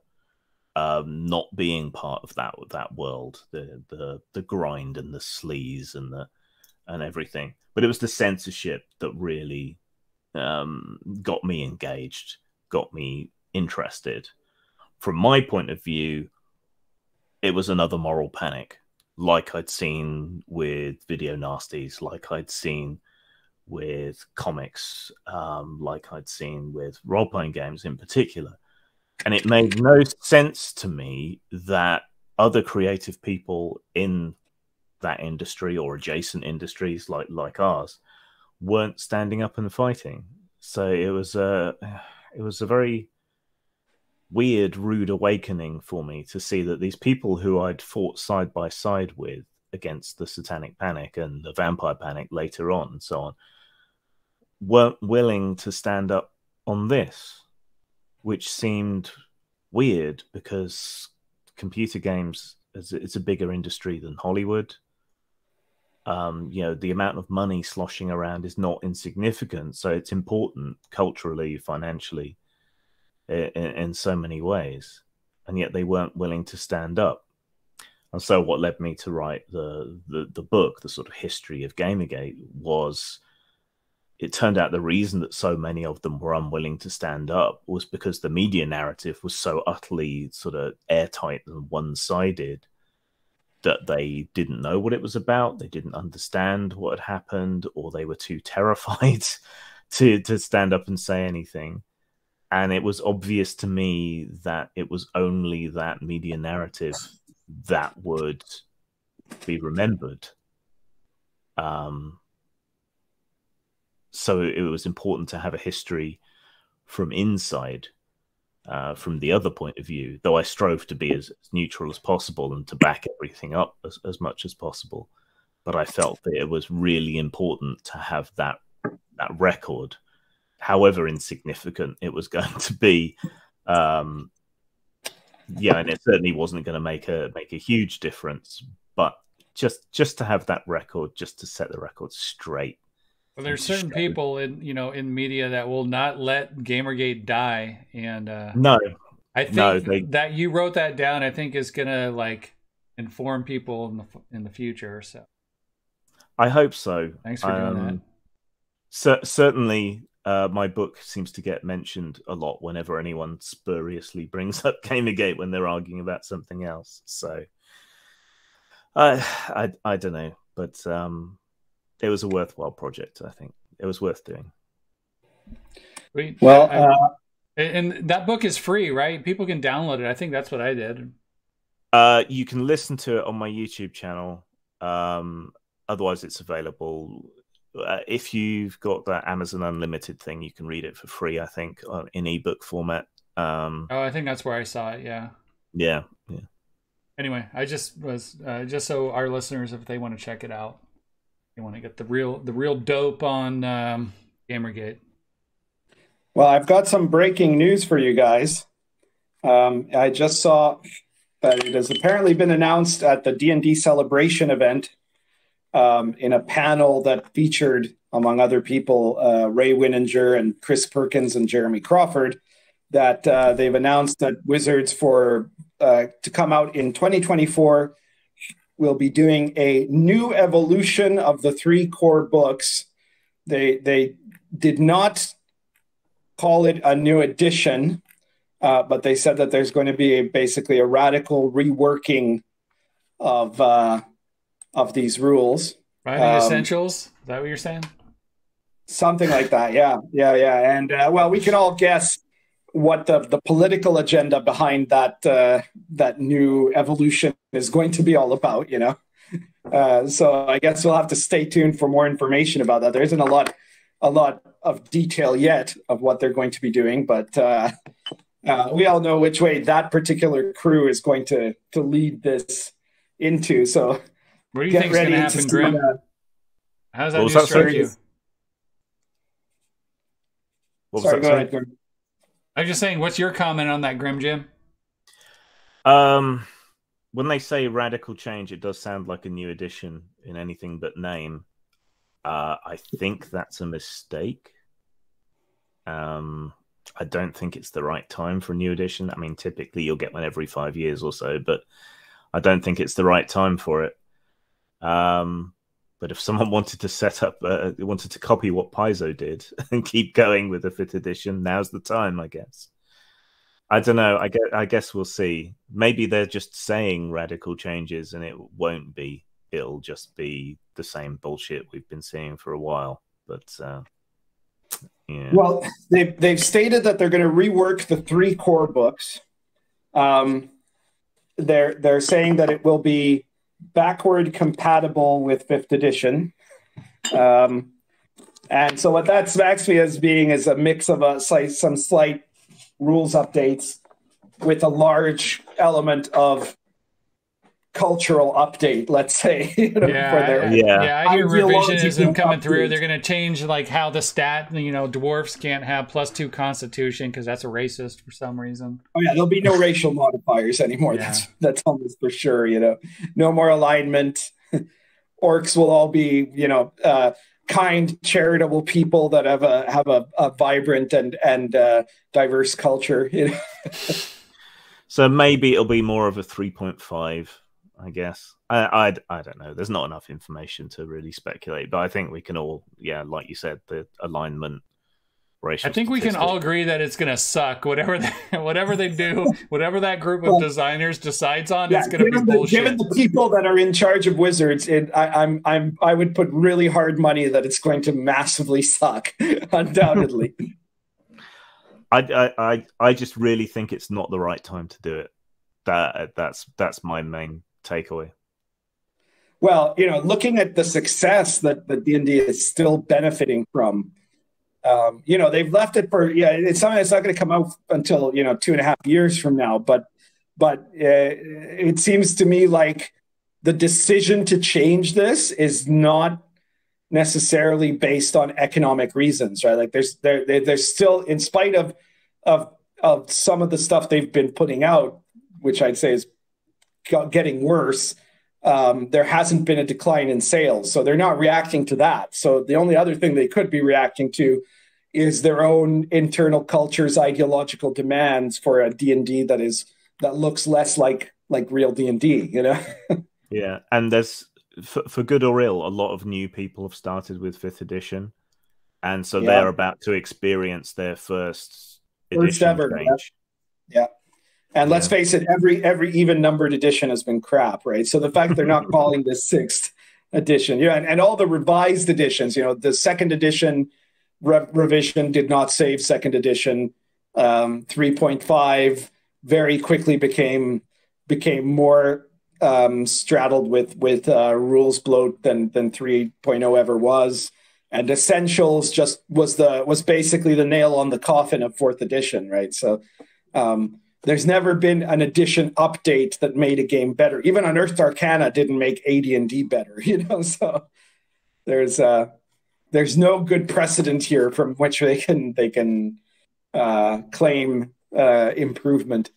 um, not being part of that that world, the the the grind and the sleaze and the and everything. But it was the censorship that really um, got me engaged, got me interested. From my point of view, it was another moral panic like I'd seen with video nasties, like I'd seen with comics, um, like I'd seen with role playing games in particular. And it made no sense to me that other creative people in that industry or adjacent industries like like ours weren't standing up and fighting. So it was a it was a very weird, rude awakening for me to see that these people who I'd fought side by side with against the Satanic Panic and the Vampire Panic later on and so on weren't willing to stand up on this, which seemed weird because computer games it's a bigger industry than Hollywood. Um, you know, the amount of money sloshing around is not insignificant, so it's important culturally, financially in, in so many ways, and yet they weren't willing to stand up. And so, what led me to write the, the, the book, the sort of history of Gamergate, was it turned out the reason that so many of them were unwilling to stand up was because the media narrative was so utterly sort of airtight and one sided that they didn't know what it was about, they didn't understand what had happened, or they were too [laughs] terrified to to stand up and say anything and it was obvious to me that it was only that media narrative that would be remembered. Um, so it was important to have a history from inside, uh, from the other point of view, though I strove to be as, as, neutral as possible and to back everything up as, as much as possible. but I felt that it was really important to have that that record, however insignificant it was [laughs] going to be. Um, yeah, and it certainly wasn't going to make a make a huge difference, but just just to have that record, just to set the record straight. Well, there's certain straight. people in you know in media that will not let GamerGate die, and uh, no, I think no, they... that you wrote that down. I think is gonna like inform people in the in the future. So I hope so. Thanks for um, doing that. So, certainly, uh, my book seems to get mentioned a lot whenever anyone spuriously brings [laughs] up Gamergate when they're arguing about something else. So, I, I, I don't know, but um, it was a worthwhile project. I think it was worth doing. Well, uh, and that book is free, right? People can download it. I think that's what I did. Uh, you can listen to it on my YouTube channel. Um, otherwise, it's available uh, if you've got that Amazon Unlimited thing, you can read it for free. I think uh, in ebook format. Um, oh, I think that's where I saw it. Yeah. Yeah. Yeah. Anyway, I just was uh, just so our listeners, if they want to check it out, they want to get the real the real dope on um, GamerGate. Well, I've got some breaking news for you guys. Um, I just saw that it has apparently been announced at the D and D celebration event um, in a panel that featured, among other people, uh, Ray Winninger and Chris Perkins and Jeremy Crawford, that uh, they've announced that Wizards for uh, to come out in 2024 will be doing a new evolution of the three core books. They they did not call it a new edition, uh, but they said that there's going to be a, basically a radical reworking of uh, of these rules. Writing um, essentials. Is that what you're saying? Something like that. Yeah, yeah, yeah. And uh, well, we can all guess what the, the political agenda behind that uh, that new evolution is going to be all about. You know, [laughs] uh, so I guess we'll have to stay tuned for more information about that. There isn't a lot a lot of detail yet of what they're going to be doing, but uh, uh, we all know which way that particular crew is going to to lead this into. So what do you think is going to happen, Grim? How does that news strike you? What Sorry, go ahead, Grim. I'm just saying, what's your comment on that, Grim Jim? Um, when they say radical change, it does sound like a new edition in anything but name. Uh, I think that's a mistake. Um, I don't think it's the right time for a new edition. I mean, typically you'll get one every five years or so, but I don't think it's the right time for it. Um, but if someone [laughs] wanted to set up, uh, wanted to copy what Paizo did [laughs] and keep going with the fifth edition, now's the time, I guess. I don't know. I guess, I guess we'll see. Maybe they're just saying radical changes, and it won't be. It'll just be the same bullshit we've been seeing for a while. But uh, yeah. Well, they've they've stated that they're going to rework the three core books. Um, they're they're saying that it will be backward compatible with fifth edition. Um, and so what that smacks me as being is a mix of a some slight rules updates with a large element of cultural update, let's say. [laughs] You know, yeah, their, yeah, yeah. I hear revisionism coming update. through. They're going to change like how the stat. You know, dwarfs can't have plus two Constitution because that's a racist for some reason. Oh yeah, there'll be no racial [laughs] modifiers anymore. Yeah. That's that's almost for sure. You know, no more alignment. [laughs] Orcs will all be, you know, uh, kind, charitable people that have a have a, a vibrant and and uh, diverse culture. You know? so maybe it'll be more of a three point five I guess. I, I, I don't know. There's not enough information to really speculate, but I think we can all, yeah, like you said, the alignment. Ratio. I think we can all agree that it's going to suck. Whatever they, [laughs] whatever they do, [laughs] whatever that group of designers decides on, yeah, it's going to be the, bullshit. Given the people that are in charge of Wizards, it, I, I'm I'm I would put really hard money that it's going to massively suck, [laughs] undoubtedly. I, I I just really think it's not the right time to do it. That that's that's my main takeaway? Well, you know, looking at the success that the D&D is still benefiting from, um, you know, they've left it for, yeah, it's something that's not going to come out until, you know, two and a half years from now. But, but uh, it seems to me like the decision to change this is not necessarily based on economic reasons, right? Like there's there there's still, in spite of of of some of the stuff they've been putting out, which I'd say is getting worse. Um, there hasn't been a decline in sales, so they're not reacting to that. So the only other thing they could be reacting to is their own internal culture's ideological demands for a D&D that is that looks less like like real D&D, you know? [laughs] yeah, and there's for, for good or ill, a lot of new people have started with 5th edition and so yeah. they're about to experience their first first ever change. Yeah. yeah. And yeah. let's face it, every every even numbered edition has been crap, right? So the fact they're not [laughs] calling this sixth edition, yeah, and, and all the revised editions, you know, the second edition re- revision did not save second edition. Um, 3.5 very quickly became became more um, straddled with with uh, rules bloat than than 3.0 ever was. And Essentials just was the was basically the nail on the coffin of fourth edition, right? So um, there's never been an edition update that made a game better. Even Unearthed Arcana didn't make AD&D better, [laughs] you know. So there's uh, there's no good precedent here from which they can they can uh, claim uh, improvement.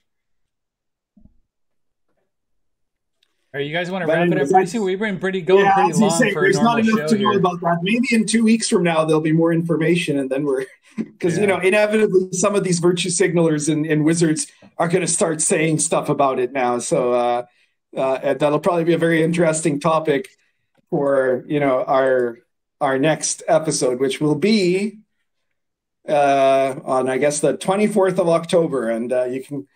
Are you guys want to wrap it up, Brucey? We've been pretty going yeah, pretty long say, for There's not enough to know about that. Maybe in two weeks from now there'll be more information, and then we're because yeah. you know inevitably some of these virtue signalers and, and wizards are going to start saying stuff about it now. So uh, uh, that'll probably be a very interesting topic for you know our our next episode, which will be uh, on I guess the 24th of October, and uh, you can.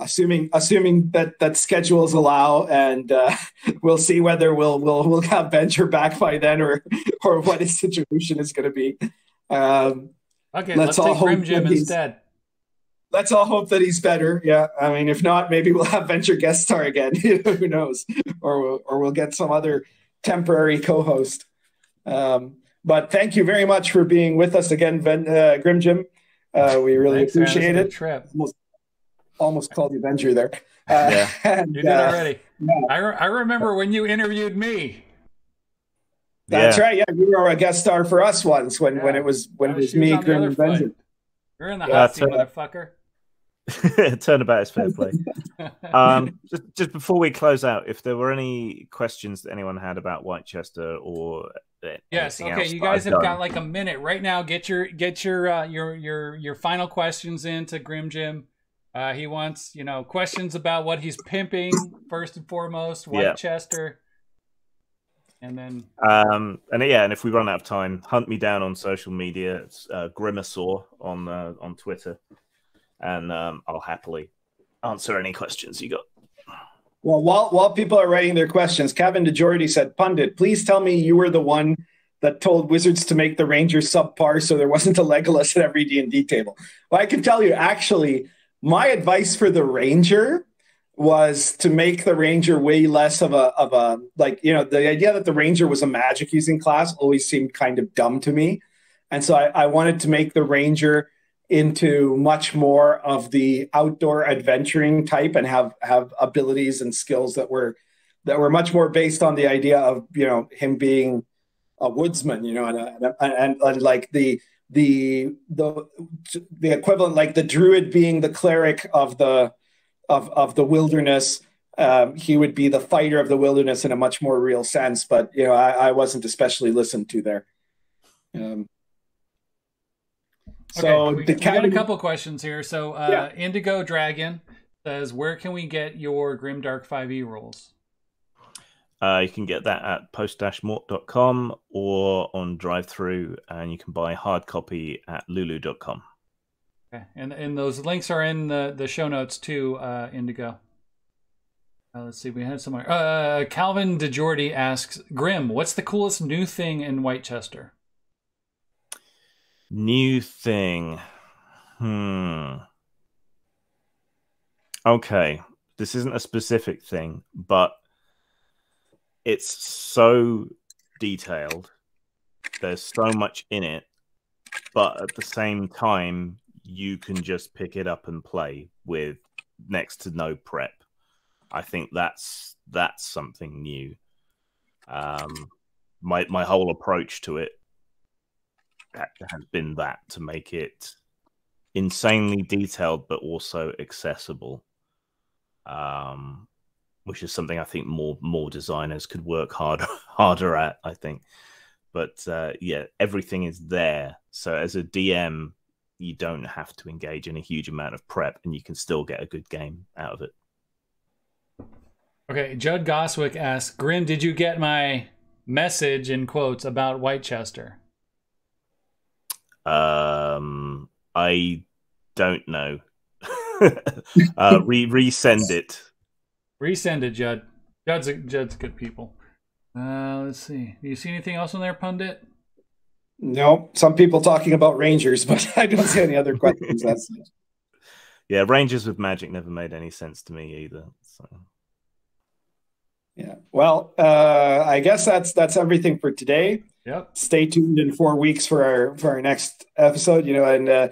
Assuming assuming that that schedules allow, and uh, [laughs] we'll see whether we'll we'll we'll have Venger back by then, or [laughs] or what his situation is going to be. Um, okay, let's, let's all hope Grim Jim instead. Let's all hope that he's better. Yeah, I mean, if not, maybe we'll have Venture guest star again. [laughs] Who knows? Or we'll, or we'll get some other temporary co-host. Um, but thank you very much for being with us again, ben, uh, Grim Jim. Uh, we really Thanks, appreciate it. Trip. Almost, almost called you Avenger there. Uh, yeah, [laughs] and, you did uh, already. Yeah. I, re- I remember when you interviewed me. That's yeah. right. Yeah, you were a guest star for us once when, yeah. when it was when it was me, Grim and Benjamin. You're in the hot seat, motherfucker. [laughs] Turnabout is fair play. [laughs] um, just, just before we close out, if there were any questions that anyone had about Wightchester or yes, okay, you guys have done. got like a minute right now. Get your get your uh, your your your final questions in to Grim Jim. Uh, he wants, you know, questions about what he's pimping first and foremost, Wightchester. Yeah. And then, um, and yeah, and if we run out of time, hunt me down on social media. It's uh, Grimasaur on uh, on Twitter, and um, I'll happily answer any questions you got. Well, while while people are writing their questions, Kevin DeJordy said, "Pundit, please tell me you were the one that told Wizards to make the Rangers subpar, so there wasn't a Legolas at every D and D table." Well, I can tell you, actually, my advice for the Ranger was to make the Ranger way less of a of a like you know the idea that the Ranger was a magic using class always seemed kind of dumb to me, and so I, I wanted to make the Ranger into much more of the outdoor adventuring type and have have abilities and skills that were that were much more based on the idea of you know him being a woodsman you know and, and, and, and like the the the the equivalent like the druid being the cleric of the of of the wilderness um, he would be the fighter of the wilderness in a much more real sense but you know i, I wasn't especially listened to there. Um, so okay, we, the we got a couple questions here. So uh, yeah. indigo dragon says where can we get your grimdark 5e rules uh, you can get that at post-mort.com or on drive-through, and you can buy hard copy at lulu.com. Okay, and and those links are in the the show notes too. Uh, Indigo. Uh, let's see, we had somewhere. Uh, Calvin DeJordy asks, Grim, what's the coolest new thing in Wightchester? New thing. Hmm. Okay, this isn't a specific thing, but it's so detailed. There's so much in it, but at the same time, you can just pick it up and play with next to no prep. I think that's that's something new. Um, my my whole approach to it has been that to make it insanely detailed but also accessible. Um, which is something I think more more designers could work harder [laughs] harder at. I think, but uh, yeah, everything is there. So as a DM, you don't have to engage in a huge amount of prep, and you can still get a good game out of it. Okay, Judd Goswick asks, Grim, did you get my message in quotes about Wightchester? Um, I don't know. [laughs] uh, re resend it. Resend it, Judd. Judd's a, Judd's good people. Uh, let's see. Do you see anything else on there, pundit? No. Some people talking about Rangers, [laughs] but I don't see any other questions. That's yeah. Rangers with Magic never made any sense to me either. So. Yeah. Well, uh, I guess that's that's everything for today. Yep. Stay tuned in four weeks for our for our next episode. You know, and uh,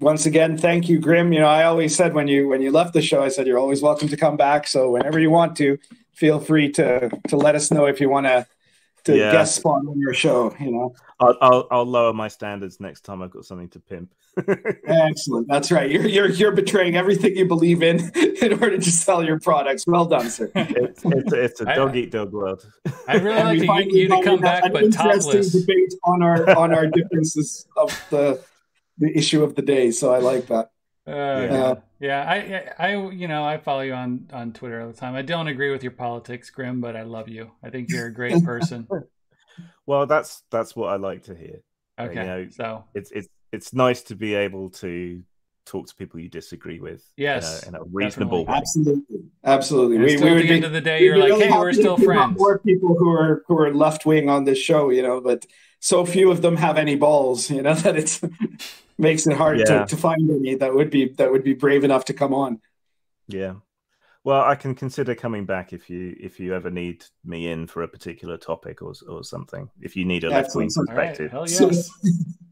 once again, thank you, Grim. You know, I always said when you when you left the show, I said you're always welcome to come back. So whenever you want to, feel free to to let us know if you want to to yeah. guest spot on your show. You know, I'll, I'll, I'll lower my standards next time I've got something to pimp. [laughs] Excellent. That's right. You're you're you're betraying everything you believe in [laughs] in order to sell your products. Well done, sir. It's, it's, it's a dog eat dog world. I'd really like to, you, you to come back, but topless. Debate on our on our differences of the the issue of the day. So I like that. Uh, yeah. yeah, I, I, you know, I follow you on on Twitter all the time. I don't agree with your politics, Grim, but I love you. I think you're a great [laughs] person. well, that's that's what I like to hear. Okay, you know, so it's it's it's nice to be able to talk to people you disagree with. Yes, in a, in a reasonable definitely. way. Absolutely, absolutely. And we, we at the end of the day, you're like, really hey, we're still friends. More people who are who are left wing on this show, you know, but so few of them have any balls, you know, [laughs] that it's makes it hard yeah. to, to find any that would be that would be brave enough to come on. Yeah. Well, I can consider coming back if you if you ever need me in for a particular topic or or something. If you need a left wing perspective. Right. yes. [laughs]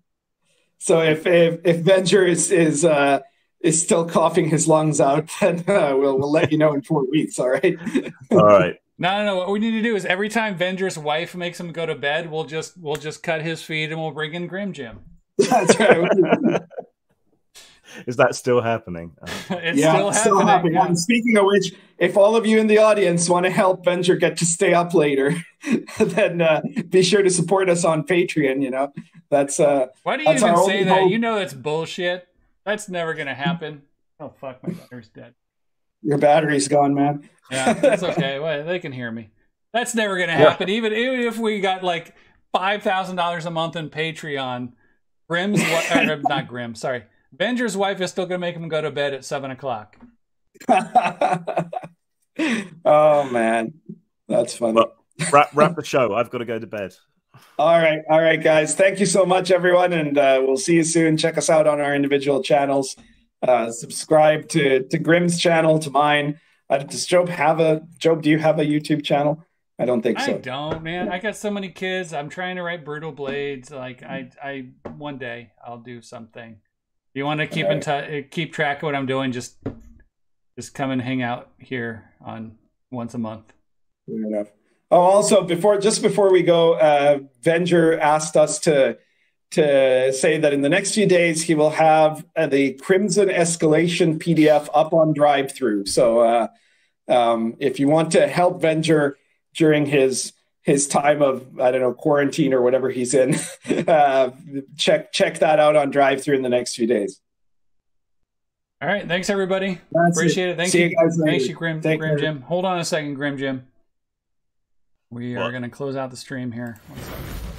So, so, if if if Venger is is uh, is still coughing his lungs out, [laughs] then uh, we'll we'll let you know in four weeks. All right. all right. [laughs] No, no, no. What we need to do is every time Venger's wife makes him go to bed, we'll just we'll just cut his feed and we'll bring in Grim Jim. That's right. [laughs] [laughs] Is that still happening? [laughs] it's yeah, still, still happening. Yeah. And speaking of which, if all of you in the audience want to help Venger get to stay up later, [laughs] then uh, be sure to support us on Patreon. You know, that's uh, why do you even say that? Hope. You know that's bullshit. That's never gonna happen. Oh fuck, my battery's dead. Your battery's gone, man. yeah, that's okay. Well, they can hear me. That's never gonna happen. Yeah. Even even if we got like five thousand dollars a month in Patreon Grim's or, not Grim, sorry. Venger's wife is still gonna make him go to bed at seven o'clock. [laughs] oh man, that's funny. Well, wrap, wrap the show. I've got to go to bed. All right, all right, guys. Thank you so much, everyone, and uh, we'll see you soon. Check us out on our individual channels. Uh, subscribe to to Grim's channel, to mine. Uh, does Jobe have a Job? Do you have a YouTube channel? I don't think so. I don't, man. I got so many kids. I'm trying to write Brutal Blades. Like I, I one day I'll do something. You want to keep in touch, keep track of what I'm doing? Just, just come and hang out here on once a month. Fair enough. Oh, also before, just before we go, uh, Venger asked us to to say that in the next few days he will have uh, the Crimson Escalation PDF up on drive through. So uh, um, if you want to help Venger during his his time of I don't know quarantine or whatever he's in. [laughs] uh, check check that out on drive through in the next few days. All right, thanks everybody. That's Appreciate it. it. Thank See you. you guys Thanks you, Grim, Thank Grim Jim. Hold on a second, Grim Jim. We what? are going to close out the stream here. One second.